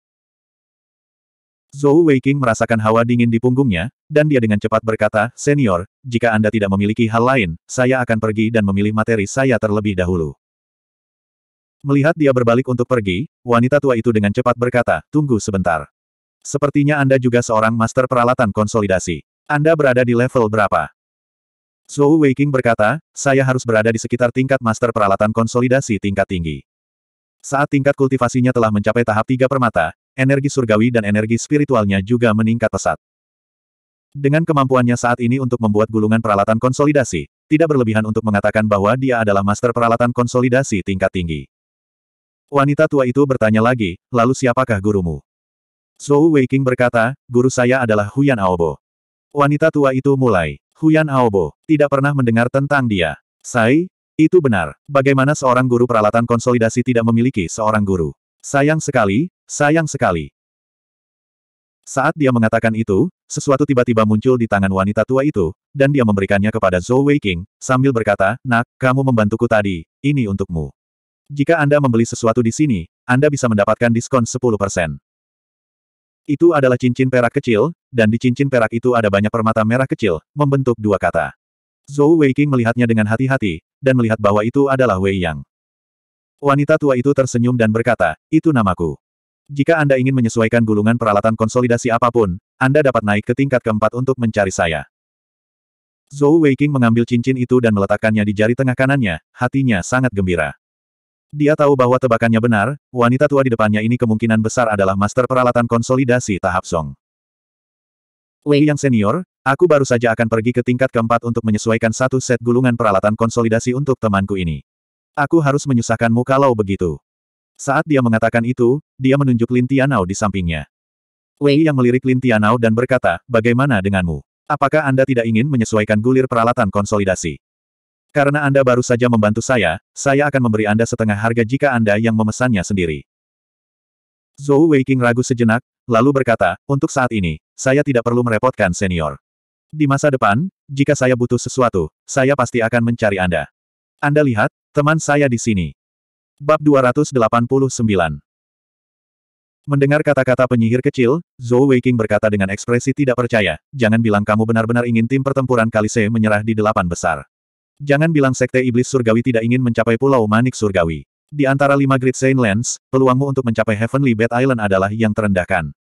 Zhou Weiking merasakan hawa dingin di punggungnya, dan dia dengan cepat berkata, Senior, jika Anda tidak memiliki hal lain, saya akan pergi dan memilih materi saya terlebih dahulu. Melihat dia berbalik untuk pergi, wanita tua itu dengan cepat berkata, tunggu sebentar. Sepertinya Anda juga seorang master peralatan konsolidasi. Anda berada di level berapa? Zhou Weiking berkata, saya harus berada di sekitar tingkat master peralatan konsolidasi tingkat tinggi. Saat tingkat kultivasinya telah mencapai tahap tiga permata, energi surgawi dan energi spiritualnya juga meningkat pesat. Dengan kemampuannya saat ini untuk membuat gulungan peralatan konsolidasi, tidak berlebihan untuk mengatakan bahwa dia adalah master peralatan konsolidasi tingkat tinggi. Wanita tua itu bertanya lagi, lalu siapakah gurumu? Zhou Weiking berkata, guru saya adalah Huyan Aobo. Wanita tua itu mulai. Huyan Aobo, tidak pernah mendengar tentang dia. Sai, itu benar. Bagaimana seorang guru peralatan konsolidasi tidak memiliki seorang guru? Sayang sekali, sayang sekali. Saat dia mengatakan itu, sesuatu tiba-tiba muncul di tangan wanita tua itu, dan dia memberikannya kepada Zhou Weiking, sambil berkata, Nak, kamu membantuku tadi, ini untukmu. Jika Anda membeli sesuatu di sini, Anda bisa mendapatkan diskon 10%. Itu adalah cincin perak kecil, dan di cincin perak itu ada banyak permata merah kecil, membentuk dua kata. Zhou Weiking melihatnya dengan hati-hati, dan melihat bahwa itu adalah Wei Yang. Wanita tua itu tersenyum dan berkata, itu namaku. Jika Anda ingin menyesuaikan gulungan peralatan konsolidasi apa pun, Anda dapat naik ke tingkat keempat untuk mencari saya. Zhou Weiking mengambil cincin itu dan meletakkannya di jari tengah kanannya, hatinya sangat gembira. Dia tahu bahwa tebakannya benar, wanita tua di depannya ini kemungkinan besar adalah master peralatan konsolidasi tahap Song. Wei yang senior, aku baru saja akan pergi ke tingkat keempat untuk menyesuaikan satu set gulungan peralatan konsolidasi untuk temanku ini. Aku harus menyusahkanmu kalau begitu. Saat dia mengatakan itu, dia menunjuk Lin Tianao di sampingnya. Wei yang melirik Lin Tianao dan berkata, bagaimana denganmu? Apakah Anda tidak ingin menyesuaikan gulir peralatan konsolidasi? Karena Anda baru saja membantu saya, saya akan memberi Anda setengah harga jika Anda yang memesannya sendiri. Zhou Weiqing ragu sejenak, lalu berkata, untuk saat ini, saya tidak perlu merepotkan senior. Di masa depan, jika saya butuh sesuatu, saya pasti akan mencari Anda. Anda lihat, teman saya di sini. Bab 289 Mendengar kata-kata penyihir kecil, Zhou Weiqing berkata dengan ekspresi tidak percaya, jangan bilang kamu benar-benar ingin tim pertempuran Kalise menyerah di delapan besar. Jangan bilang Sekte Iblis Surgawi tidak ingin mencapai Pulau Manik Surgawi. Di antara lima Great Saint Lands, peluangmu untuk mencapai Heavenly Bed Island adalah yang terendahkan.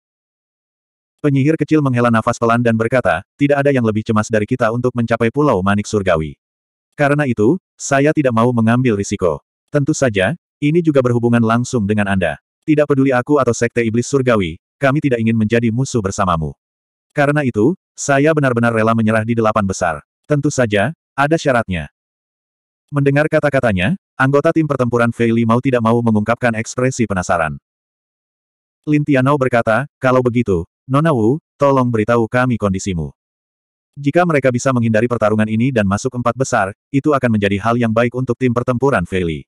Penyihir kecil menghela nafas pelan dan berkata, tidak ada yang lebih cemas dari kita untuk mencapai Pulau Manik Surgawi. Karena itu, saya tidak mau mengambil risiko. Tentu saja, ini juga berhubungan langsung dengan Anda. Tidak peduli aku atau Sekte Iblis Surgawi, kami tidak ingin menjadi musuh bersamamu. Karena itu, saya benar-benar rela menyerah di delapan besar. Tentu saja, ada syaratnya. Mendengar kata-katanya, anggota tim pertempuran Fei Li mau tidak mau mengungkapkan ekspresi penasaran. Lin Tianao berkata, kalau begitu, Nona Wu, tolong beritahu kami kondisimu. Jika mereka bisa menghindari pertarungan ini dan masuk empat besar, itu akan menjadi hal yang baik untuk tim pertempuran Feli.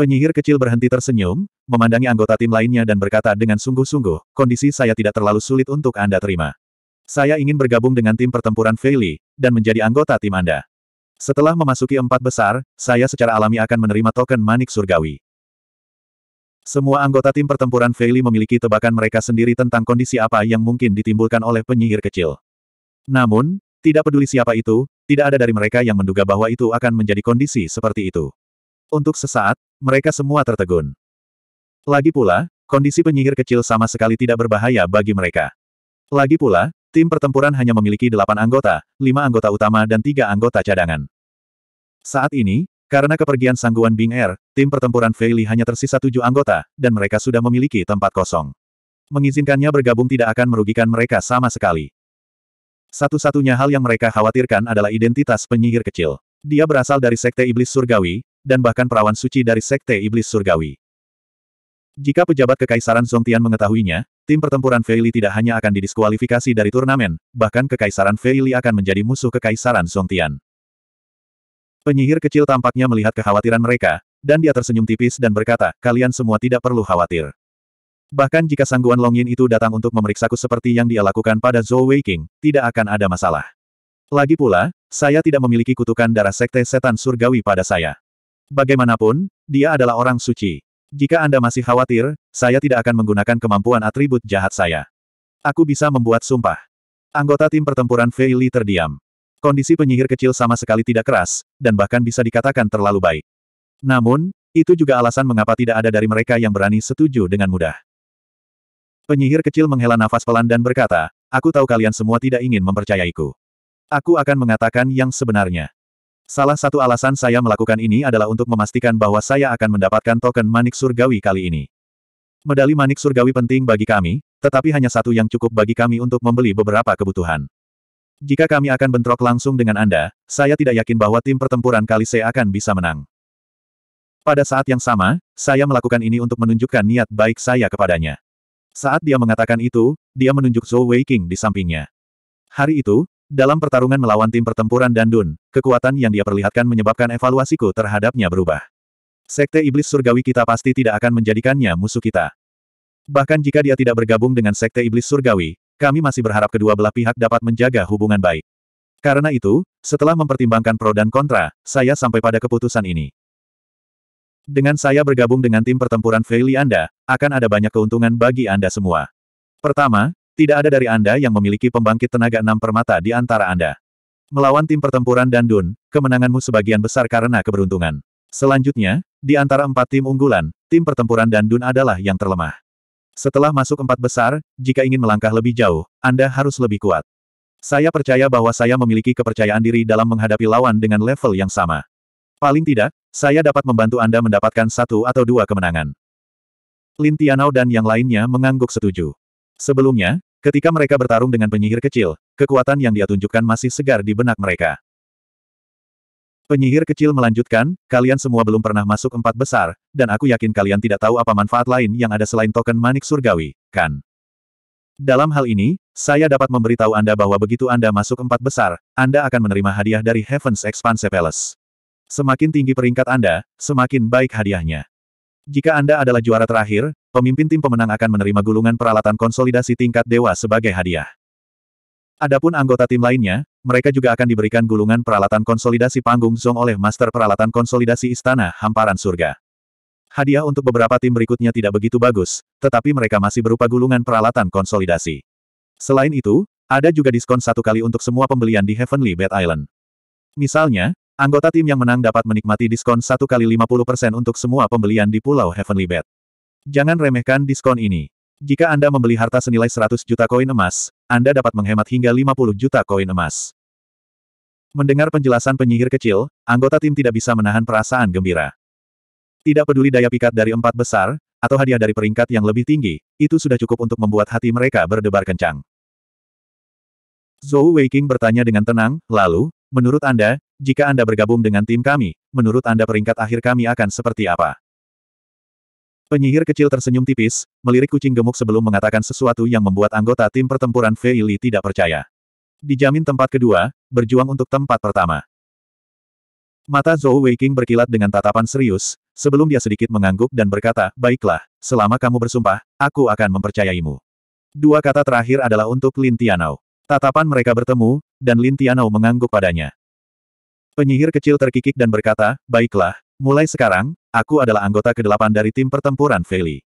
Penyihir kecil berhenti tersenyum, memandangi anggota tim lainnya dan berkata dengan sungguh-sungguh, kondisi saya tidak terlalu sulit untuk Anda terima. Saya ingin bergabung dengan tim pertempuran Feli, dan menjadi anggota tim Anda. Setelah memasuki empat besar, saya secara alami akan menerima token manik surgawi. Semua anggota tim pertempuran Feli memiliki tebakan mereka sendiri tentang kondisi apa yang mungkin ditimbulkan oleh penyihir kecil. Namun, tidak peduli siapa itu, tidak ada dari mereka yang menduga bahwa itu akan menjadi kondisi seperti itu. Untuk sesaat, mereka semua tertegun. Lagi pula, kondisi penyihir kecil sama sekali tidak berbahaya bagi mereka. Lagi pula, tim pertempuran hanya memiliki delapan anggota, lima anggota utama dan tiga anggota cadangan. Saat ini, karena kepergian sangguan Bing Er, tim pertempuran Fei Li hanya tersisa tujuh anggota, dan mereka sudah memiliki tempat kosong. Mengizinkannya bergabung tidak akan merugikan mereka sama sekali. Satu-satunya hal yang mereka khawatirkan adalah identitas penyihir kecil. Dia berasal dari Sekte Iblis Surgawi, dan bahkan perawan suci dari Sekte Iblis Surgawi. Jika pejabat Kekaisaran Zongtian mengetahuinya, tim pertempuran Fei Li tidak hanya akan didiskualifikasi dari turnamen, bahkan Kekaisaran Fei Li akan menjadi musuh Kekaisaran Zongtian. Penyihir kecil tampaknya melihat kekhawatiran mereka, dan dia tersenyum tipis dan berkata, kalian semua tidak perlu khawatir. Bahkan jika sangguan Longyin itu datang untuk memeriksaku seperti yang dia lakukan pada Zhou Weiqing, tidak akan ada masalah. Lagi pula, saya tidak memiliki kutukan darah sekte setan surgawi pada saya. Bagaimanapun, dia adalah orang suci. Jika Anda masih khawatir, saya tidak akan menggunakan kemampuan atribut jahat saya. Aku bisa membuat sumpah. Anggota tim pertempuran Fei Li terdiam. Kondisi penyihir kecil sama sekali tidak keras, dan bahkan bisa dikatakan terlalu baik. Namun, itu juga alasan mengapa tidak ada dari mereka yang berani setuju dengan mudah. Penyihir kecil menghela nafas pelan dan berkata, aku tahu kalian semua tidak ingin mempercayaiku. Aku akan mengatakan yang sebenarnya. Salah satu alasan saya melakukan ini adalah untuk memastikan bahwa saya akan mendapatkan token manik surgawi kali ini. Medali manik surgawi penting bagi kami, tetapi hanya satu yang cukup bagi kami untuk membeli beberapa kebutuhan. Jika kami akan bentrok langsung dengan Anda, saya tidak yakin bahwa tim pertempuran Kalise akan bisa menang. Pada saat yang sama, saya melakukan ini untuk menunjukkan niat baik saya kepadanya. Saat dia mengatakan itu, dia menunjuk Zhou Weiqing di sampingnya. Hari itu, dalam pertarungan melawan tim pertempuran Dandun, kekuatan yang dia perlihatkan menyebabkan evaluasiku terhadapnya berubah. Sekte Iblis Surgawi kita pasti tidak akan menjadikannya musuh kita. Bahkan jika dia tidak bergabung dengan Sekte Iblis Surgawi, kami masih berharap kedua belah pihak dapat menjaga hubungan baik. Karena itu, setelah mempertimbangkan pro dan kontra, saya sampai pada keputusan ini. Dengan saya bergabung dengan tim pertempuran Feli Anda, akan ada banyak keuntungan bagi Anda semua. Pertama, tidak ada dari Anda yang memiliki pembangkit tenaga enam permata di antara Anda. Melawan tim pertempuran dan Dun, kemenanganmu sebagian besar karena keberuntungan. Selanjutnya, di antara empat tim unggulan, tim pertempuran dan Dun adalah yang terlemah. Setelah masuk empat besar, jika ingin melangkah lebih jauh, Anda harus lebih kuat. Saya percaya bahwa saya memiliki kepercayaan diri dalam menghadapi lawan dengan level yang sama. Paling tidak, saya dapat membantu Anda mendapatkan satu atau dua kemenangan. Lin Tianao dan yang lainnya mengangguk setuju. Sebelumnya, Ketika mereka bertarung dengan penyihir kecil, kekuatan yang dia tunjukkan masih segar di benak mereka. Penyihir kecil melanjutkan, kalian semua belum pernah masuk empat besar, dan aku yakin kalian tidak tahu apa manfaat lain yang ada selain token manik surgawi, kan? Dalam hal ini, saya dapat memberitahu Anda bahwa begitu Anda masuk empat besar, Anda akan menerima hadiah dari Heaven's Expanse Palace. Semakin tinggi peringkat Anda, semakin baik hadiahnya. Jika Anda adalah juara terakhir, pemimpin tim pemenang akan menerima gulungan peralatan konsolidasi tingkat dewa sebagai hadiah. Adapun anggota tim lainnya, mereka juga akan diberikan gulungan peralatan konsolidasi panggung Zong oleh Master Peralatan Konsolidasi Istana Hamparan Surga. Hadiah untuk beberapa tim berikutnya tidak begitu bagus, tetapi mereka masih berupa gulungan peralatan konsolidasi. Selain itu, ada juga diskon satu kali untuk semua pembelian di Heavenly Bed Island. Misalnya, anggota tim yang menang dapat menikmati diskon satu kali 50% untuk semua pembelian di Pulau Heavenly Bed. Jangan remehkan diskon ini. Jika Anda membeli harta senilai 100 juta koin emas, Anda dapat menghemat hingga 50 juta koin emas. Mendengar penjelasan penyihir kecil, anggota tim tidak bisa menahan perasaan gembira. Tidak peduli daya pikat dari empat besar, atau hadiah dari peringkat yang lebih tinggi, itu sudah cukup untuk membuat hati mereka berdebar kencang. Zhou Weiqing bertanya dengan tenang, lalu, menurut Anda, jika Anda bergabung dengan tim kami, menurut Anda peringkat akhir kami akan seperti apa? Penyihir kecil tersenyum tipis, melirik kucing gemuk sebelum mengatakan sesuatu yang membuat anggota tim pertempuran Fei Li tidak percaya. Dijamin tempat kedua, berjuang untuk tempat pertama. Mata Zhou Weiqing berkilat dengan tatapan serius, sebelum dia sedikit mengangguk dan berkata, Baiklah, selama kamu bersumpah, aku akan mempercayaimu. Dua kata terakhir adalah untuk Lin Tianao. Tatapan mereka bertemu, dan Lin Tianao mengangguk padanya. Penyihir kecil terkikik dan berkata, Baiklah, mulai sekarang, Aku adalah anggota ke-8 dari tim pertempuran Feli.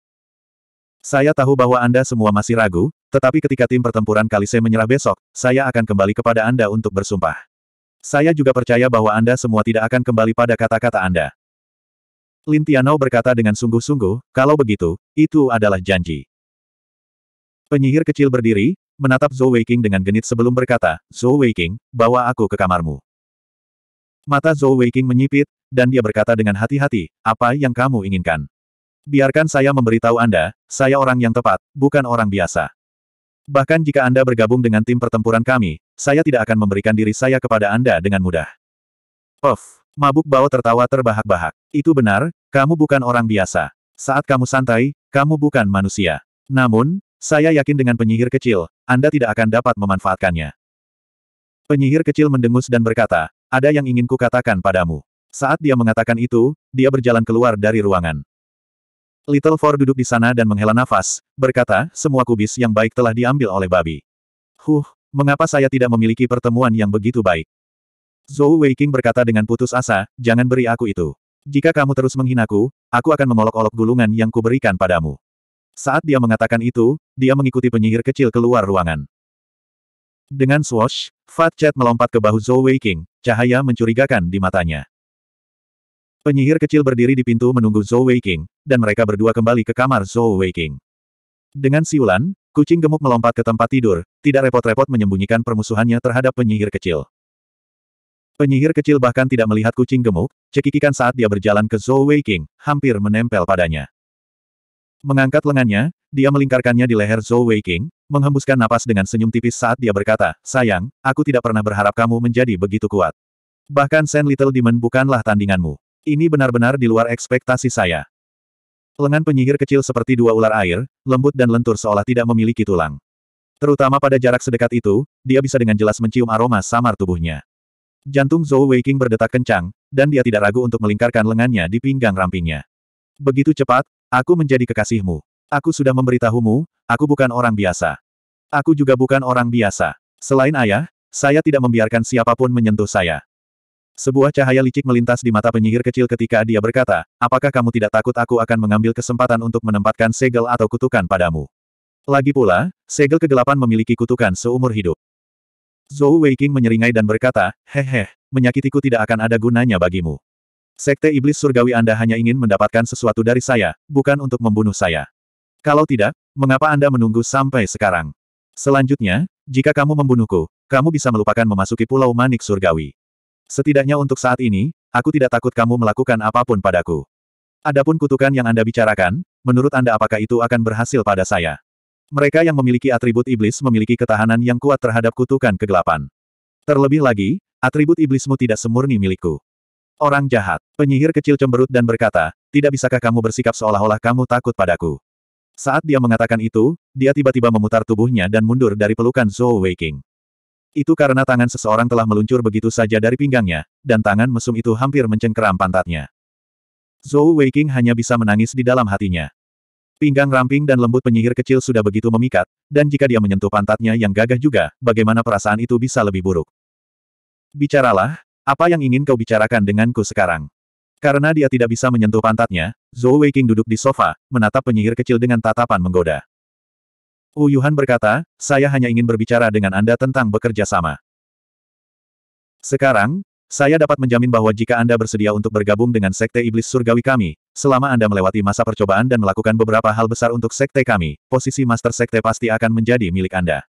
Saya tahu bahwa Anda semua masih ragu, tetapi ketika tim pertempuran Kalise menyerah besok, saya akan kembali kepada Anda untuk bersumpah. Saya juga percaya bahwa Anda semua tidak akan kembali pada kata-kata Anda. Lin Tianao berkata dengan sungguh-sungguh, kalau begitu, itu adalah janji. Penyihir kecil berdiri, menatap Zhou Weiqing dengan genit sebelum berkata, Zhou Weiqing, bawa aku ke kamarmu. Mata Zhou Weiqing menyipit, dan dia berkata dengan hati-hati, apa yang kamu inginkan? Biarkan saya memberitahu Anda, saya orang yang tepat, bukan orang biasa. Bahkan jika Anda bergabung dengan tim pertempuran kami, saya tidak akan memberikan diri saya kepada Anda dengan mudah. Puff, mabuk bau tertawa terbahak-bahak. Itu benar, kamu bukan orang biasa. Saat kamu santai, kamu bukan manusia. Namun, saya yakin dengan penyihir kecil, Anda tidak akan dapat memanfaatkannya. Penyihir kecil mendengus dan berkata, ada yang ingin kukatakan padamu. Saat dia mengatakan itu, dia berjalan keluar dari ruangan. Little Four duduk di sana dan menghela nafas, berkata, semua kubis yang baik telah diambil oleh babi. Huh, mengapa saya tidak memiliki pertemuan yang begitu baik? Zhou Weiqing berkata dengan putus asa, jangan beri aku itu. Jika kamu terus menghinaku, aku akan mengolok-olok gulungan yang kuberikan padamu. Saat dia mengatakan itu, dia mengikuti penyihir kecil keluar ruangan. Dengan swoosh, Fat Chat melompat ke bahu Zhou Weiqing, cahaya mencurigakan di matanya. Penyihir kecil berdiri di pintu menunggu Zhou Weiqing, dan mereka berdua kembali ke kamar Zhou Weiqing. Dengan siulan, kucing gemuk melompat ke tempat tidur, tidak repot-repot menyembunyikan permusuhannya terhadap penyihir kecil. Penyihir kecil bahkan tidak melihat kucing gemuk, cekikikan saat dia berjalan ke Zhou Weiqing, hampir menempel padanya. Mengangkat lengannya, dia melingkarkannya di leher Zhou Weiqing, menghembuskan napas dengan senyum tipis saat dia berkata, sayang, aku tidak pernah berharap kamu menjadi begitu kuat. Bahkan Sen Little Demon bukanlah tandinganmu. Ini benar-benar di luar ekspektasi saya. Lengan penyihir kecil seperti dua ular air, lembut dan lentur seolah tidak memiliki tulang. Terutama pada jarak sedekat itu, dia bisa dengan jelas mencium aroma samar tubuhnya. Jantung Zhou Weiqing berdetak kencang, dan dia tidak ragu untuk melingkarkan lengannya di pinggang rampingnya. Begitu cepat, aku menjadi kekasihmu. Aku sudah memberitahumu, aku bukan orang biasa. Aku juga bukan orang biasa. Selain ayah, saya tidak membiarkan siapa pun menyentuh saya. Sebuah cahaya licik melintas di mata penyihir kecil ketika dia berkata, apakah kamu tidak takut aku akan mengambil kesempatan untuk menempatkan segel atau kutukan padamu? Lagi pula, segel kegelapan memiliki kutukan seumur hidup. Zhou Weiqing menyeringai dan berkata, hehe, menyakitiku tidak akan ada gunanya bagimu. Sekte Iblis Surgawi Anda hanya ingin mendapatkan sesuatu dari saya, bukan untuk membunuh saya. Kalau tidak, mengapa Anda menunggu sampai sekarang? Selanjutnya, jika kamu membunuhku, kamu bisa melupakan memasuki Pulau Manik Surgawi. Setidaknya untuk saat ini, aku tidak takut kamu melakukan apa pun padaku. Adapun kutukan yang Anda bicarakan, menurut Anda apakah itu akan berhasil pada saya? Mereka yang memiliki atribut iblis memiliki ketahanan yang kuat terhadap kutukan kegelapan. Terlebih lagi, atribut iblismu tidak semurni milikku. Orang jahat. Penyihir kecil cemberut dan berkata, tidak bisakah kamu bersikap seolah-olah kamu takut padaku? Saat dia mengatakan itu, dia tiba-tiba memutar tubuhnya dan mundur dari pelukan Zhou Weiking. Itu karena tangan seseorang telah meluncur begitu saja dari pinggangnya, dan tangan mesum itu hampir mencengkeram pantatnya. Zhou Weiking hanya bisa menangis di dalam hatinya. Pinggang ramping dan lembut penyihir kecil sudah begitu memikat, dan jika dia menyentuh pantatnya yang gagah juga, bagaimana perasaan itu bisa lebih buruk? Bicaralah, apa yang ingin kau bicarakan denganku sekarang? Karena dia tidak bisa menyentuh pantatnya, Zhou Weiking duduk di sofa, menatap penyihir kecil dengan tatapan menggoda. Wu Yuhan berkata, saya hanya ingin berbicara dengan Anda tentang bekerja sama. Sekarang, saya dapat menjamin bahwa jika Anda bersedia untuk bergabung dengan Sekte Iblis Surgawi kami, selama Anda melewati masa percobaan dan melakukan beberapa hal besar untuk Sekte kami, posisi Master Sekte pasti akan menjadi milik Anda.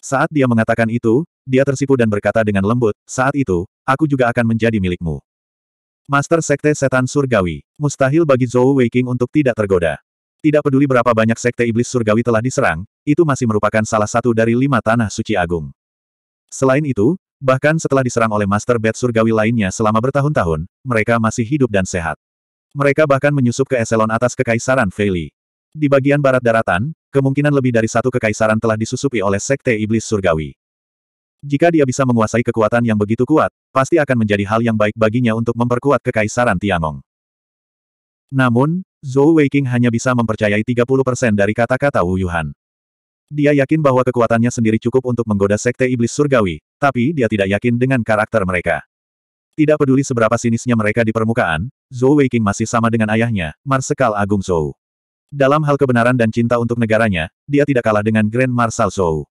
Saat dia mengatakan itu, dia tersipu dan berkata dengan lembut, saat itu, aku juga akan menjadi milikmu. Master Sekte Setan Surgawi, mustahil bagi Zhou Weiking untuk tidak tergoda. Tidak peduli berapa banyak sekte iblis surgawi telah diserang, itu masih merupakan salah satu dari lima tanah suci agung. Selain itu, bahkan setelah diserang oleh Master Bed surgawi lainnya selama bertahun-tahun, mereka masih hidup dan sehat. Mereka bahkan menyusup ke eselon atas kekaisaran Fei Di bagian barat daratan, kemungkinan lebih dari satu kekaisaran telah disusupi oleh sekte iblis surgawi. Jika dia bisa menguasai kekuatan yang begitu kuat, pasti akan menjadi hal yang baik baginya untuk memperkuat kekaisaran Tiangong. Namun, Zhou Weiking hanya bisa mempercayai 30% dari kata-kata Wu Yuhan. Dia yakin bahwa kekuatannya sendiri cukup untuk menggoda Sekte Iblis Surgawi, tapi dia tidak yakin dengan karakter mereka. Tidak peduli seberapa sinisnya mereka di permukaan, Zhou Weiking masih sama dengan ayahnya, Marsekal Agung Zhou. Dalam hal kebenaran dan cinta untuk negaranya, dia tidak kalah dengan Grand Marshal Zhou.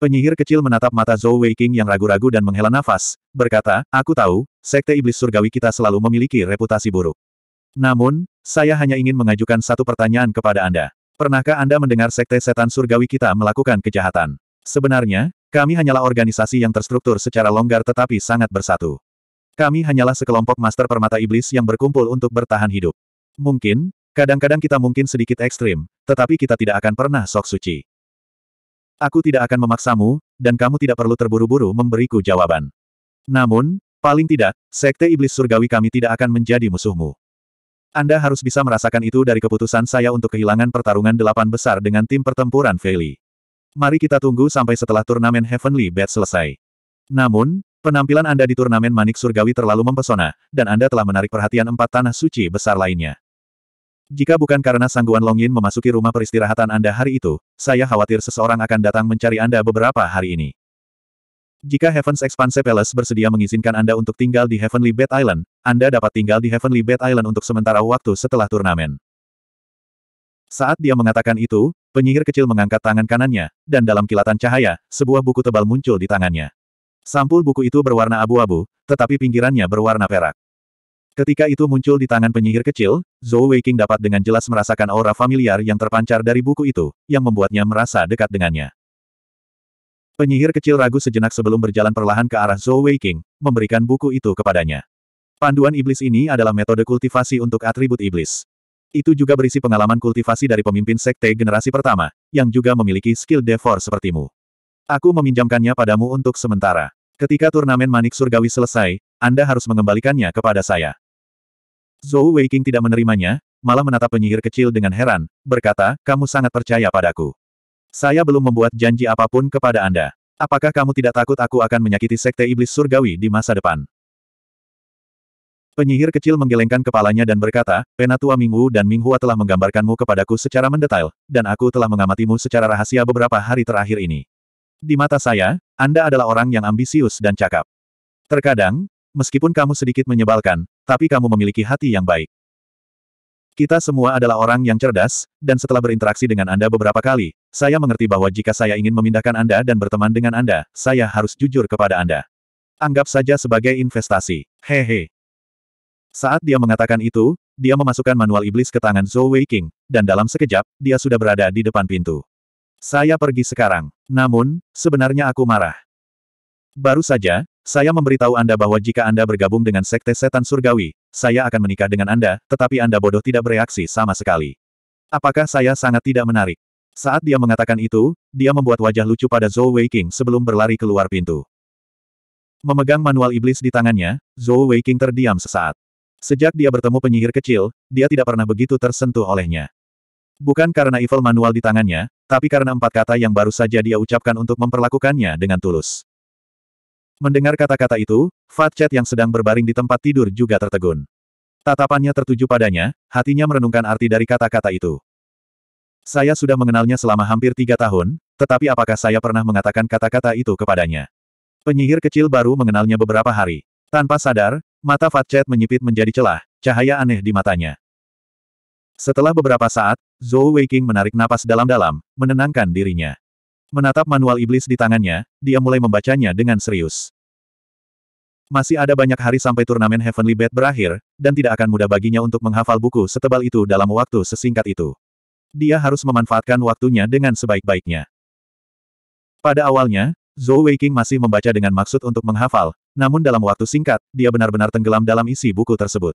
Penyihir kecil menatap mata Zhou Weiking yang ragu-ragu dan menghela nafas, berkata, aku tahu, Sekte Iblis Surgawi kita selalu memiliki reputasi buruk. Namun, saya hanya ingin mengajukan satu pertanyaan kepada Anda. Pernahkah Anda mendengar Sekte Setan Surgawi kita melakukan kejahatan? Sebenarnya, kami hanyalah organisasi yang terstruktur secara longgar tetapi sangat bersatu. Kami hanyalah sekelompok master permata iblis yang berkumpul untuk bertahan hidup. Mungkin, kadang-kadang kita mungkin sedikit ekstrim, tetapi kita tidak akan pernah sok suci. Aku tidak akan memaksamu, dan kamu tidak perlu terburu-buru memberiku jawaban. Namun, paling tidak, Sekte Iblis Surgawi kami tidak akan menjadi musuhmu. Anda harus bisa merasakan itu dari keputusan saya untuk kehilangan pertarungan delapan besar dengan tim pertempuran Feli. Mari kita tunggu sampai setelah turnamen Heavenly Bet selesai. Namun, penampilan Anda di turnamen Manik Surgawi terlalu mempesona, dan Anda telah menarik perhatian empat tanah suci besar lainnya. Jika bukan karena sangguan Longyin memasuki rumah peristirahatan Anda hari itu, saya khawatir seseorang akan datang mencari Anda beberapa hari ini. Jika Heaven's Expanse Palace bersedia mengizinkan Anda untuk tinggal di Heavenly Bed Island, Anda dapat tinggal di Heavenly Bed Island untuk sementara waktu setelah turnamen. Saat dia mengatakan itu, penyihir kecil mengangkat tangan kanannya, dan dalam kilatan cahaya, sebuah buku tebal muncul di tangannya. Sampul buku itu berwarna abu-abu, tetapi pinggirannya berwarna perak. Ketika itu muncul di tangan penyihir kecil, Zhou Weiking dapat dengan jelas merasakan aura familiar yang terpancar dari buku itu, yang membuatnya merasa dekat dengannya. Penyihir kecil ragu sejenak sebelum berjalan perlahan ke arah Zhou Weiking, memberikan buku itu kepadanya. Panduan iblis ini adalah metode kultivasi untuk atribut iblis. Itu juga berisi pengalaman kultivasi dari pemimpin sekte generasi pertama, yang juga memiliki skill devor sepertimu. Aku meminjamkannya padamu untuk sementara. Ketika turnamen manik surgawi selesai, Anda harus mengembalikannya kepada saya. Zhou Weiking tidak menerimanya, malah menatap penyihir kecil dengan heran, berkata, kamu sangat percaya padaku. Saya belum membuat janji apa pun kepada Anda. Apakah kamu tidak takut aku akan menyakiti sekte iblis surgawi di masa depan? Penyihir kecil menggelengkan kepalanya dan berkata, Penatua Mingwu dan Minghua telah menggambarkanmu kepadaku secara mendetail, dan aku telah mengamatimu secara rahasia beberapa hari terakhir ini. Di mata saya, Anda adalah orang yang ambisius dan cakap. Terkadang, meskipun kamu sedikit menyebalkan, tapi kamu memiliki hati yang baik. Kita semua adalah orang yang cerdas, dan setelah berinteraksi dengan Anda beberapa kali, saya mengerti bahwa jika saya ingin memindahkan Anda dan berteman dengan Anda, saya harus jujur kepada Anda. Anggap saja sebagai investasi. Hehe. Saat dia mengatakan itu, dia memasukkan manual iblis ke tangan Zhou Weiking, dan dalam sekejap, dia sudah berada di depan pintu. Saya pergi sekarang. Namun, sebenarnya aku marah. Baru saja, saya memberitahu Anda bahwa jika Anda bergabung dengan Sekte Setan Surgawi, saya akan menikah dengan Anda, tetapi Anda bodoh tidak bereaksi sama sekali. Apakah saya sangat tidak menarik? Saat dia mengatakan itu, dia membuat wajah lucu pada Zhou Weiking sebelum berlari keluar pintu. Memegang manual iblis di tangannya, Zhou Weiking terdiam sesaat. Sejak dia bertemu penyihir kecil, dia tidak pernah begitu tersentuh olehnya. Bukan karena evil manual di tangannya, tapi karena empat kata yang baru saja dia ucapkan untuk memperlakukannya dengan tulus. Mendengar kata-kata itu, Fat Chat yang sedang berbaring di tempat tidur juga tertegun. Tatapannya tertuju padanya, hatinya merenungkan arti dari kata-kata itu. Saya sudah mengenalnya selama hampir tiga tahun, tetapi apakah saya pernah mengatakan kata-kata itu kepadanya? Penyihir kecil baru mengenalnya beberapa hari. Tanpa sadar, mata Fat Chat menyipit menjadi celah, cahaya aneh di matanya. Setelah beberapa saat, Zhou Weiqing menarik napas dalam-dalam, menenangkan dirinya. Menatap manual iblis di tangannya, dia mulai membacanya dengan serius. Masih ada banyak hari sampai turnamen Heavenly Bet berakhir, dan tidak akan mudah baginya untuk menghafal buku setebal itu dalam waktu sesingkat itu. Dia harus memanfaatkan waktunya dengan sebaik-baiknya. Pada awalnya, Zhou Weiqing masih membaca dengan maksud untuk menghafal, namun dalam waktu singkat, dia benar-benar tenggelam dalam isi buku tersebut.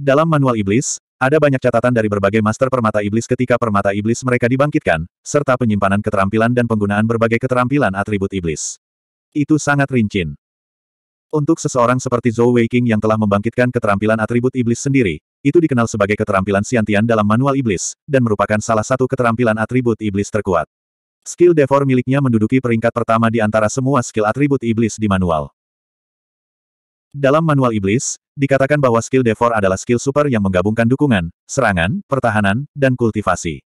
Dalam manual iblis, ada banyak catatan dari berbagai master permata iblis ketika permata iblis mereka dibangkitkan, serta penyimpanan keterampilan dan penggunaan berbagai keterampilan atribut iblis. Itu sangat rincin. Untuk seseorang seperti Zhou Weiqing yang telah membangkitkan keterampilan atribut iblis sendiri, itu dikenal sebagai keterampilan Siantian dalam manual iblis, dan merupakan salah satu keterampilan atribut iblis terkuat. Skill Devor miliknya menduduki peringkat pertama di antara semua skill atribut iblis di manual. Dalam manual iblis, dikatakan bahwa skill Devor adalah skill super yang menggabungkan dukungan, serangan, pertahanan, dan kultivasi.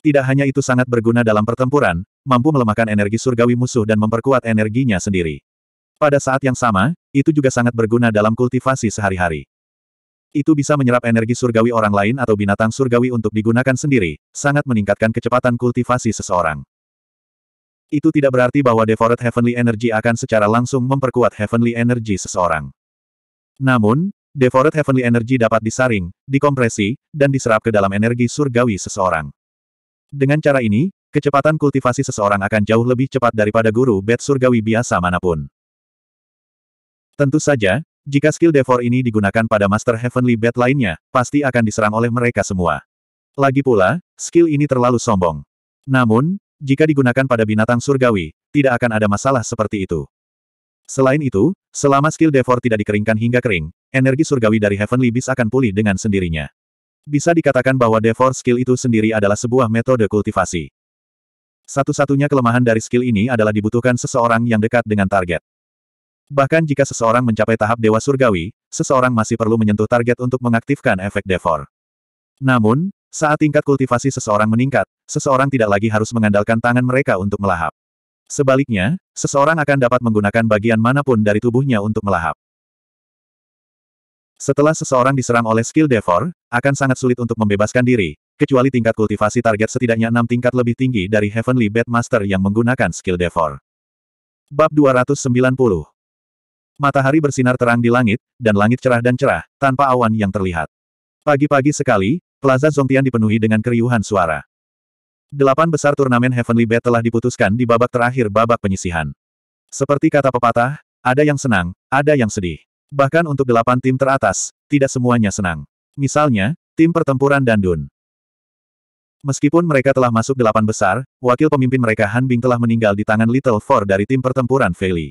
Tidak hanya itu sangat berguna dalam pertempuran, mampu melemahkan energi surgawi musuh dan memperkuat energinya sendiri. Pada saat yang sama, itu juga sangat berguna dalam kultivasi sehari-hari. Itu bisa menyerap energi surgawi orang lain atau binatang surgawi untuk digunakan sendiri, sangat meningkatkan kecepatan kultivasi seseorang. Itu tidak berarti bahwa Devoured Heavenly Energy akan secara langsung memperkuat Heavenly Energy seseorang. Namun, Devoured Heavenly Energy dapat disaring, dikompresi, dan diserap ke dalam energi surgawi seseorang. Dengan cara ini, kecepatan kultivasi seseorang akan jauh lebih cepat daripada guru bed surgawi biasa mana pun. Tentu saja, jika skill Devor ini digunakan pada Master Heavenly Bed lainnya, pasti akan diserang oleh mereka semua. Lagi pula, skill ini terlalu sombong. Namun, jika digunakan pada binatang surgawi, tidak akan ada masalah seperti itu. Selain itu, selama skill Devor tidak dikeringkan hingga kering, energi surgawi dari Heavenly Beast akan pulih dengan sendirinya. Bisa dikatakan bahwa Devor skill itu sendiri adalah sebuah metode kultivasi. Satu-satunya kelemahan dari skill ini adalah dibutuhkan seseorang yang dekat dengan target. Bahkan jika seseorang mencapai tahap Dewa Surgawi, seseorang masih perlu menyentuh target untuk mengaktifkan efek Devor. Namun, saat tingkat kultivasi seseorang meningkat, seseorang tidak lagi harus mengandalkan tangan mereka untuk melahap. Sebaliknya, seseorang akan dapat menggunakan bagian mana pun dari tubuhnya untuk melahap. Setelah seseorang diserang oleh skill Devor, akan sangat sulit untuk membebaskan diri, kecuali tingkat kultivasi target setidaknya enam tingkat lebih tinggi dari Heavenly Bed Master yang menggunakan skill Devor. Bab 290 Matahari bersinar terang di langit, dan langit cerah dan cerah, tanpa awan yang terlihat. Pagi-pagi sekali, Plaza Zongtian dipenuhi dengan keriuhan suara. Delapan besar turnamen Heavenly Bet telah diputuskan di babak terakhir babak penyisihan. Seperti kata pepatah, ada yang senang, ada yang sedih. Bahkan untuk delapan tim teratas, tidak semuanya senang. Misalnya, tim pertempuran Dandun. Meskipun mereka telah masuk delapan besar, wakil pemimpin mereka Han Bing telah meninggal di tangan Little Four dari tim pertempuran Fei Li.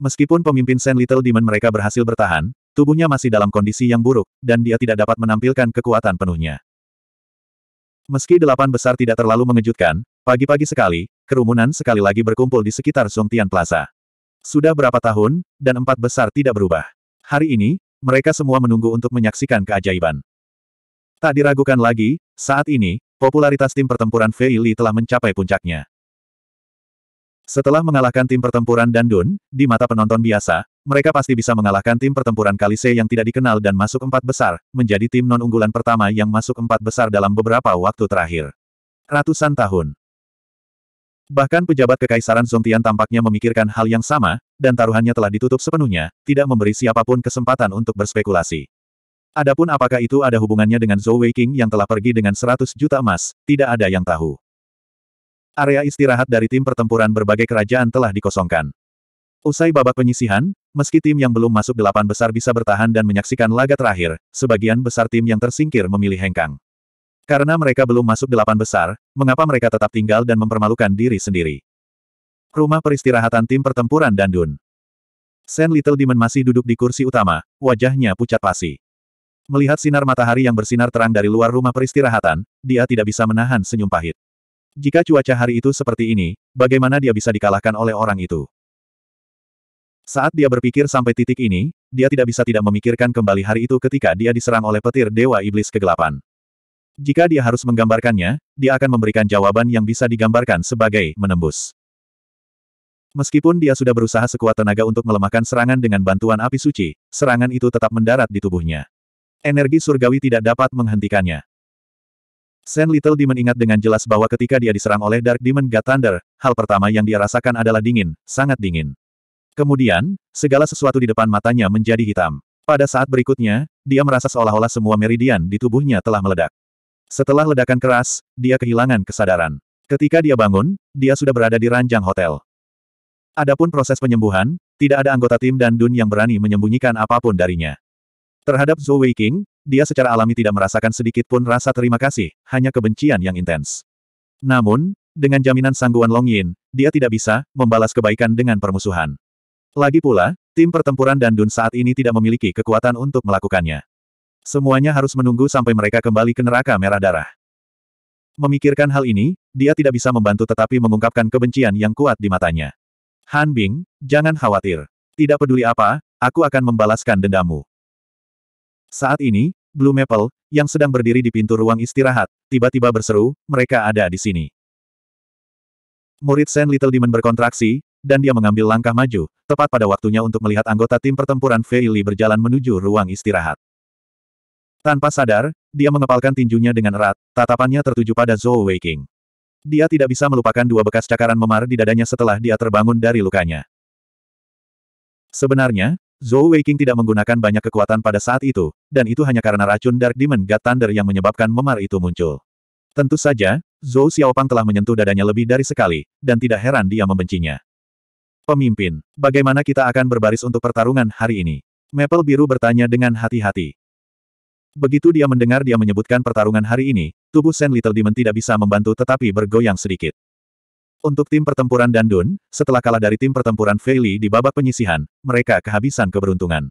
Meskipun pemimpin Sen Little Demon mereka berhasil bertahan, Tubuhnya masih dalam kondisi yang buruk, dan dia tidak dapat menampilkan kekuatan penuhnya. Meski delapan besar tidak terlalu mengejutkan, pagi-pagi sekali, kerumunan sekali lagi berkumpul di sekitar Zongtian Plaza. Sudah berapa tahun, dan empat besar tidak berubah. Hari ini, mereka semua menunggu untuk menyaksikan keajaiban. Tak diragukan lagi, saat ini, popularitas tim pertempuran Fei Li telah mencapai puncaknya. Setelah mengalahkan tim pertempuran Dandun, di mata penonton biasa, mereka pasti bisa mengalahkan tim pertempuran Kalise yang tidak dikenal dan masuk empat besar, menjadi tim non-unggulan pertama yang masuk empat besar dalam beberapa waktu terakhir. Ratusan tahun. Bahkan pejabat Kekaisaran Zongtian tampaknya memikirkan hal yang sama, dan taruhannya telah ditutup sepenuhnya, tidak memberi siapa pun kesempatan untuk berspekulasi. Adapun apakah itu ada hubungannya dengan Zhou Weiqing yang telah pergi dengan 100 juta emas, tidak ada yang tahu. Area istirahat dari tim pertempuran berbagai kerajaan telah dikosongkan. Usai babak penyisihan, meski tim yang belum masuk delapan besar bisa bertahan dan menyaksikan laga terakhir, sebagian besar tim yang tersingkir memilih hengkang. Karena mereka belum masuk delapan besar, mengapa mereka tetap tinggal dan mempermalukan diri sendiri? Rumah peristirahatan tim pertempuran Dandun. Sen Little Demon masih duduk di kursi utama, wajahnya pucat pasi. Melihat sinar matahari yang bersinar terang dari luar rumah peristirahatan, dia tidak bisa menahan senyum pahit. Jika cuaca hari itu seperti ini, bagaimana dia bisa dikalahkan oleh orang itu? Saat dia berpikir sampai titik ini, dia tidak bisa tidak memikirkan kembali hari itu ketika dia diserang oleh petir Dewa Iblis Kegelapan. Jika dia harus menggambarkannya, dia akan memberikan jawaban yang bisa digambarkan sebagai menembus. Meskipun dia sudah berusaha sekuat tenaga untuk melemahkan serangan dengan bantuan api suci, serangan itu tetap mendarat di tubuhnya. Energi surgawi tidak dapat menghentikannya. Sen Little Demon ingat dengan jelas bahwa ketika dia diserang oleh Dark Demon God Thunder, hal pertama yang dia rasakan adalah dingin, sangat dingin. Kemudian, segala sesuatu di depan matanya menjadi hitam. Pada saat berikutnya, dia merasa seolah-olah semua meridian di tubuhnya telah meledak. Setelah ledakan keras, dia kehilangan kesadaran. Ketika dia bangun, dia sudah berada di ranjang hotel. Adapun proses penyembuhan, tidak ada anggota tim dan Dun yang berani menyembunyikan apa pun darinya. Terhadap Zhou Weiqing, dia secara alami tidak merasakan sedikit pun rasa terima kasih, hanya kebencian yang intens. Namun, dengan jaminan sangguan Long Yin, dia tidak bisa membalas kebaikan dengan permusuhan. Lagi pula, tim pertempuran dan Dun saat ini tidak memiliki kekuatan untuk melakukannya. Semuanya harus menunggu sampai mereka kembali ke neraka merah darah. Memikirkan hal ini, dia tidak bisa membantu tetapi mengungkapkan kebencian yang kuat di matanya. Han Bing, jangan khawatir. Tidak peduli apa, aku akan membalaskan dendamu. Saat ini, Blue Maple, yang sedang berdiri di pintu ruang istirahat, tiba-tiba berseru, mereka ada di sini. Murid Sen Little Demon berkontraksi, dan dia mengambil langkah maju, tepat pada waktunya untuk melihat anggota tim pertempuran Fei Li berjalan menuju ruang istirahat. Tanpa sadar, dia mengepalkan tinjunya dengan erat, tatapannya tertuju pada Zhou Weiqing. Dia tidak bisa melupakan dua bekas cakaran memar di dadanya setelah dia terbangun dari lukanya. Sebenarnya, Zhou Weiqing tidak menggunakan banyak kekuatan pada saat itu, dan itu hanya karena racun Dark Demon God Thunder yang menyebabkan memar itu muncul. Tentu saja, Zhou Xiaopang telah menyentuh dadanya lebih dari sekali, dan tidak heran dia membencinya. Pemimpin, bagaimana kita akan berbaris untuk pertarungan hari ini? Maple Biru bertanya dengan hati-hati. Begitu dia mendengar dia menyebutkan pertarungan hari ini, tubuh Sen Little Demon tidak bisa membantu tetapi bergoyang sedikit. Untuk tim pertempuran Dandun, setelah kalah dari tim pertempuran Fei Li di babak penyisihan, mereka kehabisan keberuntungan.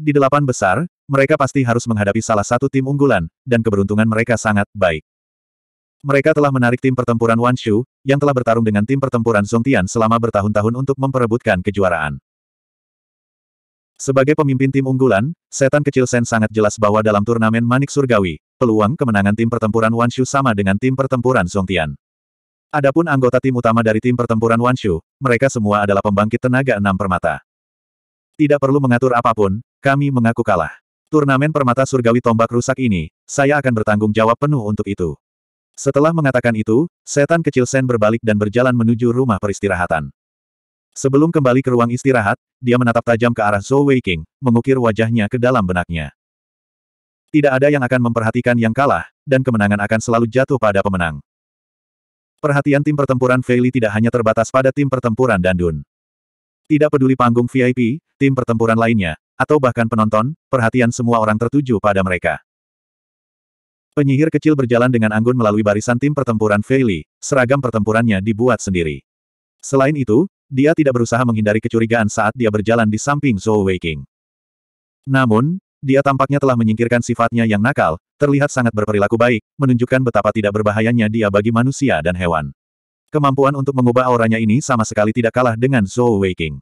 Di delapan besar, mereka pasti harus menghadapi salah satu tim unggulan, dan keberuntungan mereka sangat baik. Mereka telah menarik tim pertempuran Wan Shu, yang telah bertarung dengan tim pertempuran Tian selama bertahun-tahun untuk memperebutkan kejuaraan. Sebagai pemimpin tim unggulan, setan kecil Sen sangat jelas bahwa dalam turnamen Manik Surgawi, peluang kemenangan tim pertempuran Wan Shu sama dengan tim pertempuran Tian. Adapun anggota tim utama dari tim pertempuran Wanshu, mereka semua adalah pembangkit tenaga enam permata. Tidak perlu mengatur apa pun, kami mengaku kalah. Turnamen permata surgawi tombak rusak ini, saya akan bertanggung jawab penuh untuk itu. Setelah mengatakan itu, setan kecil Sen berbalik dan berjalan menuju rumah peristirahatan. Sebelum kembali ke ruang istirahat, dia menatap tajam ke arah Zhou Weiqing, mengukir wajahnya ke dalam benaknya. Tidak ada yang akan memperhatikan yang kalah, dan kemenangan akan selalu jatuh pada pemenang. Perhatian tim pertempuran Fei Li tidak hanya terbatas pada tim pertempuran Dandun. Tidak peduli panggung VIP, tim pertempuran lainnya, atau bahkan penonton, perhatian semua orang tertuju pada mereka. Penyihir kecil berjalan dengan anggun melalui barisan tim pertempuran Fei Li, seragam pertempurannya dibuat sendiri. Selain itu, dia tidak berusaha menghindari kecurigaan saat dia berjalan di samping Zhou Weiqing. Namun, dia tampaknya telah menyingkirkan sifatnya yang nakal, terlihat sangat berperilaku baik, menunjukkan betapa tidak berbahayanya dia bagi manusia dan hewan. Kemampuan untuk mengubah auranya ini sama sekali tidak kalah dengan Zhou Weiqing.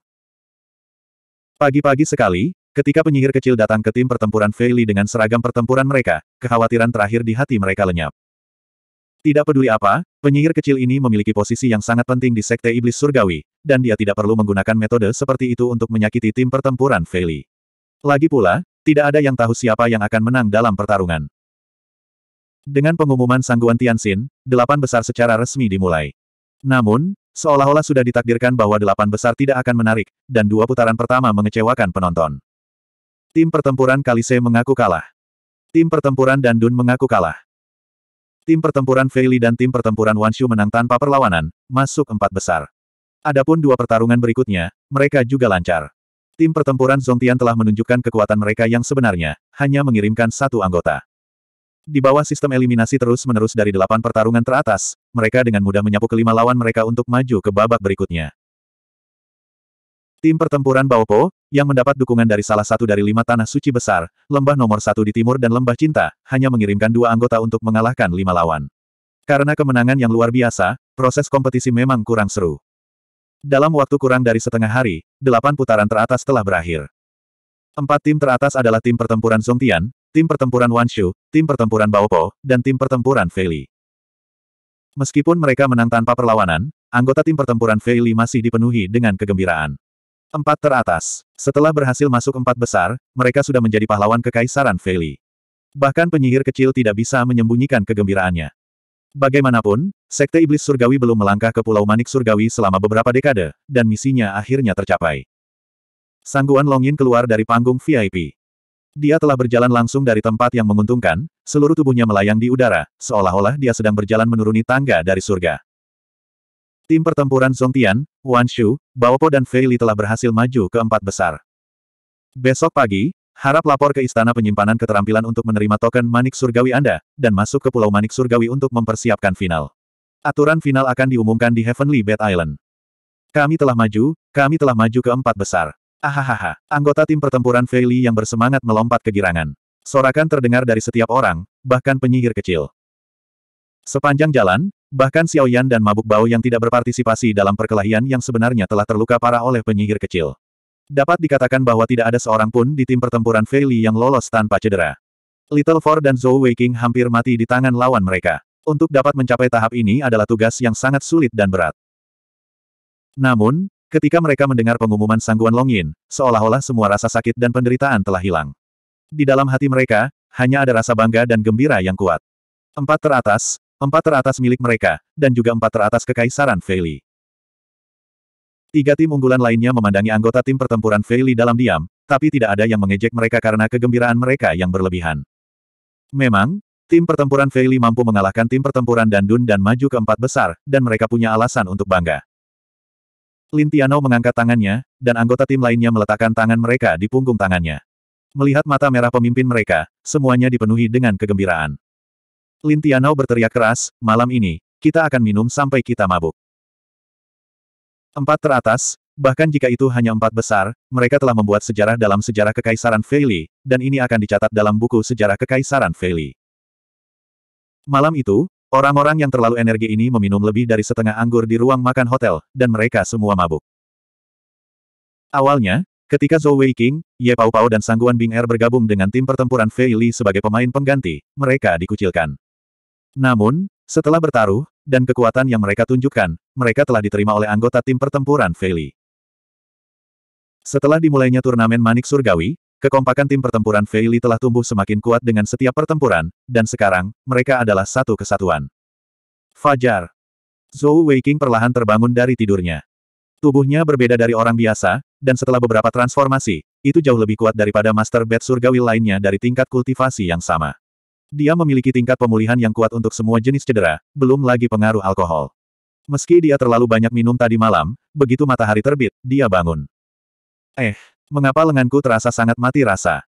Pagi-pagi sekali, ketika penyihir kecil datang ke tim pertempuran Fei Li dengan seragam pertempuran mereka, kekhawatiran terakhir di hati mereka lenyap. Tidak peduli apa, penyihir kecil ini memiliki posisi yang sangat penting di Sekte Iblis Surgawi, dan dia tidak perlu menggunakan metode seperti itu untuk menyakiti tim pertempuran Fei Li. Lagi pula, tidak ada yang tahu siapa yang akan menang dalam pertarungan. Dengan pengumuman Sangguan Tianxin, delapan besar secara resmi dimulai. Namun, seolah-olah sudah ditakdirkan bahwa delapan besar tidak akan menarik, dan dua putaran pertama mengecewakan penonton. Tim pertempuran Kalise mengaku kalah. Tim pertempuran Dandun mengaku kalah. Tim pertempuran Fei Li dan tim pertempuran Wanshu menang tanpa perlawanan, masuk empat besar. Adapun dua pertarungan berikutnya, mereka juga lancar. Tim pertempuran Zongtian telah menunjukkan kekuatan mereka yang sebenarnya, hanya mengirimkan satu anggota. Di bawah sistem eliminasi terus-menerus dari delapan pertarungan teratas, mereka dengan mudah menyapu kelima lawan mereka untuk maju ke babak berikutnya. Tim pertempuran Baopo, yang mendapat dukungan dari salah satu dari lima tanah suci besar, lembah nomor satu di timur dan lembah cinta, hanya mengirimkan dua anggota untuk mengalahkan lima lawan. Karena kemenangan yang luar biasa, proses kompetisi memang kurang seru. Dalam waktu kurang dari setengah hari, delapan putaran teratas telah berakhir. Empat tim teratas adalah tim pertempuran Zongtian, tim pertempuran Wanshu, tim pertempuran Baopo, dan tim pertempuran Fei Meskipun mereka menang tanpa perlawanan, anggota tim pertempuran Fei masih dipenuhi dengan kegembiraan. Empat teratas. Setelah berhasil masuk empat besar, mereka sudah menjadi pahlawan kekaisaran Feli. Bahkan penyihir kecil tidak bisa menyembunyikan kegembiraannya. Bagaimanapun, Sekte Iblis Surgawi belum melangkah ke Pulau Manik Surgawi selama beberapa dekade, dan misinya akhirnya tercapai. Sangguan Longin keluar dari panggung VIP. Dia telah berjalan langsung dari tempat yang menguntungkan, seluruh tubuhnya melayang di udara, seolah-olah dia sedang berjalan menuruni tangga dari surga. Tim pertempuran Zongtian, Wan Shu, Baopo dan Fei Li telah berhasil maju ke empat besar. Besok pagi, harap lapor ke Istana Penyimpanan Keterampilan untuk menerima token Manik Surgawi Anda, dan masuk ke Pulau Manik Surgawi untuk mempersiapkan final. Aturan final akan diumumkan di Heavenly Bed Island. Kami telah maju, kami telah maju ke empat besar. Ahahaha, anggota tim pertempuran Fei Li yang bersemangat melompat ke girangan. Sorakan terdengar dari setiap orang, bahkan penyihir kecil. Sepanjang jalan, Bahkan Xiao Yan dan Mabuk Bao yang tidak berpartisipasi dalam perkelahian yang sebenarnya telah terluka parah oleh penyihir kecil. Dapat dikatakan bahwa tidak ada seorang pun di tim pertempuran Fei Li yang lolos tanpa cedera. Little Four dan Zhou Weiqing hampir mati di tangan lawan mereka. Untuk dapat mencapai tahap ini adalah tugas yang sangat sulit dan berat. Namun, ketika mereka mendengar pengumuman Sangguan Longyin, seolah-olah semua rasa sakit dan penderitaan telah hilang. Di dalam hati mereka, hanya ada rasa bangga dan gembira yang kuat. Empat teratas, empat teratas milik mereka, dan juga empat teratas kekaisaran Fei Tiga tim unggulan lainnya memandangi anggota tim pertempuran Fei dalam diam, tapi tidak ada yang mengejek mereka karena kegembiraan mereka yang berlebihan. Memang, tim pertempuran Fei mampu mengalahkan tim pertempuran Dandun dan maju ke empat besar, dan mereka punya alasan untuk bangga. Lin Tiano mengangkat tangannya, dan anggota tim lainnya meletakkan tangan mereka di punggung tangannya. Melihat mata merah pemimpin mereka, semuanya dipenuhi dengan kegembiraan. Lin Tianao berteriak keras, malam ini, kita akan minum sampai kita mabuk. Empat teratas, bahkan jika itu hanya empat besar, mereka telah membuat sejarah dalam sejarah Kekaisaran Fei dan ini akan dicatat dalam buku sejarah Kekaisaran Fei Malam itu, orang-orang yang terlalu energi ini meminum lebih dari setengah anggur di ruang makan hotel, dan mereka semua mabuk. Awalnya, ketika Zhou Weiqing, Ye Pao Pao dan Sangguan Bing Er bergabung dengan tim pertempuran Fei Li sebagai pemain pengganti, mereka dikucilkan. Namun, setelah bertaruh, dan kekuatan yang mereka tunjukkan, mereka telah diterima oleh anggota tim pertempuran Fei Setelah dimulainya turnamen Manik Surgawi, kekompakan tim pertempuran Fei telah tumbuh semakin kuat dengan setiap pertempuran, dan sekarang, mereka adalah satu kesatuan. Fajar. Zhou Weiqing perlahan terbangun dari tidurnya. Tubuhnya berbeda dari orang biasa, dan setelah beberapa transformasi, itu jauh lebih kuat daripada Master Bed Surgawi lainnya dari tingkat kultivasi yang sama. Dia memiliki tingkat pemulihan yang kuat untuk semua jenis cedera, belum lagi pengaruh alkohol. Meski dia terlalu banyak minum tadi malam, begitu matahari terbit, dia bangun. Eh, mengapa lenganku terasa sangat mati rasa?